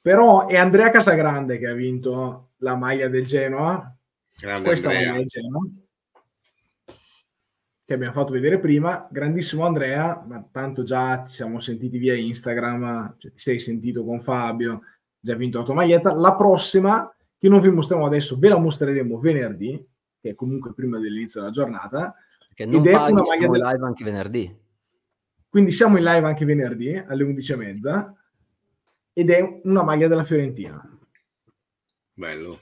[SPEAKER 3] Però è Andrea Casagrande che ha vinto la maglia del Genoa
[SPEAKER 1] Grande Questa Andrea. è legge, no?
[SPEAKER 3] che abbiamo fatto vedere prima. Grandissimo Andrea, ma tanto già ci siamo sentiti via Instagram, cioè ti sei sentito con Fabio, già vinto la tua maglietta. La prossima, che non vi mostriamo adesso, ve la mostreremo venerdì, che è comunque prima dell'inizio della giornata.
[SPEAKER 6] Che non ed è una maglia del... live anche venerdì.
[SPEAKER 3] Quindi siamo in live anche venerdì alle 11.30 ed è una maglia della Fiorentina.
[SPEAKER 1] Bello.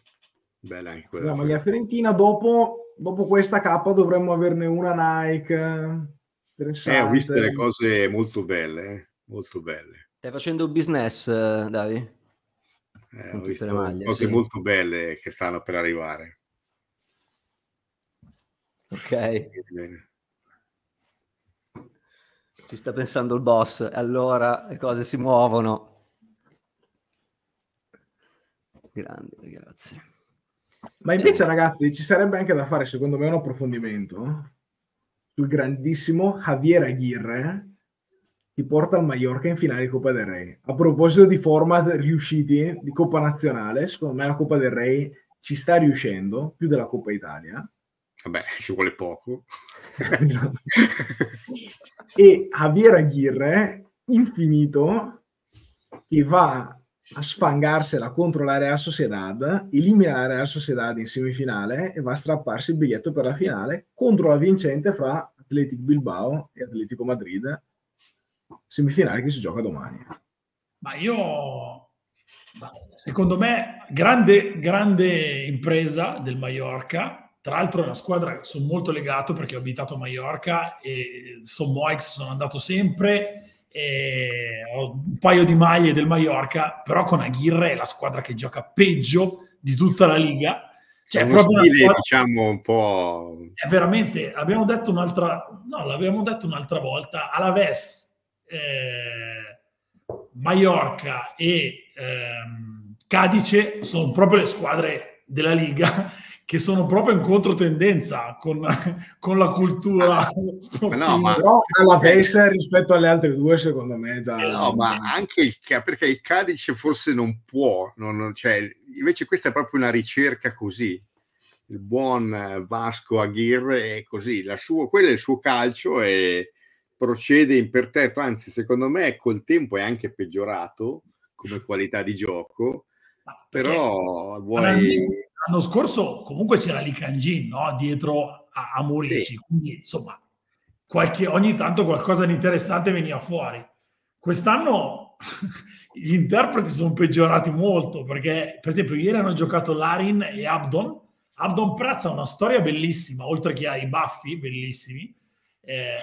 [SPEAKER 1] Bella anche
[SPEAKER 3] quella. La maglia fiorentina. Dopo, dopo questa K dovremmo averne una Nike.
[SPEAKER 1] Eh, ho visto delle cose molto belle, eh? molto belle.
[SPEAKER 6] Stai facendo business, uh, Davi?
[SPEAKER 1] Eh, ho visto maglie, cose sì. molto belle che stanno per arrivare.
[SPEAKER 6] Ok. Ci sta pensando il boss, allora le cose si muovono. Grandi ragazzi.
[SPEAKER 3] Ma invece, ragazzi, ci sarebbe anche da fare, secondo me, un approfondimento sul grandissimo Javier Aguirre che porta il Mallorca in finale di Coppa del Re. A proposito di format riusciti di Coppa Nazionale, secondo me la Coppa del Re ci sta riuscendo più della Coppa Italia.
[SPEAKER 1] Vabbè, ci vuole poco.
[SPEAKER 3] e Javier Aguirre, infinito, che va a sfangarsela contro la Real Sociedad, elimina la Real Sociedad in semifinale e va a strapparsi il biglietto per la finale contro la vincente fra Atletico Bilbao e Atletico Madrid, semifinale che si gioca domani.
[SPEAKER 5] Ma io, secondo me, grande, grande impresa del Mallorca. Tra l'altro è una squadra che sono molto legato perché ho abitato a Mallorca e son Moix sono andato sempre ho un paio di maglie del Mallorca, però con Aguirre è la squadra che gioca peggio di tutta la Liga.
[SPEAKER 1] Cioè, è proprio stile, squadra... diciamo, un po'...
[SPEAKER 5] È veramente, abbiamo detto un'altra... No, l'abbiamo detto un'altra volta, Alaves, eh, Mallorca e eh, Cadice sono proprio le squadre della Liga che sono proprio in controtendenza con, con la cultura
[SPEAKER 3] sportiva. No, ma... Però alla Vesa rispetto alle altre due, secondo me, già...
[SPEAKER 1] Eh no, ma anche il, perché il Cadice forse non può, non, non, cioè, invece questa è proprio una ricerca così. Il buon Vasco Aguirre è così, la sua, quello è il suo calcio e procede imperterrito, anzi secondo me col tempo è anche peggiorato come qualità di gioco, però vuoi
[SPEAKER 5] l'anno scorso comunque c'era l'Icanjin no? dietro a, a Murici, sì. quindi insomma qualche, ogni tanto qualcosa di interessante veniva fuori. Quest'anno gli interpreti sono peggiorati molto perché per esempio ieri hanno giocato Larin e Abdon. Abdon Praz ha una storia bellissima, oltre che ai baffi bellissimi eh,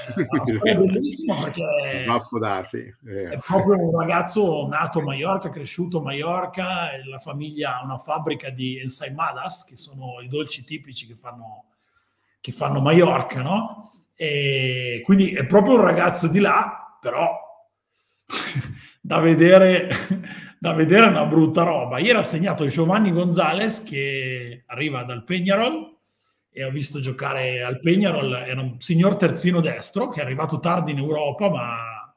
[SPEAKER 5] è bellissimo perché
[SPEAKER 1] Baffo da, sì. eh.
[SPEAKER 5] è proprio un ragazzo nato a Mallorca, cresciuto a Mallorca, la famiglia ha una fabbrica di ensaimadas, che sono i dolci tipici che fanno, che fanno Mallorca, no? E quindi è proprio un ragazzo di là, però da vedere, da vedere una brutta roba. Ieri ha segnato Giovanni Gonzalez che arriva dal Peñarol e ho visto giocare al Peñarol, era un signor terzino destro che è arrivato tardi in Europa, ma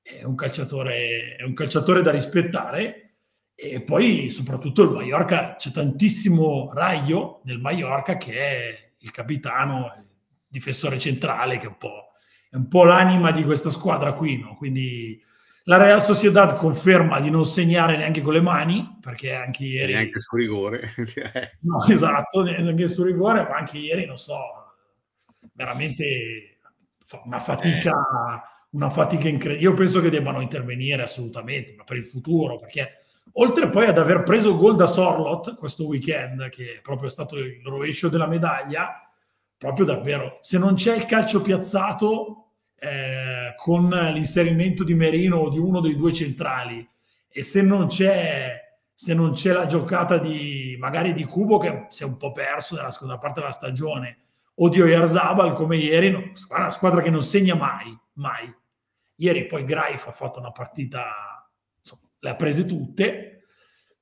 [SPEAKER 5] è un calciatore, è un calciatore da rispettare. E poi soprattutto il Mallorca, c'è tantissimo Raio nel Mallorca che è il capitano, il difensore centrale, che è un po', è un po l'anima di questa squadra qui. No? Quindi la Real Sociedad conferma di non segnare neanche con le mani, perché anche ieri...
[SPEAKER 1] Neanche su rigore.
[SPEAKER 5] no, esatto, neanche su rigore, ma anche ieri, non so, veramente una fatica, una fatica incredibile. Io penso che debbano intervenire assolutamente, ma per il futuro, perché oltre poi ad aver preso gol da Sorlot questo weekend, che è proprio stato il rovescio della medaglia, proprio davvero, se non c'è il calcio piazzato eh, con l'inserimento di Merino o di uno dei due centrali e se non c'è se non c'è la giocata di magari di Cubo che si è un po' perso nella seconda parte della stagione o di Oyarzabal come ieri, no, una squadra che non segna mai, mai. Ieri poi Graif ha fatto una partita, insomma, le ha prese tutte,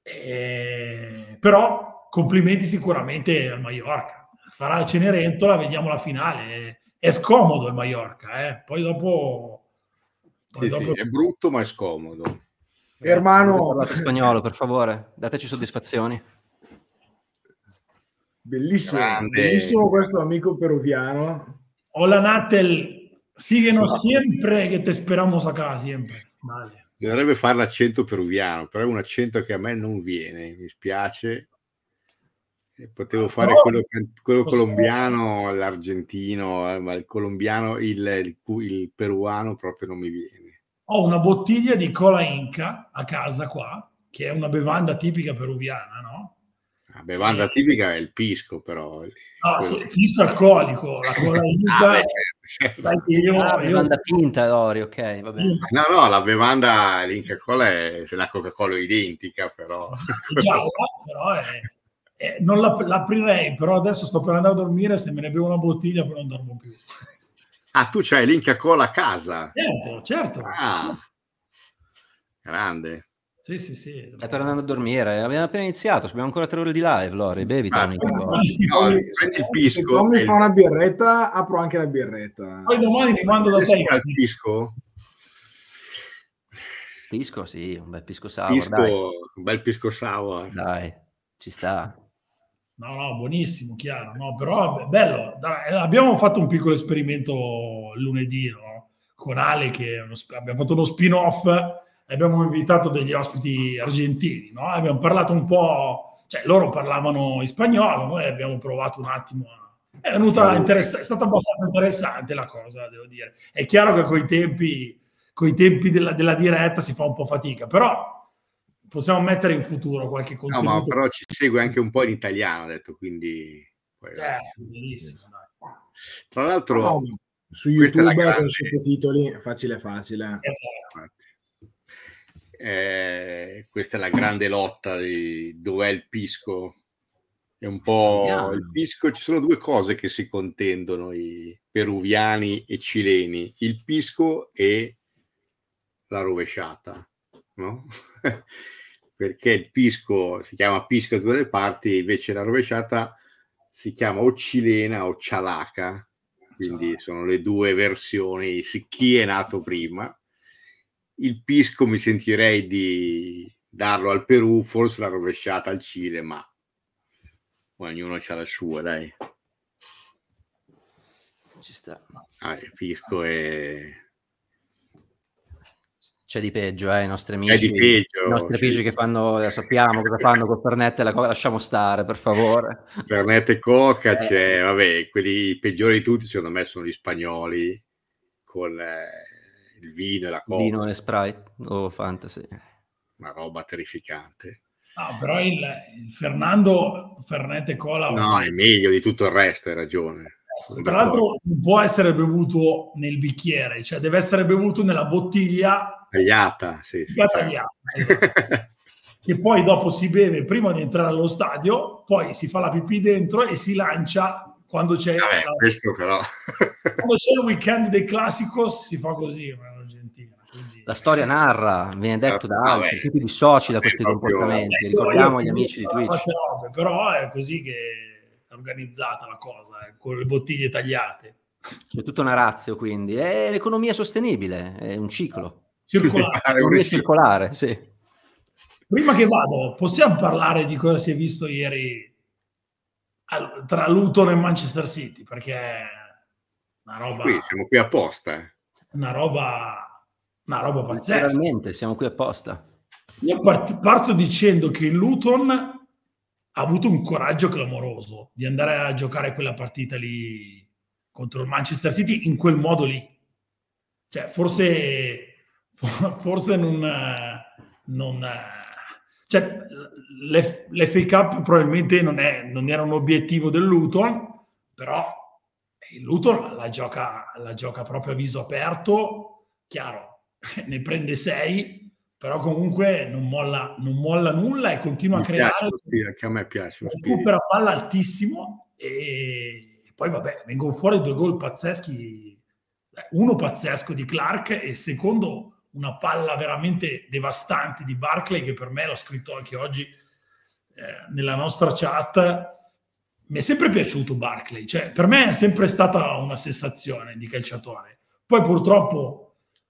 [SPEAKER 5] eh, però complimenti sicuramente al Mallorca. Farà la Cenerentola, vediamo la finale. È scomodo il Mallorca, eh. poi dopo...
[SPEAKER 1] Poi sì, dopo... Sì, è brutto ma è scomodo.
[SPEAKER 6] Parlate spagnolo, per favore, dateci soddisfazioni.
[SPEAKER 3] Bellissimo, bellissimo questo amico peruviano.
[SPEAKER 5] Hola Natel, síguenos sempre che te speramos acá, sempre. Vale.
[SPEAKER 1] Bisognerebbe fare l'accento peruviano, però è un accento che a me non viene, mi spiace. Potevo fare no, quello, quello colombiano, l'argentino, eh, ma il colombiano, il, il, il peruano proprio non mi viene
[SPEAKER 5] ho una bottiglia di cola inca a casa qua, che è una bevanda tipica peruviana, no?
[SPEAKER 1] La bevanda e... tipica è il pisco, però.
[SPEAKER 5] No, sì, il pisco alcolico, la cola inca. ah, beh,
[SPEAKER 6] certo, certo. Io, ah, io... bevanda tinta, Lori, ok, va bene.
[SPEAKER 1] No, no, la bevanda, l'Inca Cola è la Coca-Cola identica, però.
[SPEAKER 5] Già, però è... Eh, non l'aprirei, però adesso sto per andare a dormire, se me ne bevo una bottiglia poi non dormo più.
[SPEAKER 1] Ah, tu c'hai l'Inca Cola a casa?
[SPEAKER 5] Certo, certo.
[SPEAKER 1] Ah, grande.
[SPEAKER 5] Sì, sì, sì.
[SPEAKER 6] È per andare a dormire. Abbiamo appena iniziato, abbiamo ancora tre ore di live, Lori. Bevi ah, no,
[SPEAKER 3] prendi il pisco. Se mi fa una birretta, apro anche la birretta.
[SPEAKER 5] Poi domani mi mando da te.
[SPEAKER 1] il pisco?
[SPEAKER 6] Pisco, sì, un bel pisco sour,
[SPEAKER 1] pisco, dai. Un bel pisco sour.
[SPEAKER 6] Dai, ci sta.
[SPEAKER 5] No, no, buonissimo, chiaro. No, però bello. Dai, abbiamo fatto un piccolo esperimento lunedì no? con Ale, che abbiamo fatto uno spin-off e abbiamo invitato degli ospiti argentini. No? Abbiamo parlato un po', cioè loro parlavano in spagnolo, noi abbiamo provato un attimo a... È, venuta interess- è stata abbastanza interessante la cosa, devo dire. È chiaro che con i tempi, coi tempi della, della diretta si fa un po' fatica, però possiamo mettere in futuro qualche contenuto.
[SPEAKER 1] No, ma però ci segue anche un po' in italiano, ha detto, quindi...
[SPEAKER 5] Eh, bellissimo,
[SPEAKER 1] Tra l'altro...
[SPEAKER 3] No, su YouTube con sottotitoli, facile facile. Esatto.
[SPEAKER 1] Eh, questa è la grande lotta di dov'è il pisco. È un po' il pisco. Ci sono due cose che si contendono i peruviani e cileni: il pisco e la rovesciata, no? perché il pisco si chiama pisco da tutte le parti, invece la rovesciata si chiama o cilena o cialaca, quindi sono le due versioni, chi è nato prima. Il pisco mi sentirei di darlo al Perù, forse la rovesciata al Cile, ma ognuno ha la sua, dai.
[SPEAKER 6] Ci sta.
[SPEAKER 1] Ah, il pisco è
[SPEAKER 6] c'è di peggio, eh, i nostri amici,
[SPEAKER 1] C'è di peggio,
[SPEAKER 6] i nostri amici che fanno, sappiamo cosa fanno con Pernette e la Coca, lasciamo stare, per favore.
[SPEAKER 1] Pernette e Coca, eh. c'è, vabbè, quelli peggiori di tutti, secondo me, sono gli spagnoli con eh, il vino e la Coca.
[SPEAKER 6] Vino e Sprite o oh, Fantasy.
[SPEAKER 1] Una roba terrificante.
[SPEAKER 5] No, però il, il Fernando Fernette e Cola...
[SPEAKER 1] No, è meglio di tutto il resto, hai ragione.
[SPEAKER 5] Tra l'altro non può essere bevuto nel bicchiere, cioè deve essere bevuto nella bottiglia
[SPEAKER 1] tagliata, sì, sì,
[SPEAKER 5] certo. tagliata esatto. che poi dopo si beve prima di entrare allo stadio, poi si fa la pipì dentro e si lancia quando c'è,
[SPEAKER 1] Vabbè, la... questo però.
[SPEAKER 5] quando c'è il weekend dei classicos si fa così.
[SPEAKER 6] La storia narra, viene detto da altri, tutti dissoci da questi proprio... comportamenti. Ricordiamo gli amici di Twitch.
[SPEAKER 5] Però è così che è organizzata la cosa, eh, con le bottiglie tagliate.
[SPEAKER 6] C'è tutta una razza quindi, è l'economia sostenibile, è un ciclo
[SPEAKER 5] circolare.
[SPEAKER 6] circolare sì.
[SPEAKER 5] Prima che vado, possiamo parlare di cosa si è visto ieri tra Luton e Manchester City? Perché una roba...
[SPEAKER 1] Qui siamo qui apposta. Eh.
[SPEAKER 5] Una roba, una roba pazzesca.
[SPEAKER 6] Letteralmente, siamo qui apposta.
[SPEAKER 5] Io parto dicendo che il Luton ha avuto un coraggio clamoroso di andare a giocare quella partita lì contro il Manchester City in quel modo lì. Cioè, forse, forse non, non cioè, l'FA Cup probabilmente non, è, non, era un obiettivo del Luton, però il Luton la gioca, la gioca proprio a viso aperto, chiaro, ne prende sei, però comunque non molla, non molla nulla e continua
[SPEAKER 1] Mi
[SPEAKER 5] a creare.
[SPEAKER 1] Che a me piace.
[SPEAKER 5] Recupera palla altissimo e poi vabbè, vengono fuori due gol pazzeschi, uno pazzesco di Clark e secondo una palla veramente devastante di Barclay che per me l'ho scritto anche oggi eh, nella nostra chat. Mi è sempre piaciuto Barclay, cioè per me è sempre stata una sensazione di calciatore. Poi purtroppo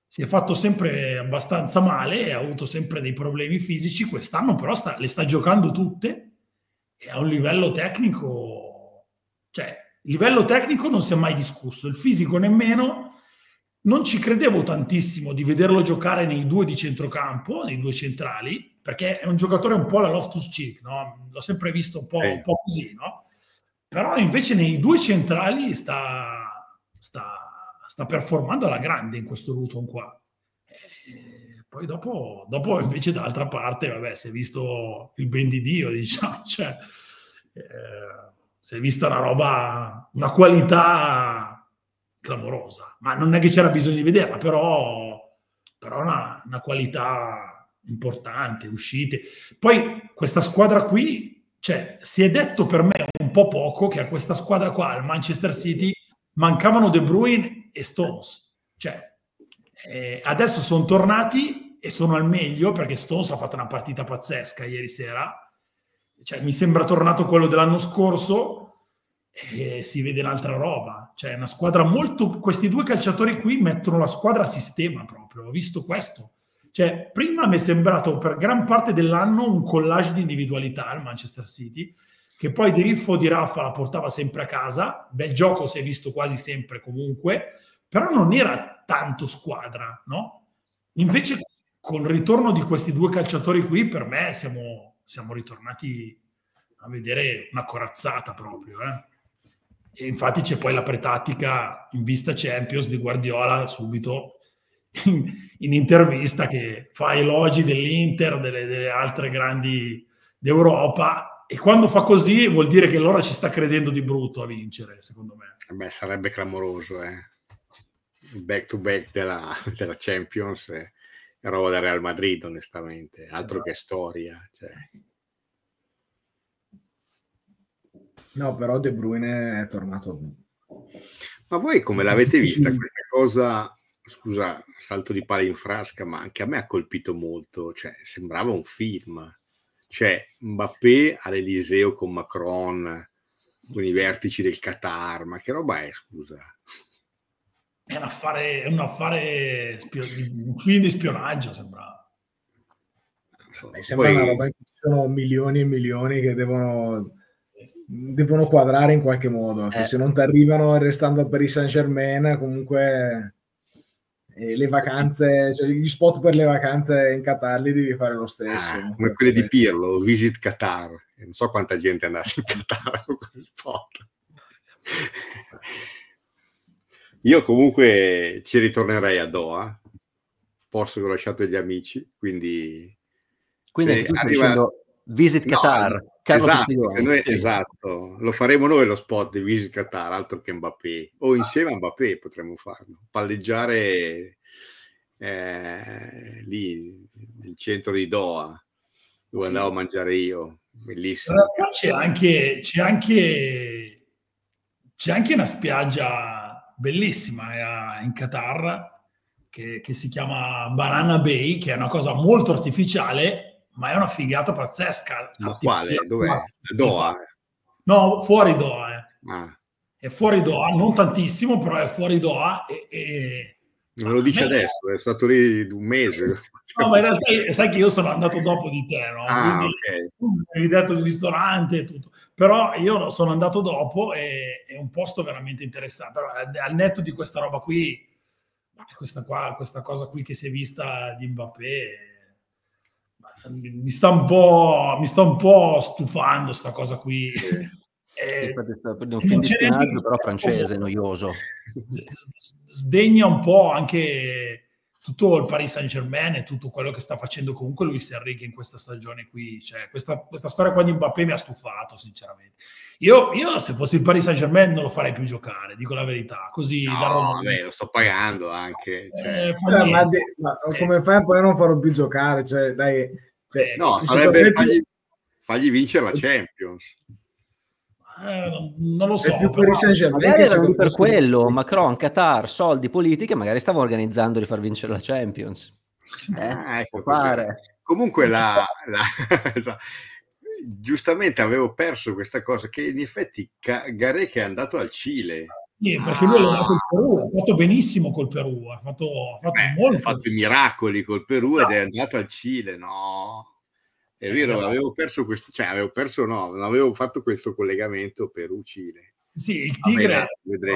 [SPEAKER 5] si è fatto sempre abbastanza male ha avuto sempre dei problemi fisici. Quest'anno però sta, le sta giocando tutte e a un livello tecnico, cioè il livello tecnico non si è mai discusso, il fisico nemmeno non ci credevo tantissimo di vederlo giocare nei due di centrocampo, nei due centrali, perché è un giocatore un po' la Loftus Cheek, no? L'ho sempre visto un po', un po', così, no? Però invece nei due centrali sta, sta, sta performando alla grande in questo Luton qua. E poi dopo, dopo invece dall'altra parte, vabbè, si è visto il ben di Dio, diciamo, cioè, eh, si è vista una roba, una qualità clamorosa, ma non è che c'era bisogno di vederla, però, però una, una qualità importante, uscite. Poi questa squadra qui, cioè, si è detto per me un po' poco che a questa squadra qua, al Manchester City, mancavano De Bruyne e Stones. Cioè, eh, adesso sono tornati e sono al meglio perché Stones ha fatto una partita pazzesca ieri sera. Cioè, mi sembra tornato quello dell'anno scorso e si vede un'altra roba. Cioè, una squadra molto. Questi due calciatori qui mettono la squadra a sistema proprio. Ho visto questo. Cioè, prima mi è sembrato per gran parte dell'anno un collage di individualità al Manchester City, che poi di riffo di Raffa la portava sempre a casa. Bel gioco si è visto quasi sempre comunque, però non era tanto squadra, no? Invece, con il ritorno di questi due calciatori qui, per me siamo, siamo ritornati a vedere una corazzata proprio, eh. E infatti c'è poi la pretattica in vista Champions di Guardiola subito in, in intervista che fa elogi dell'Inter, delle, delle altre grandi d'Europa e quando fa così vuol dire che allora ci sta credendo di brutto a vincere, secondo me.
[SPEAKER 1] Eh beh, sarebbe clamoroso, eh. Back to back della, della Champions è roba del Real Madrid, onestamente, altro esatto. che storia. Cioè.
[SPEAKER 3] No, però De Bruyne è tornato.
[SPEAKER 1] Ma voi come l'avete vista questa cosa? Scusa, salto di pari in frasca, ma anche a me ha colpito molto. Cioè, sembrava un film. Cioè, Mbappé all'Eliseo con Macron, con i vertici del Qatar. Ma che roba è, scusa?
[SPEAKER 5] È un affare, è un, affare un film di spionaggio, sembrava.
[SPEAKER 3] So, sembra poi... una roba in cui ci sono milioni e milioni che devono devono quadrare in qualche modo, eh. se non ti arrivano restando per i Saint Germain, comunque eh, le vacanze, cioè gli spot per le vacanze in Qatar li devi fare lo stesso.
[SPEAKER 1] Ah, come quelli di Pirlo, Visit Qatar. Non so quanta gente è andata in Qatar con quel spot. Io comunque ci ritornerei a Doha, posto che ho lasciato gli amici, quindi...
[SPEAKER 6] Quindi arriva... dicendo Visit Qatar. No,
[SPEAKER 1] Esatto, noi, esatto, lo faremo noi lo spot di Visit Qatar, altro che Mbappé, o insieme a Mbappé potremmo farlo, palleggiare eh, lì nel centro di Doha, dove andavo a mangiare io, bellissimo.
[SPEAKER 5] C'è anche, c'è anche, c'è anche una spiaggia bellissima eh, in Qatar che, che si chiama Banana Bay, che è una cosa molto artificiale ma è una figata pazzesca.
[SPEAKER 1] Ma quale? Dov'è? Doha?
[SPEAKER 5] No, fuori Doha. Eh. Ah. È fuori Doha, non tantissimo, però è fuori Doha. E, e...
[SPEAKER 1] Non lo dice adesso, è stato lì un mese.
[SPEAKER 5] No, ma in realtà sai che io sono andato dopo di te, no?
[SPEAKER 1] Ah, Quindi okay.
[SPEAKER 5] mi hai detto il ristorante e tutto. Però io sono andato dopo e è un posto veramente interessante. Però al netto di questa roba qui, questa, qua, questa cosa qui che si è vista di Mbappé mi sta un po', mi sta un po' stufando sta cosa qui.
[SPEAKER 1] Sì.
[SPEAKER 6] Eh, sì, un film di spionaggio, però francese, noioso.
[SPEAKER 5] Sdegna un po' anche tutto il Paris Saint Germain e tutto quello che sta facendo comunque Luis Enrique in questa stagione qui. Cioè, questa, questa storia qua di Mbappé mi ha stufato, sinceramente. Io, io, se fossi il Paris Saint Germain non lo farei più giocare, dico la verità. Così
[SPEAKER 1] no,
[SPEAKER 5] da
[SPEAKER 1] Roma. Vabbè, lo sto pagando anche. Cioè.
[SPEAKER 3] Eh, cioè, ma, de, ma eh. come fai poi a non farlo più giocare? Cioè, dai, cioè,
[SPEAKER 1] no, sarebbe fargli, fargli vincere la Champions.
[SPEAKER 5] Eh, non lo so.
[SPEAKER 6] Più però, magari era più per quello, Macron, Qatar, soldi, politiche, magari stava organizzando di far vincere la Champions.
[SPEAKER 1] Eh, ah, ecco, Comunque la, la giustamente avevo perso questa cosa che in effetti Garek è andato al Cile.
[SPEAKER 5] Sì, perché ah. lui ha fatto benissimo col Perù, ha fatto, ha fatto,
[SPEAKER 1] Beh,
[SPEAKER 5] molto.
[SPEAKER 1] ha fatto i miracoli col Perù esatto. ed è andato al Cile, no? È vero, avevo perso questo, cioè avevo perso no, non avevo fatto questo collegamento Perù-Cile.
[SPEAKER 5] Sì, il Tigre ha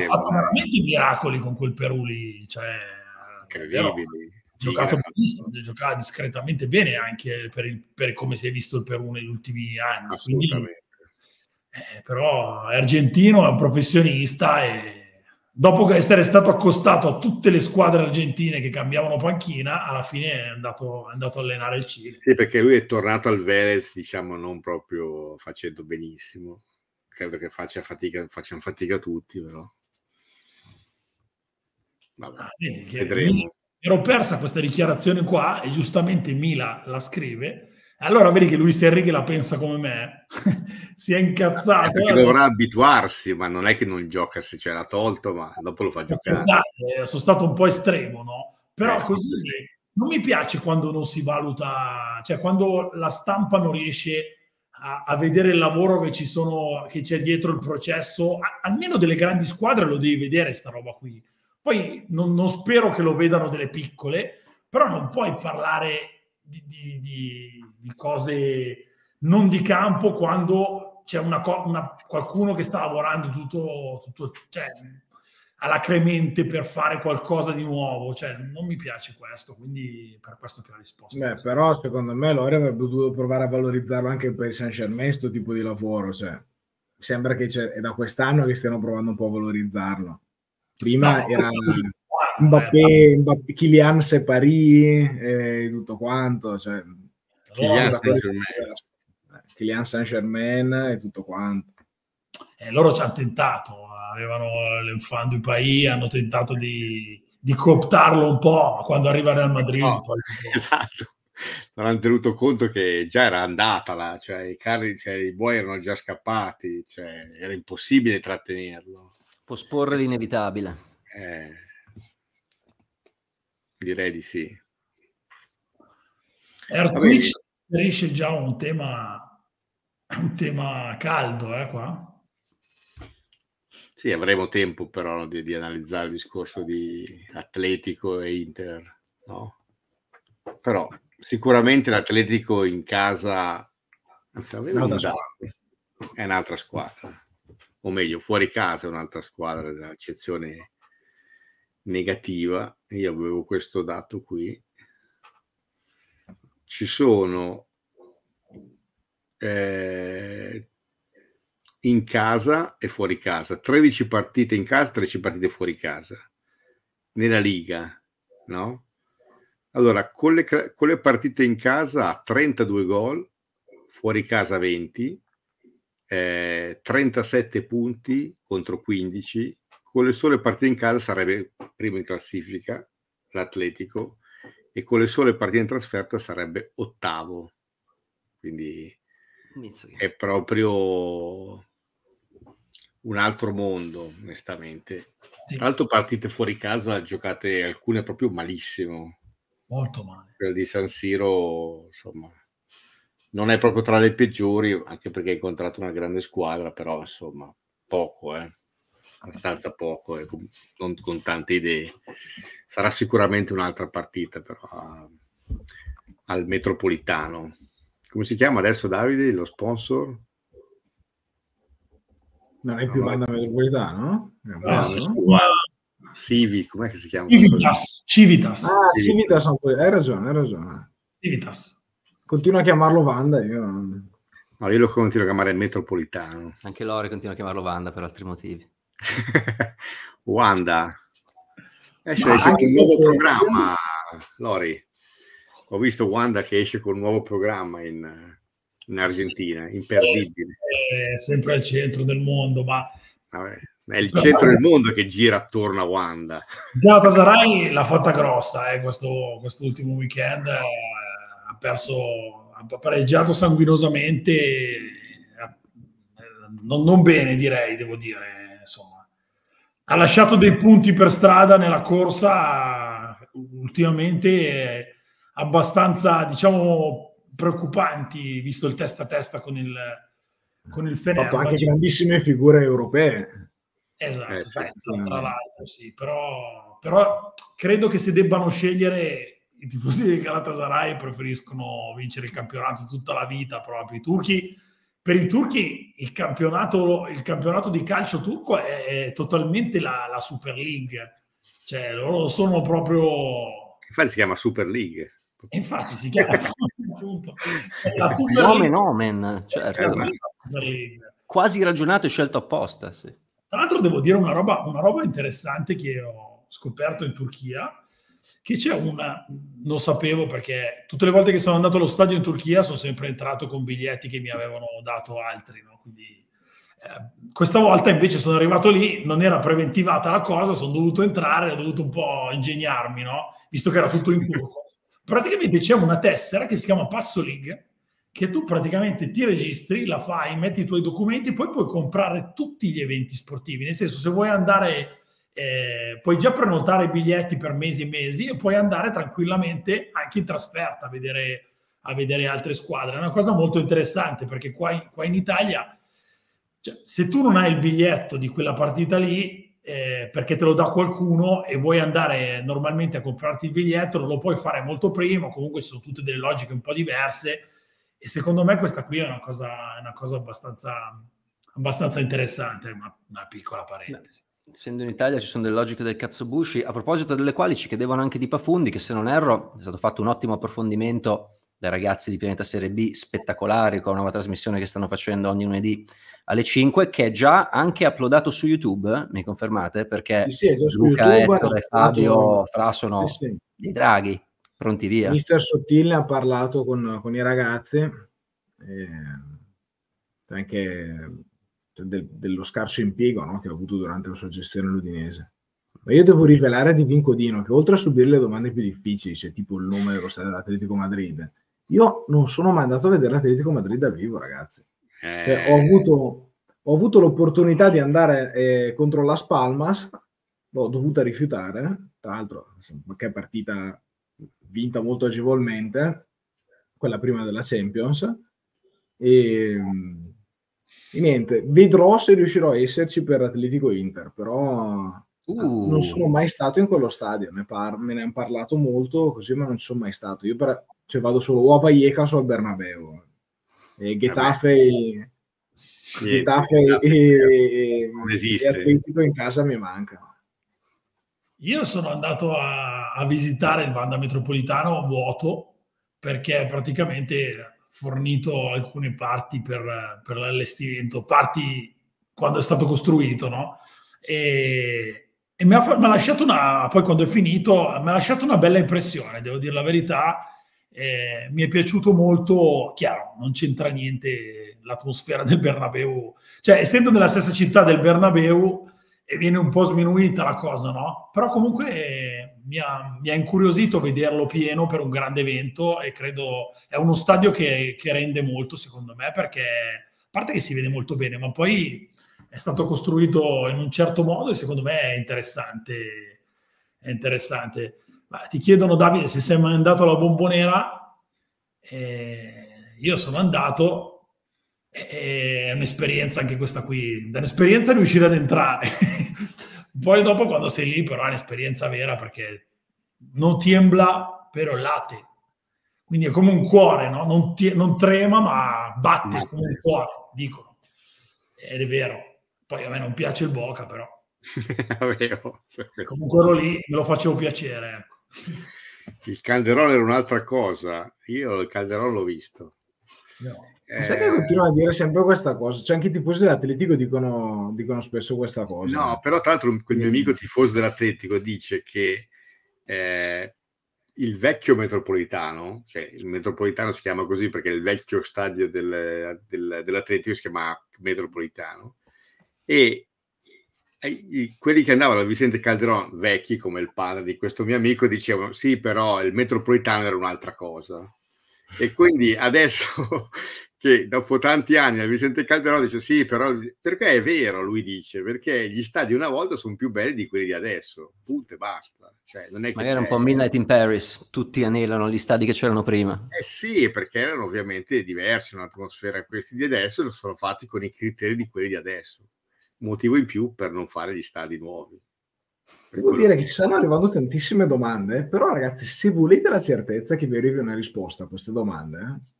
[SPEAKER 5] fatto eh. veramente miracoli con quel Perù lì, cioè,
[SPEAKER 1] incredibili.
[SPEAKER 5] Giocato benissimo, giocava discretamente bene anche per, il, per, come si è visto il Perù negli ultimi anni. Quindi, eh, però è argentino, è un professionista e dopo essere stato accostato a tutte le squadre argentine che cambiavano panchina, alla fine è andato, è andato a allenare il Cile.
[SPEAKER 1] Sì, perché lui è tornato al Vélez, diciamo, non proprio facendo benissimo. Credo che faccia fatica, facciano fatica tutti, però.
[SPEAKER 5] Vabbè, ah, vedremo. Ero persa questa dichiarazione qua e giustamente Mila la scrive allora vedi che Luis Enrique la pensa come me, si è incazzato.
[SPEAKER 1] Eh, perché dovrà abituarsi, ma non è che non gioca se ce l'ha tolto, ma dopo lo fa giocare.
[SPEAKER 5] Esatto, sono stato un po' estremo, no? Però eh, così sì. non mi piace quando non si valuta, cioè quando la stampa non riesce a, a vedere il lavoro che, ci sono, che c'è dietro il processo, a, almeno delle grandi squadre lo devi vedere sta roba qui. Poi non, non spero che lo vedano delle piccole, però non puoi parlare di, di, di, di cose non di campo quando c'è una, una, qualcuno che sta lavorando tutto, tutto cioè, alacremente per fare qualcosa di nuovo. Cioè, non mi piace questo, quindi per questo che ho risposto.
[SPEAKER 3] Beh, però secondo me Lori avrebbe dovuto provare a valorizzarlo anche per Saint Germain, questo tipo di lavoro. Cioè, sembra che è da quest'anno che stiano provando un po' a valorizzarlo. Prima no, era... Mbappé, Mbappé Kylian Separi e tutto quanto. Cioè,
[SPEAKER 1] Kylian Saint-Germain.
[SPEAKER 3] Kylian Saint-Germain e tutto quanto.
[SPEAKER 5] Eh, loro ci hanno tentato, avevano l'Enfant du Pays, hanno tentato di, di, cooptarlo un po', ma quando arriva Real Madrid... No, poi...
[SPEAKER 1] Esatto, non hanno tenuto conto che già era andata là, cioè i carri, cioè, i buoi erano già scappati, cioè, era impossibile trattenerlo.
[SPEAKER 6] Posporre l'inevitabile.
[SPEAKER 1] Eh Direi di sì.
[SPEAKER 5] Twitch riesce già un tema, un tema caldo, eh, qua.
[SPEAKER 1] Sì, avremo tempo però di, di, analizzare il discorso di Atletico e Inter, no? Però sicuramente l'Atletico in casa anzi, un'altra è un'altra squadra, o meglio, fuori casa è un'altra squadra, l'eccezione negativa, io avevo questo dato qui, ci sono eh, in casa e fuori casa, 13 partite in casa, 13 partite fuori casa, nella Liga, no? Allora, con le, con le partite in casa ha 32 gol, fuori casa 20, eh, 37 punti contro 15, con le sole partite in casa sarebbe primo in classifica l'Atletico e con le sole partite in trasferta sarebbe ottavo. Quindi è proprio un altro mondo, onestamente. Sì. Tra l'altro partite fuori casa giocate alcune proprio malissimo.
[SPEAKER 5] Molto male.
[SPEAKER 1] Quella di San Siro, insomma, non è proprio tra le peggiori, anche perché hai incontrato una grande squadra, però insomma, poco, eh abbastanza poco e con, non con tante idee. Sarà sicuramente un'altra partita, però al metropolitano. Come si chiama adesso Davide, lo sponsor?
[SPEAKER 3] Non è più no, banda metropolitano?
[SPEAKER 5] No, sì,
[SPEAKER 1] Civi, com'è che si chiama?
[SPEAKER 5] Civitas. Civitas.
[SPEAKER 3] Ah, Civitas, hai ragione, hai ragione.
[SPEAKER 5] Civitas.
[SPEAKER 3] Continua a chiamarlo Vanda, io
[SPEAKER 1] No, io lo continuo a chiamare metropolitano.
[SPEAKER 6] Anche Lore continua a chiamarlo Wanda per altri motivi.
[SPEAKER 1] Wanda. Esce, esce con un nuovo programma, Lori. Ho visto Wanda che esce con un nuovo programma in, in Argentina, imperdibile.
[SPEAKER 5] È sempre al centro del mondo, ma...
[SPEAKER 1] Vabbè, è il centro del mondo che gira attorno a Wanda.
[SPEAKER 5] Galatasaray l'ha fatta grossa eh, questo, quest'ultimo weekend. Eh, ha perso, ha pareggiato sanguinosamente, eh, non, non bene direi, devo dire. Ha lasciato dei punti per strada nella corsa ultimamente abbastanza, diciamo, preoccupanti, visto il testa a testa con il, con il
[SPEAKER 3] Fenerbahce. Ha fatto anche grandissime figure europee.
[SPEAKER 5] Esatto, eh, sì, tra l'altro, sì, però, però credo che se debbano scegliere i tifosi del Galatasaray preferiscono vincere il campionato tutta la vita proprio. I turchi, per i turchi il campionato, il campionato di calcio turco è, è totalmente la, la, Super League. Cioè, loro sono proprio...
[SPEAKER 1] Infatti si chiama Super League.
[SPEAKER 5] Infatti si chiama appunto
[SPEAKER 6] la Super Nomen Omen, certo. Quasi ragionato e scelto apposta, sì.
[SPEAKER 5] Tra l'altro devo dire una roba, una roba interessante che ho scoperto in Turchia, che c'è una, non sapevo perché tutte le volte che sono andato allo stadio in Turchia sono sempre entrato con biglietti che mi avevano dato altri, no? quindi eh, questa volta invece sono arrivato lì, non era preventivata la cosa, sono dovuto entrare, ho dovuto un po' ingegnarmi, no? visto che era tutto in turco. Praticamente c'è una tessera che si chiama Passo League, che tu praticamente ti registri, la fai, metti i tuoi documenti, poi puoi comprare tutti gli eventi sportivi. Nel senso, se vuoi andare, eh, puoi già prenotare i biglietti per mesi e mesi e puoi andare tranquillamente anche in trasferta a vedere, a vedere altre squadre. È una cosa molto interessante perché qua in, qua in Italia, cioè, se tu non hai il biglietto di quella partita lì, eh, perché te lo dà qualcuno e vuoi andare normalmente a comprarti il biglietto, non lo puoi fare molto prima, comunque sono tutte delle logiche un po' diverse e secondo me questa qui è una cosa, una cosa abbastanza, abbastanza interessante, una, una piccola parentesi.
[SPEAKER 6] Beh, essendo in Italia ci sono delle logiche del cazzo busci, a proposito delle quali ci chiedevano anche di Pafundi, che se non erro è stato fatto un ottimo approfondimento dai ragazzi di Pianeta Serie B, spettacolari, con una nuova trasmissione che stanno facendo ogni lunedì alle 5, che è già anche uploadato su YouTube, mi confermate? Perché
[SPEAKER 3] sì, sì,
[SPEAKER 6] Luca, Ettore e Fabio Fra sono sì, dei draghi pronti via.
[SPEAKER 3] Mister Sottile ha parlato con, con i ragazzi eh, anche del, dello scarso impiego no, che ha avuto durante la sua gestione all'Udinese. Ma io devo rivelare di Vincodino che oltre a subire le domande più difficili, cioè tipo il nome dello stadio dell'Atletico Madrid, io non sono mai andato a vedere l'Atletico Madrid dal vivo, ragazzi. Eh... Cioè, ho, avuto, ho, avuto, l'opportunità di andare eh, contro la Spalmas, l'ho dovuta rifiutare, tra l'altro, che partita vinta molto agevolmente, quella prima della Champions. E niente, vedrò se riuscirò a esserci per Atletico Inter, però uh. non sono mai stato in quello stadio, ne par- me ne hanno parlato molto così, ma non ci sono mai stato. Io per- cioè, vado solo o a Vallecas o al Bernabeu. E Getafe, e, Getafe e, e, e Atletico in casa mi mancano.
[SPEAKER 5] Io sono andato a, a visitare il Vanda Metropolitano vuoto perché praticamente fornito alcune parti per, per l'allestimento, parti quando è stato costruito, no? E, e mi, ha, mi, ha, lasciato una, poi quando è finito, mi ha lasciato una bella impressione, devo dire la verità. Eh, mi è piaciuto molto, chiaro, non c'entra niente l'atmosfera del Bernabeu, cioè essendo nella stessa città del Bernabeu, e viene un po' sminuita la cosa, no? Però comunque mi, ha, mi, ha, incuriosito vederlo pieno per un grande evento e credo è uno stadio che, che, rende molto secondo me perché a parte che si vede molto bene, ma poi è stato costruito in un certo modo e secondo me è interessante. È interessante. Ma ti chiedono Davide se sei mai andato alla Bombonera. Eh, io sono andato è un'esperienza anche questa qui, è un'esperienza riuscire ad entrare. Poi dopo quando sei lì però è un'esperienza vera perché non tiembla, però late. Quindi è come un cuore, no? non, ti, non trema ma batte come un cuore, dicono. Ed è vero. Poi a me non piace il Boca però. Comunque ero lì, me lo facevo piacere. Ecco.
[SPEAKER 1] Il Calderone era un'altra cosa. Io il Calderone l'ho visto. No
[SPEAKER 3] Ma sai che eh, continua a dire sempre questa cosa? Cioè anche i tifosi dell'Atletico dicono, dicono spesso questa cosa.
[SPEAKER 1] No, però tra l'altro quel mio amico tifoso dell'Atletico dice che eh, il vecchio metropolitano, cioè il metropolitano si chiama così perché il vecchio stadio del, del, dell'Atletico si chiama metropolitano, e quelli che andavano al Vicente Calderon, vecchi come il padre di questo mio amico, dicevano sì, però il metropolitano era un'altra cosa. E quindi adesso che dopo tanti anni al Vicente Calderone dice sì, però perché è vero, lui dice, perché gli stadi una volta sono più belli di quelli di adesso, punto e basta. Cioè, non è che
[SPEAKER 6] Magari c'è... un po' Midnight in Paris, tutti anelano gli stadi che c'erano prima.
[SPEAKER 1] Eh sì, perché erano ovviamente diversi, un'atmosfera questi di adesso e sono fatti con i criteri di quelli di adesso. Motivo in più per non fare gli stadi nuovi.
[SPEAKER 3] Devo dire che ci stanno arrivando tantissime domande, però ragazzi, se volete la certezza che vi arrivi una risposta a queste domande, eh,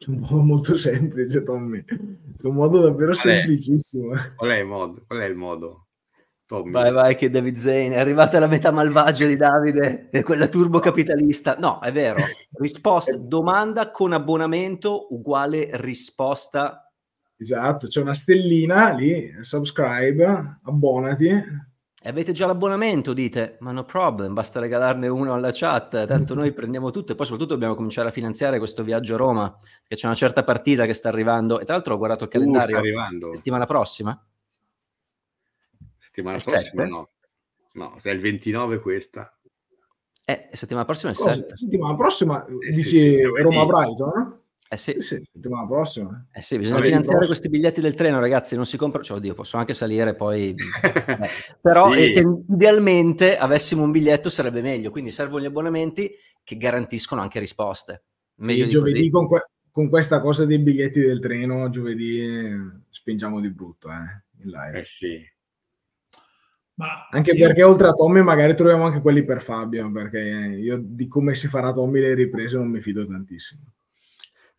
[SPEAKER 3] c'è un modo molto semplice, Tommy. C'è un modo davvero qual semplicissimo.
[SPEAKER 1] Qual è il modo? Qual è il modo?
[SPEAKER 6] Tommy. Vai, vai, che David Zane è arrivata la metà malvagia di Davide, è quella turbo capitalista. No, è vero. Risposta, domanda con abbonamento uguale risposta.
[SPEAKER 3] Esatto, c'è una stellina lì, subscribe, abbonati
[SPEAKER 6] e avete già l'abbonamento, dite, ma no problem, basta regalarne uno alla chat, tanto noi prendiamo tutto e poi soprattutto dobbiamo cominciare a finanziare questo viaggio a Roma, che c'è una certa partita che sta arrivando e tra l'altro ho guardato il uh, calendario, uh, arrivando. settimana prossima?
[SPEAKER 1] Settimana prossima 7? no, no, se è il 29 questa.
[SPEAKER 6] Eh, settimana prossima è il 7.
[SPEAKER 3] Settimana prossima eh, dici sì, Roma-Brighton, eh?
[SPEAKER 6] Eh sì.
[SPEAKER 3] Eh sì, settimana prossima.
[SPEAKER 6] Eh sì, bisogna Vabbè, finanziare questi biglietti del treno, ragazzi. Non si compra, cioè, oddio, posso anche salire poi. eh. Però sì. eh, idealmente avessimo un biglietto sarebbe meglio. Quindi servono gli abbonamenti che garantiscono anche risposte.
[SPEAKER 3] Meglio sì, giovedì con, que- con, questa cosa dei biglietti del treno, giovedì eh, spingiamo di brutto, eh, in live.
[SPEAKER 1] Eh sì.
[SPEAKER 3] Ma anche io... perché oltre a Tommy magari troviamo anche quelli per Fabio, perché io di come si farà Tommy le riprese non mi fido tantissimo.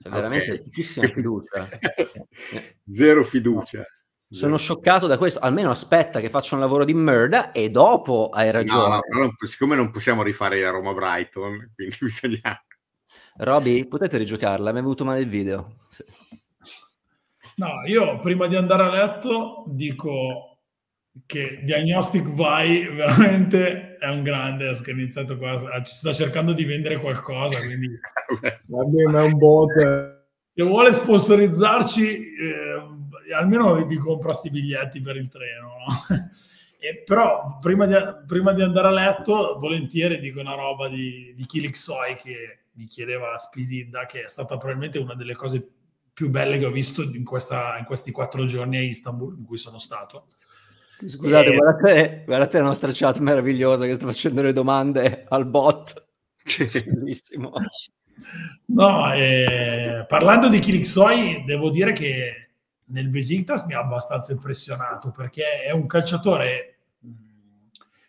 [SPEAKER 6] Cioè, veramente okay. pochissima fiducia.
[SPEAKER 1] Zero fiducia.
[SPEAKER 6] Sono scioccato da questo. Almeno aspetta che faccia un lavoro di merda e dopo hai ragione.
[SPEAKER 1] No, no, siccome non possiamo rifare a Roma Brighton, quindi bisogna.
[SPEAKER 6] Roby, potete rigiocarla? Mi è venuto male il video. Sì.
[SPEAKER 5] No, io prima di andare a letto dico che Diagnostic Vai veramente è un grande, ha iniziato qua, ci sta cercando di vendere qualcosa, quindi...
[SPEAKER 3] Vabbè, ma è un bot.
[SPEAKER 5] Se vuole sponsorizzarci, eh, almeno vi compra sti biglietti per il treno, no? e, però prima di, prima di, andare a letto, volentieri dico una roba di, di Kilixoi che mi chiedeva Spisidda, che è stata probabilmente una delle cose più belle che ho visto in, questa, in questi quattro giorni a Istanbul in cui sono stato
[SPEAKER 6] Scusate, e... guardate, guardate, la nostra chat meravigliosa che sta facendo le domande al bot. Bellissimo.
[SPEAKER 5] No, eh, parlando di Kirixoi, devo dire che nel Besiktas mi ha abbastanza impressionato perché è un calciatore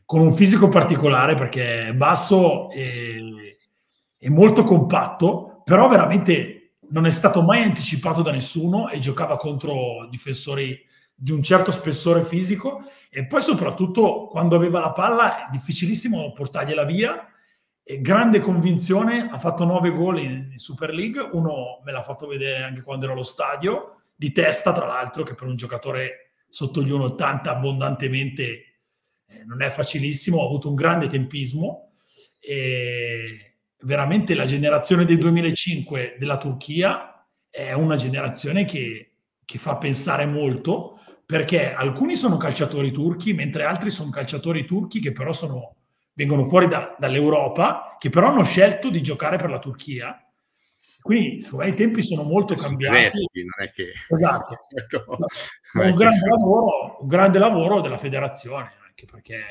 [SPEAKER 5] con un fisico particolare perché è basso e, e molto compatto, però veramente non è stato mai anticipato da nessuno e giocava contro difensori di un certo spessore fisico e poi soprattutto quando aveva la palla è difficilissimo portargliela via. E grande convinzione, ha fatto nove gol in, in, Super League, uno me l'ha fatto vedere anche quando ero allo stadio, di testa tra l'altro, che per un giocatore sotto gli 1,80 abbondantemente eh, non è facilissimo, ha avuto un grande tempismo e veramente la generazione del 2005 della Turchia è una generazione che, che fa pensare molto perché alcuni sono calciatori turchi, mentre altri sono calciatori turchi che però sono, vengono fuori da, dall'Europa, che però hanno scelto di giocare per la Turchia. Quindi, secondo me, i tempi sono molto cambiati.
[SPEAKER 1] Resti, non è che...
[SPEAKER 5] Esatto. un, grande lavoro, un grande lavoro della federazione, anche perché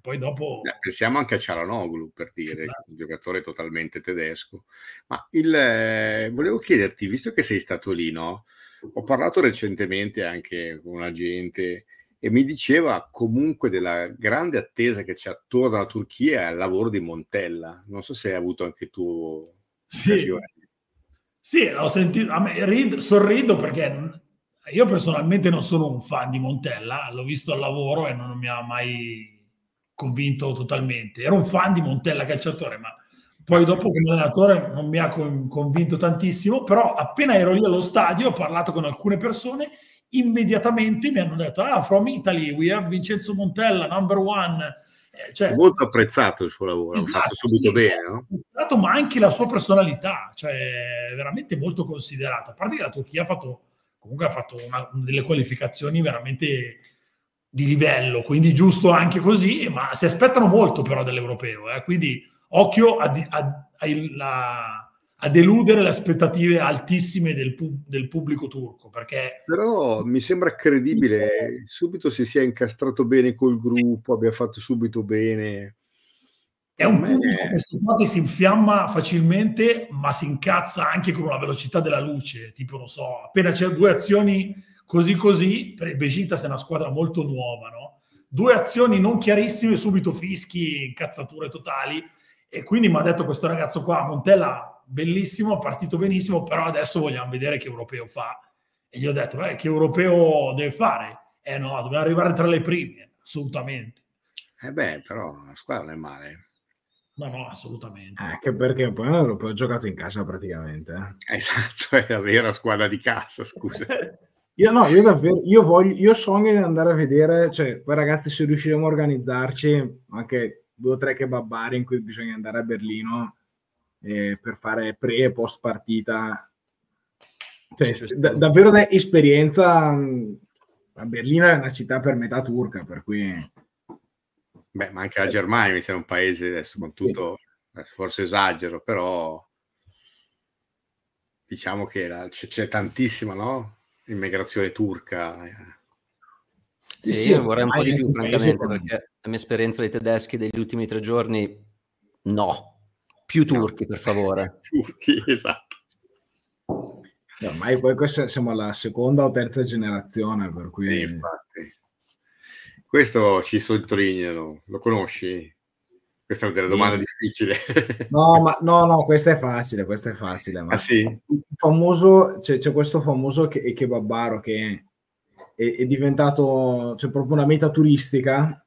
[SPEAKER 5] poi dopo...
[SPEAKER 1] Pensiamo anche a Cialanoglu, per dire, esatto. un giocatore totalmente tedesco. Ma il, eh, volevo chiederti, visto che sei stato lì, no? Ho parlato recentemente anche con un agente e mi diceva comunque della grande attesa che c'è attorno alla Turchia e al lavoro di Montella. Non so se hai avuto anche tu.
[SPEAKER 5] Sì, sì l'ho sentito. A me, rid, sorrido perché io personalmente non sono un fan di Montella, l'ho visto al lavoro e non mi ha mai convinto totalmente. Ero un fan di Montella calciatore, ma Poi dopo come allenatore non mi ha convinto tantissimo, però appena ero lì allo stadio ho parlato con alcune persone, immediatamente mi hanno detto, ah, from Italy, we have Vincenzo Montella, number one.
[SPEAKER 1] Eh, cioè, molto apprezzato il suo lavoro, esatto, ha fatto subito sì, bene, no?
[SPEAKER 5] ma anche la sua personalità, cioè veramente molto considerato. A parte che la Turchia ha fatto, comunque ha fatto una, delle qualificazioni veramente di livello, quindi giusto anche così, ma si aspettano molto però dell'europeo, eh? quindi occhio a, a, a, a, deludere le aspettative altissime del, del, pubblico turco. Perché...
[SPEAKER 1] Però mi sembra credibile, subito si sia incastrato bene col gruppo, abbia fatto subito bene.
[SPEAKER 5] È un pubblico che si infiamma facilmente, ma si incazza anche con una velocità della luce. Tipo, non so, appena c'è due azioni così così, per Besiktas è una squadra molto nuova, no? Due azioni non chiarissime, subito fischi, incazzature totali e quindi mi ha detto questo ragazzo qua, Montella, bellissimo, partito benissimo, però adesso vogliamo vedere che europeo fa. E gli ho detto, beh, che europeo deve fare? Eh no, dobbiamo arrivare tra le prime, assolutamente.
[SPEAKER 1] Eh beh, però la squadra non è male.
[SPEAKER 5] No, no, assolutamente.
[SPEAKER 3] Anche perché poi l'europeo ha giocato in casa praticamente.
[SPEAKER 1] Eh. Esatto, è la vera squadra di casa, scusa.
[SPEAKER 3] Io no, io davvero, io voglio, io sogno di andare a vedere, cioè, poi ragazzi, se riusciremo a organizzarci, anche due o tre kebabbari in cui bisogna andare a Berlino eh, per fare pre e post partita. Cioè, d- davvero da esperienza a Berlino è una città per metà turca, per cui...
[SPEAKER 1] Beh, ma anche la Germania mi sembra un paese adesso con tutto, sì. forse esagero, però diciamo che la, c'è, c'è, tantissima no? immigrazione turca.
[SPEAKER 6] Sì, sì, io vorrei un po' di più, francamente, perché la mia esperienza dei tedeschi degli ultimi tre giorni, no. Più turchi, no. per favore.
[SPEAKER 1] turchi, esatto.
[SPEAKER 3] Ormai poi questa siamo alla seconda o terza generazione, per cui... Sì, infatti.
[SPEAKER 1] Questo ci sottolineano, lo conosci? Questa è una delle domande difficili.
[SPEAKER 3] No, ma no, no, questa è facile, questa è facile.
[SPEAKER 1] Ma ah, sì?
[SPEAKER 3] Famoso, c'è, c'è questo famoso che, che Babbaro che è, è diventato c'è proprio una meta turistica.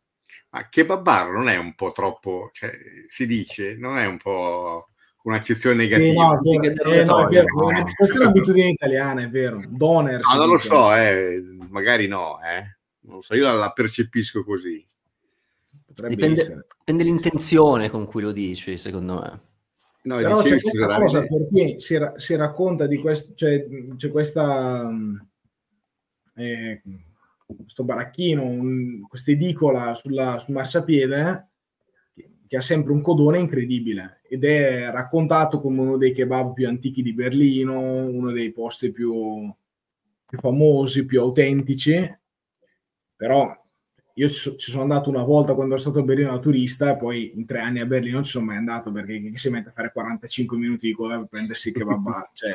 [SPEAKER 1] Ma che Babbaro non è un po' troppo, cioè, si dice, non è un po' un'accezione negativa.
[SPEAKER 3] Sì, no, eh, no, vero, no. Questa è l'abitudine italiana, è vero. Doner.
[SPEAKER 1] No, non lo so, eh, magari no, eh. Non lo so, io la, la percepisco così.
[SPEAKER 6] Dipende, dipende l'intenzione con cui lo dici, secondo me.
[SPEAKER 3] No, Però c'è questa cosa perché si, ra- si, racconta di questo, cioè, c'è questa eh, questo baracchino, questa edicola sulla, sul marciapiede che ha sempre un codone incredibile ed è raccontato come uno dei kebab più antichi di Berlino, uno dei posti più, più famosi, più autentici. Però io ci sono andato una volta quando ero stato a Berlino da turista, poi in tre anni a Berlino non ci sono mai andato perché chi si mette a fare 45 minuti di coda per prendersi il kebab cioè,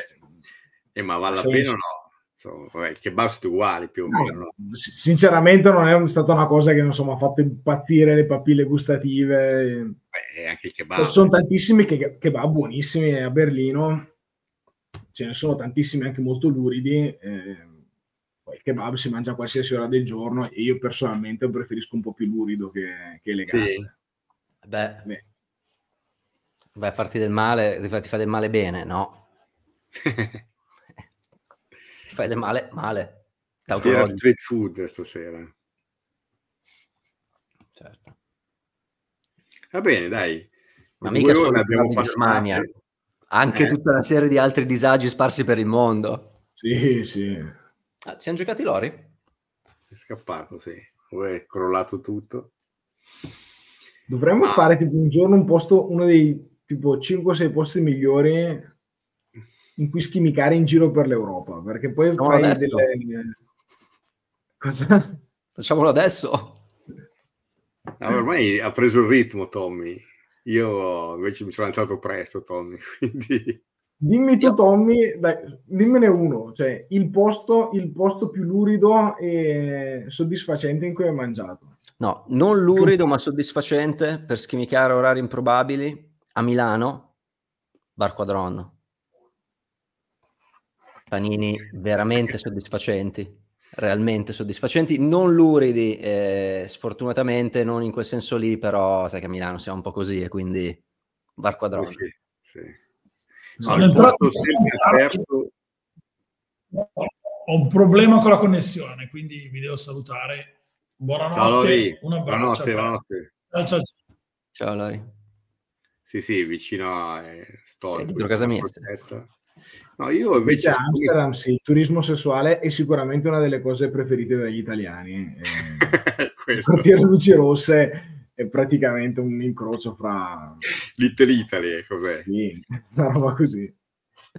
[SPEAKER 1] eh, ma vale la pena o no? Insomma, vabbè, il kebab sono uguali più o no, meno.
[SPEAKER 3] Sinceramente non è stata una cosa che non so, mi ha fatto impazzire le papille gustative.
[SPEAKER 1] Beh, anche il kebab. Ci
[SPEAKER 3] sono tantissimi che, kebab buonissimi a Berlino, ce ne sono tantissimi anche molto luridi. Eh, il kebab si mangia a qualsiasi ora del giorno e io personalmente preferisco un po' più lurido che, che elegante. Sì.
[SPEAKER 6] Beh. Beh. Beh, farti del male, ti fai del male bene, no? ti fai del male male.
[SPEAKER 1] Era street food stasera.
[SPEAKER 6] Certo.
[SPEAKER 1] Va bene, dai.
[SPEAKER 6] Ma mica solo abbiamo passate. Anche eh. tutta una serie di altri disagi sparsi per il mondo.
[SPEAKER 3] Sì, sì.
[SPEAKER 6] Ah, siamo giocati l'Ori?
[SPEAKER 1] È scappato, sì. È crollato tutto.
[SPEAKER 3] Dovremmo ah. fare tipo un giorno un posto, uno dei tipo 5-6 posti migliori in cui schimicare in giro per l'Europa, perché poi no, fai adesso. delle...
[SPEAKER 6] Cosa? Facciamolo adesso.
[SPEAKER 1] No, ormai ha preso il ritmo Tommy. Io invece mi sono alzato presto, Tommy, quindi...
[SPEAKER 3] Dimmi tu, Tommy, dai, dimmene uno, cioè il posto, il posto più lurido e soddisfacente in cui hai mangiato.
[SPEAKER 6] No, non lurido, ma soddisfacente per schimicare orari improbabili a Milano, Bar Quadron panini veramente soddisfacenti, realmente soddisfacenti, non luridi, eh, sfortunatamente non in quel senso lì, però sai che a Milano siamo un po' così e quindi Bar Quadrone.
[SPEAKER 1] Sì, sì.
[SPEAKER 5] Entrato aperto. Ho un problema con la connessione, quindi vi devo salutare. Buonanotte.
[SPEAKER 1] Ciao Lori.
[SPEAKER 5] Un abbraccio.
[SPEAKER 1] Buonanotte, buonanotte.
[SPEAKER 5] Ciao, ciao.
[SPEAKER 6] Ciao Lori.
[SPEAKER 1] Sì, sì, vicino a eh.
[SPEAKER 6] È dietro casa mia.
[SPEAKER 1] No, io invece...
[SPEAKER 3] Invece Amsterdam, sì, il turismo sessuale è sicuramente una delle cose preferite dagli italiani. Eh, il quartiere Luci Rosse è praticamente un incrocio fra...
[SPEAKER 1] Little Italy, cos'è?
[SPEAKER 3] Sì, una roba così.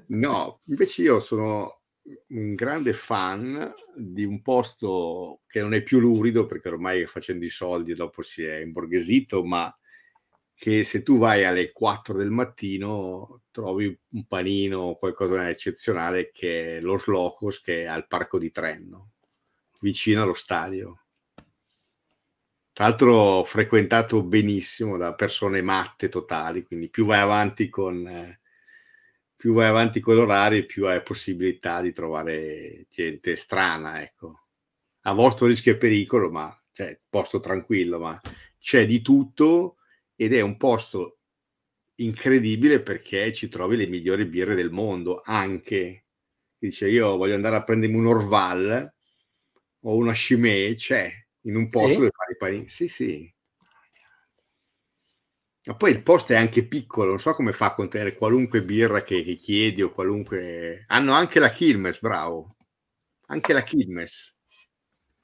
[SPEAKER 1] No, invece io sono un grande fan di un posto che non è più lurido perché ormai facendo i soldi dopo si è imborghesito, ma che se tu vai alle 4 del mattino trovi un panino o qualcosa di eccezionale che è lo Slocos che è al parco di Trenno, vicino allo stadio. Tra l'altro frequentato benissimo da persone matte totali, quindi più vai avanti con, più vai avanti con l'orario, più hai possibilità di trovare gente strana, ecco. A vostro rischio e pericolo, ma cioè, posto tranquillo, ma c'è di tutto ed è un posto incredibile perché ci trovi le migliori birre del mondo, anche dice io voglio andare a prendermi un Orval o una Chimay, c'è in un posto sì. dove fare i panini. Sì, sì. Ma poi il posto è anche piccolo, non so come fa a contenere qualunque birra che, che chiedi o qualunque... Hanno anche la Kilmes, bravo. Anche la Kilmes.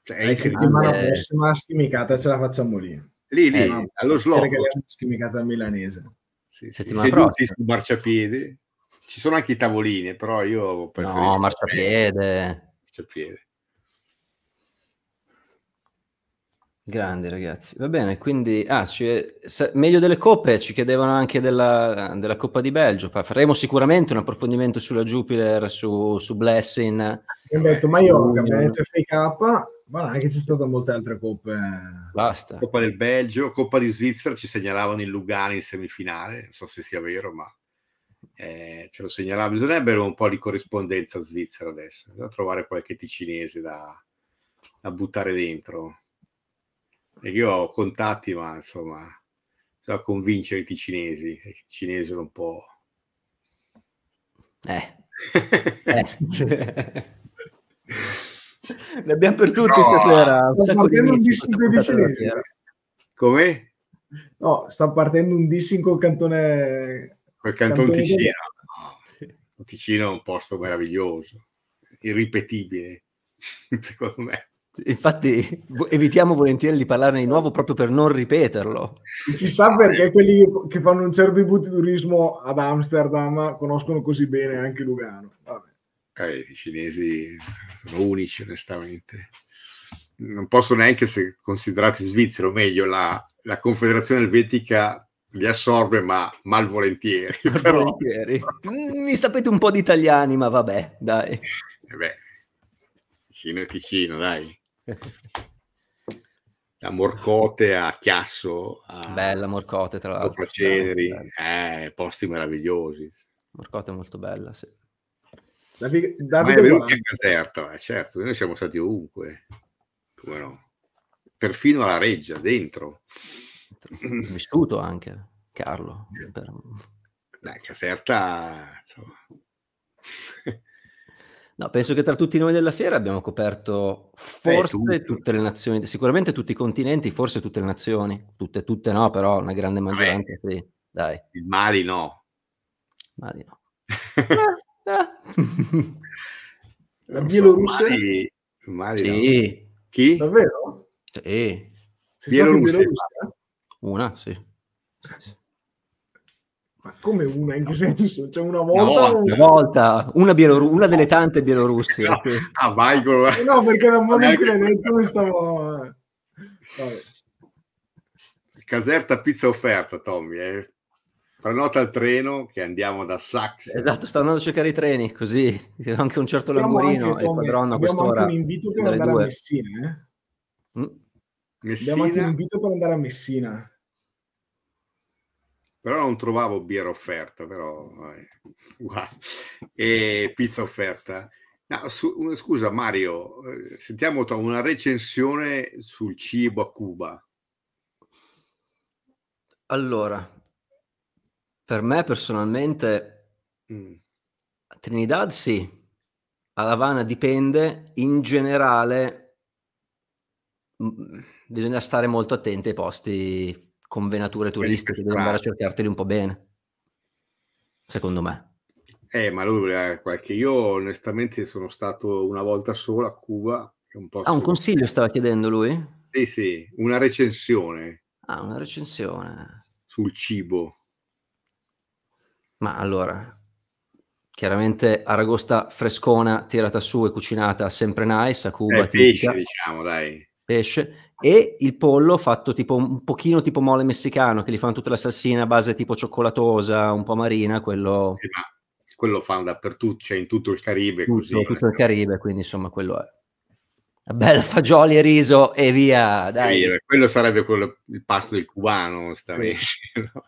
[SPEAKER 3] Cioè, la settimana prossima schimicata ce la facciamo lì.
[SPEAKER 1] Lì, lì, eh, allo slow.
[SPEAKER 3] schimicata milanese.
[SPEAKER 1] Sì, sì. Seduti sul marciapiede. Ci sono anche i tavolini, però io
[SPEAKER 6] preferisco... No, marciapiede.
[SPEAKER 1] Marciapiede.
[SPEAKER 6] Grandi ragazzi, va bene, quindi ah, ci, se, meglio delle coppe, ci chiedevano anche della, della Coppa di Belgio, faremo sicuramente un approfondimento sulla Jupiler, su, su Blessing.
[SPEAKER 3] Abbiamo detto Mallorca, abbiamo detto FK, ma non è che ci sono state molte altre coppe.
[SPEAKER 6] Basta.
[SPEAKER 1] Coppa del Belgio, Coppa di Svizzera, ci segnalavano in Lugano in semifinale, non so se sia vero, ma eh, ce lo segnalavano. Bisognerebbe avere un po' di corrispondenza Svizzera adesso, bisogna trovare qualche ticinese da, da buttare dentro e io ho contatti, ma insomma, bisogna convincere i ticinesi. I ticinesi sono un po'...
[SPEAKER 6] Eh. eh. ne abbiamo per tutti no, stasera. Un
[SPEAKER 3] sta partendo un dissing con i ticinesi.
[SPEAKER 1] Come?
[SPEAKER 3] No, sta partendo un dissing col cantone...
[SPEAKER 1] Col cantone, cantone Ticino. No. Il Ticino è un posto meraviglioso, irripetibile, secondo me.
[SPEAKER 6] Infatti evitiamo volentieri di parlarne di nuovo proprio per non ripeterlo.
[SPEAKER 3] Chissà perché quelli che fanno un certo tipo di turismo ad Amsterdam conoscono così bene anche Lugano.
[SPEAKER 1] Eh, I cinesi sono unici onestamente. Non posso neanche se considerati svizzeri, o meglio la, la Confederazione Elvetica li assorbe ma malvolentieri.
[SPEAKER 6] malvolentieri. Però... Mi sapete un po' di italiani ma vabbè dai.
[SPEAKER 1] Eh beh, Ticino e Ticino dai da Morcote a Chiasso a
[SPEAKER 6] bella Morcote tra l'altro
[SPEAKER 1] Ceneri, eh, posti meravigliosi
[SPEAKER 6] Morcote è molto bella sì.
[SPEAKER 3] Davide,
[SPEAKER 1] Davide Ma è venuto in Caserta eh, certo noi siamo stati ovunque come no perfino alla Reggia dentro
[SPEAKER 6] vissuto anche Carlo per...
[SPEAKER 1] dai Caserta insomma
[SPEAKER 6] No, penso che tra tutti noi della fiera abbiamo coperto forse eh, tutte le nazioni, sicuramente tutti i continenti, forse tutte le nazioni, tutte, tutte no, però una grande maggioranza Vabbè. sì. Dai.
[SPEAKER 1] Il Mali no.
[SPEAKER 6] Mali no.
[SPEAKER 3] La Bielorussia?
[SPEAKER 1] Mali, Mali
[SPEAKER 6] sì.
[SPEAKER 1] No. Chi?
[SPEAKER 3] Davvero?
[SPEAKER 6] Sì.
[SPEAKER 3] Bielorussia?
[SPEAKER 6] Una, sì.
[SPEAKER 3] sì, sì. Ma come una? In che senso? Cioè una volta?
[SPEAKER 6] No, una volta, una, Bieloru- una delle tante bielorussie.
[SPEAKER 1] No, ah, vai con...
[SPEAKER 3] eh no, perché in cui l'hai detto mi stavo... Vabbè.
[SPEAKER 1] Caserta pizza offerta, Tommy. Eh. Prenota il treno che andiamo da Sax.
[SPEAKER 6] Esatto, sto andando a cercare i treni, così anche un certo e il padrone a quest'ora.
[SPEAKER 3] Abbiamo anche un invito per andare due. a Messina. Eh? Mm? Messina. Abbiamo anche un invito per andare a Messina
[SPEAKER 1] però non trovavo birra offerta, però. E pizza offerta. No, su, scusa Mario, eh, sentiamo una recensione sul cibo a Cuba.
[SPEAKER 6] Allora, Per me personalmente, mm. Trinidad sì, a Havana dipende, in generale mh, bisogna stare molto attenti ai posti con venature turistiche, devi andare a cercarteli un po' bene, secondo me.
[SPEAKER 1] Eh, ma lui voleva qualche... Io onestamente sono stato una volta sola a Cuba.
[SPEAKER 6] Un ah, un consiglio stava chiedendo lui?
[SPEAKER 1] Sì, sì, una recensione.
[SPEAKER 6] Ah, una recensione.
[SPEAKER 1] Sul cibo.
[SPEAKER 6] Ma allora, chiaramente aragosta frescona tirata su e cucinata sempre nice a Cuba.
[SPEAKER 1] Eh, pesce, diciamo, dai.
[SPEAKER 6] Pesce e il pollo fatto tipo un pochino tipo mole messicano che gli fanno tutta la salsina a base tipo cioccolatosa, un po' marina, quello
[SPEAKER 1] sì, ma quello fanno dappertutto, cioè in tutto il Caribe
[SPEAKER 6] tutto, così. Tutto il Caribe, quindi insomma quello è. Bella fagioli e riso e via, dai.
[SPEAKER 1] Via, quello sarebbe quello, il pasto del cubano, onestamente. Sì. No?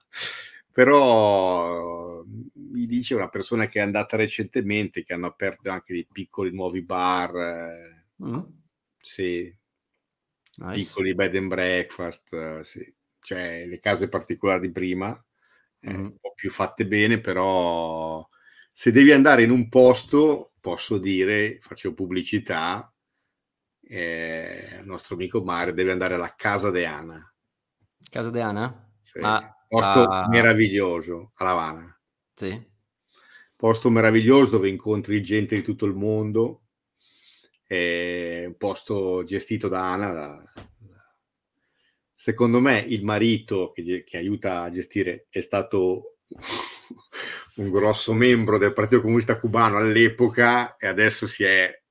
[SPEAKER 1] Però mi dice una persona che è andata recentemente, che hanno aperto anche dei piccoli nuovi bar, eh, mm. sì, nice. piccoli bed and breakfast, eh, sì. cioè le case particolari di prima, mm. eh, un po' più fatte bene, però se devi andare in un posto, posso dire, faccio pubblicità, eh, il nostro amico Mario deve andare alla Casa de Ana.
[SPEAKER 6] Casa de Ana?
[SPEAKER 1] Sì. Ma, posto a... meraviglioso, a Lavana.
[SPEAKER 6] Sì.
[SPEAKER 1] Posto meraviglioso dove incontri gente di tutto il mondo, è un posto gestito da Ana. Da, da... Secondo me il marito che, che aiuta a gestire è stato un grosso membro del Partito Comunista Cubano all'epoca e adesso si è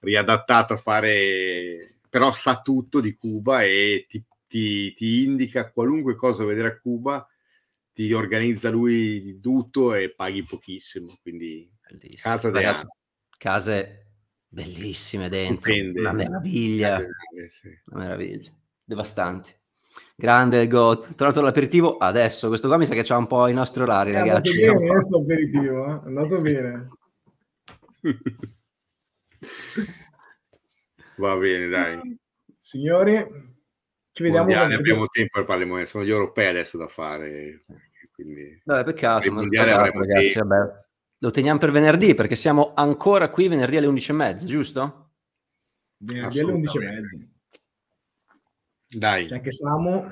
[SPEAKER 1] riadattato a fare, però sa tutto di Cuba e ti, ti, ti indica qualunque cosa vedere a Cuba, ti organizza lui tutto e paghi pochissimo. Quindi
[SPEAKER 6] Bellissimo. casa Ragazzi, case bellissime dentro, Stupende. una meraviglia, sì. una meraviglia, devastanti. Grande il GOT, tornato all'aperitivo adesso. Questo qua mi sa che c'ha un po' i nostri orari, è ragazzi.
[SPEAKER 3] È andato bene questo aperitivo, eh? è andato bene.
[SPEAKER 1] Va bene, dai.
[SPEAKER 3] Signori, ci vediamo.
[SPEAKER 1] Mondiale, abbiamo tempo per parliamo, sono gli europei adesso da fare. Quindi...
[SPEAKER 6] Vabbè, peccato, ma peccato ragazzi, vabbè. Lo teniamo per venerdì perché siamo ancora qui venerdì alle 11.30, giusto?
[SPEAKER 3] Venerdì alle 11.30.
[SPEAKER 1] Dai.
[SPEAKER 3] C'è anche Samu,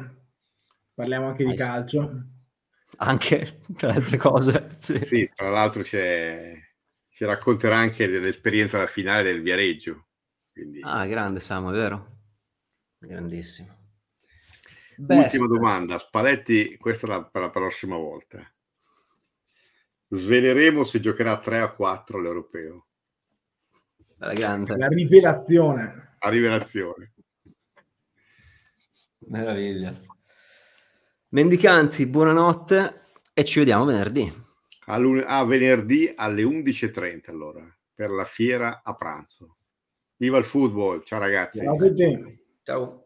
[SPEAKER 3] parliamo anche di calcio.
[SPEAKER 6] Anche, tra le altre cose. Sì,
[SPEAKER 1] sì tra l'altro c'è, ci racconterà anche dell'esperienza alla finale del Viareggio. Quindi...
[SPEAKER 6] Ah, grande Samu, è vero? Grandissimo.
[SPEAKER 1] Best. Ultima domanda, Spalletti, questa è la, per la prossima volta. Sveleremo se giocherà 3 a 4 all'Europeo.
[SPEAKER 6] La,
[SPEAKER 3] la rivelazione.
[SPEAKER 1] La rivelazione.
[SPEAKER 6] Meraviglia. Mendicanti, buonanotte e ci vediamo venerdì.
[SPEAKER 1] A, a venerdì alle 11.30 allora, per la fiera a pranzo. Viva il football, ciao ragazzi.
[SPEAKER 3] Ciao a tutti.
[SPEAKER 6] Ciao.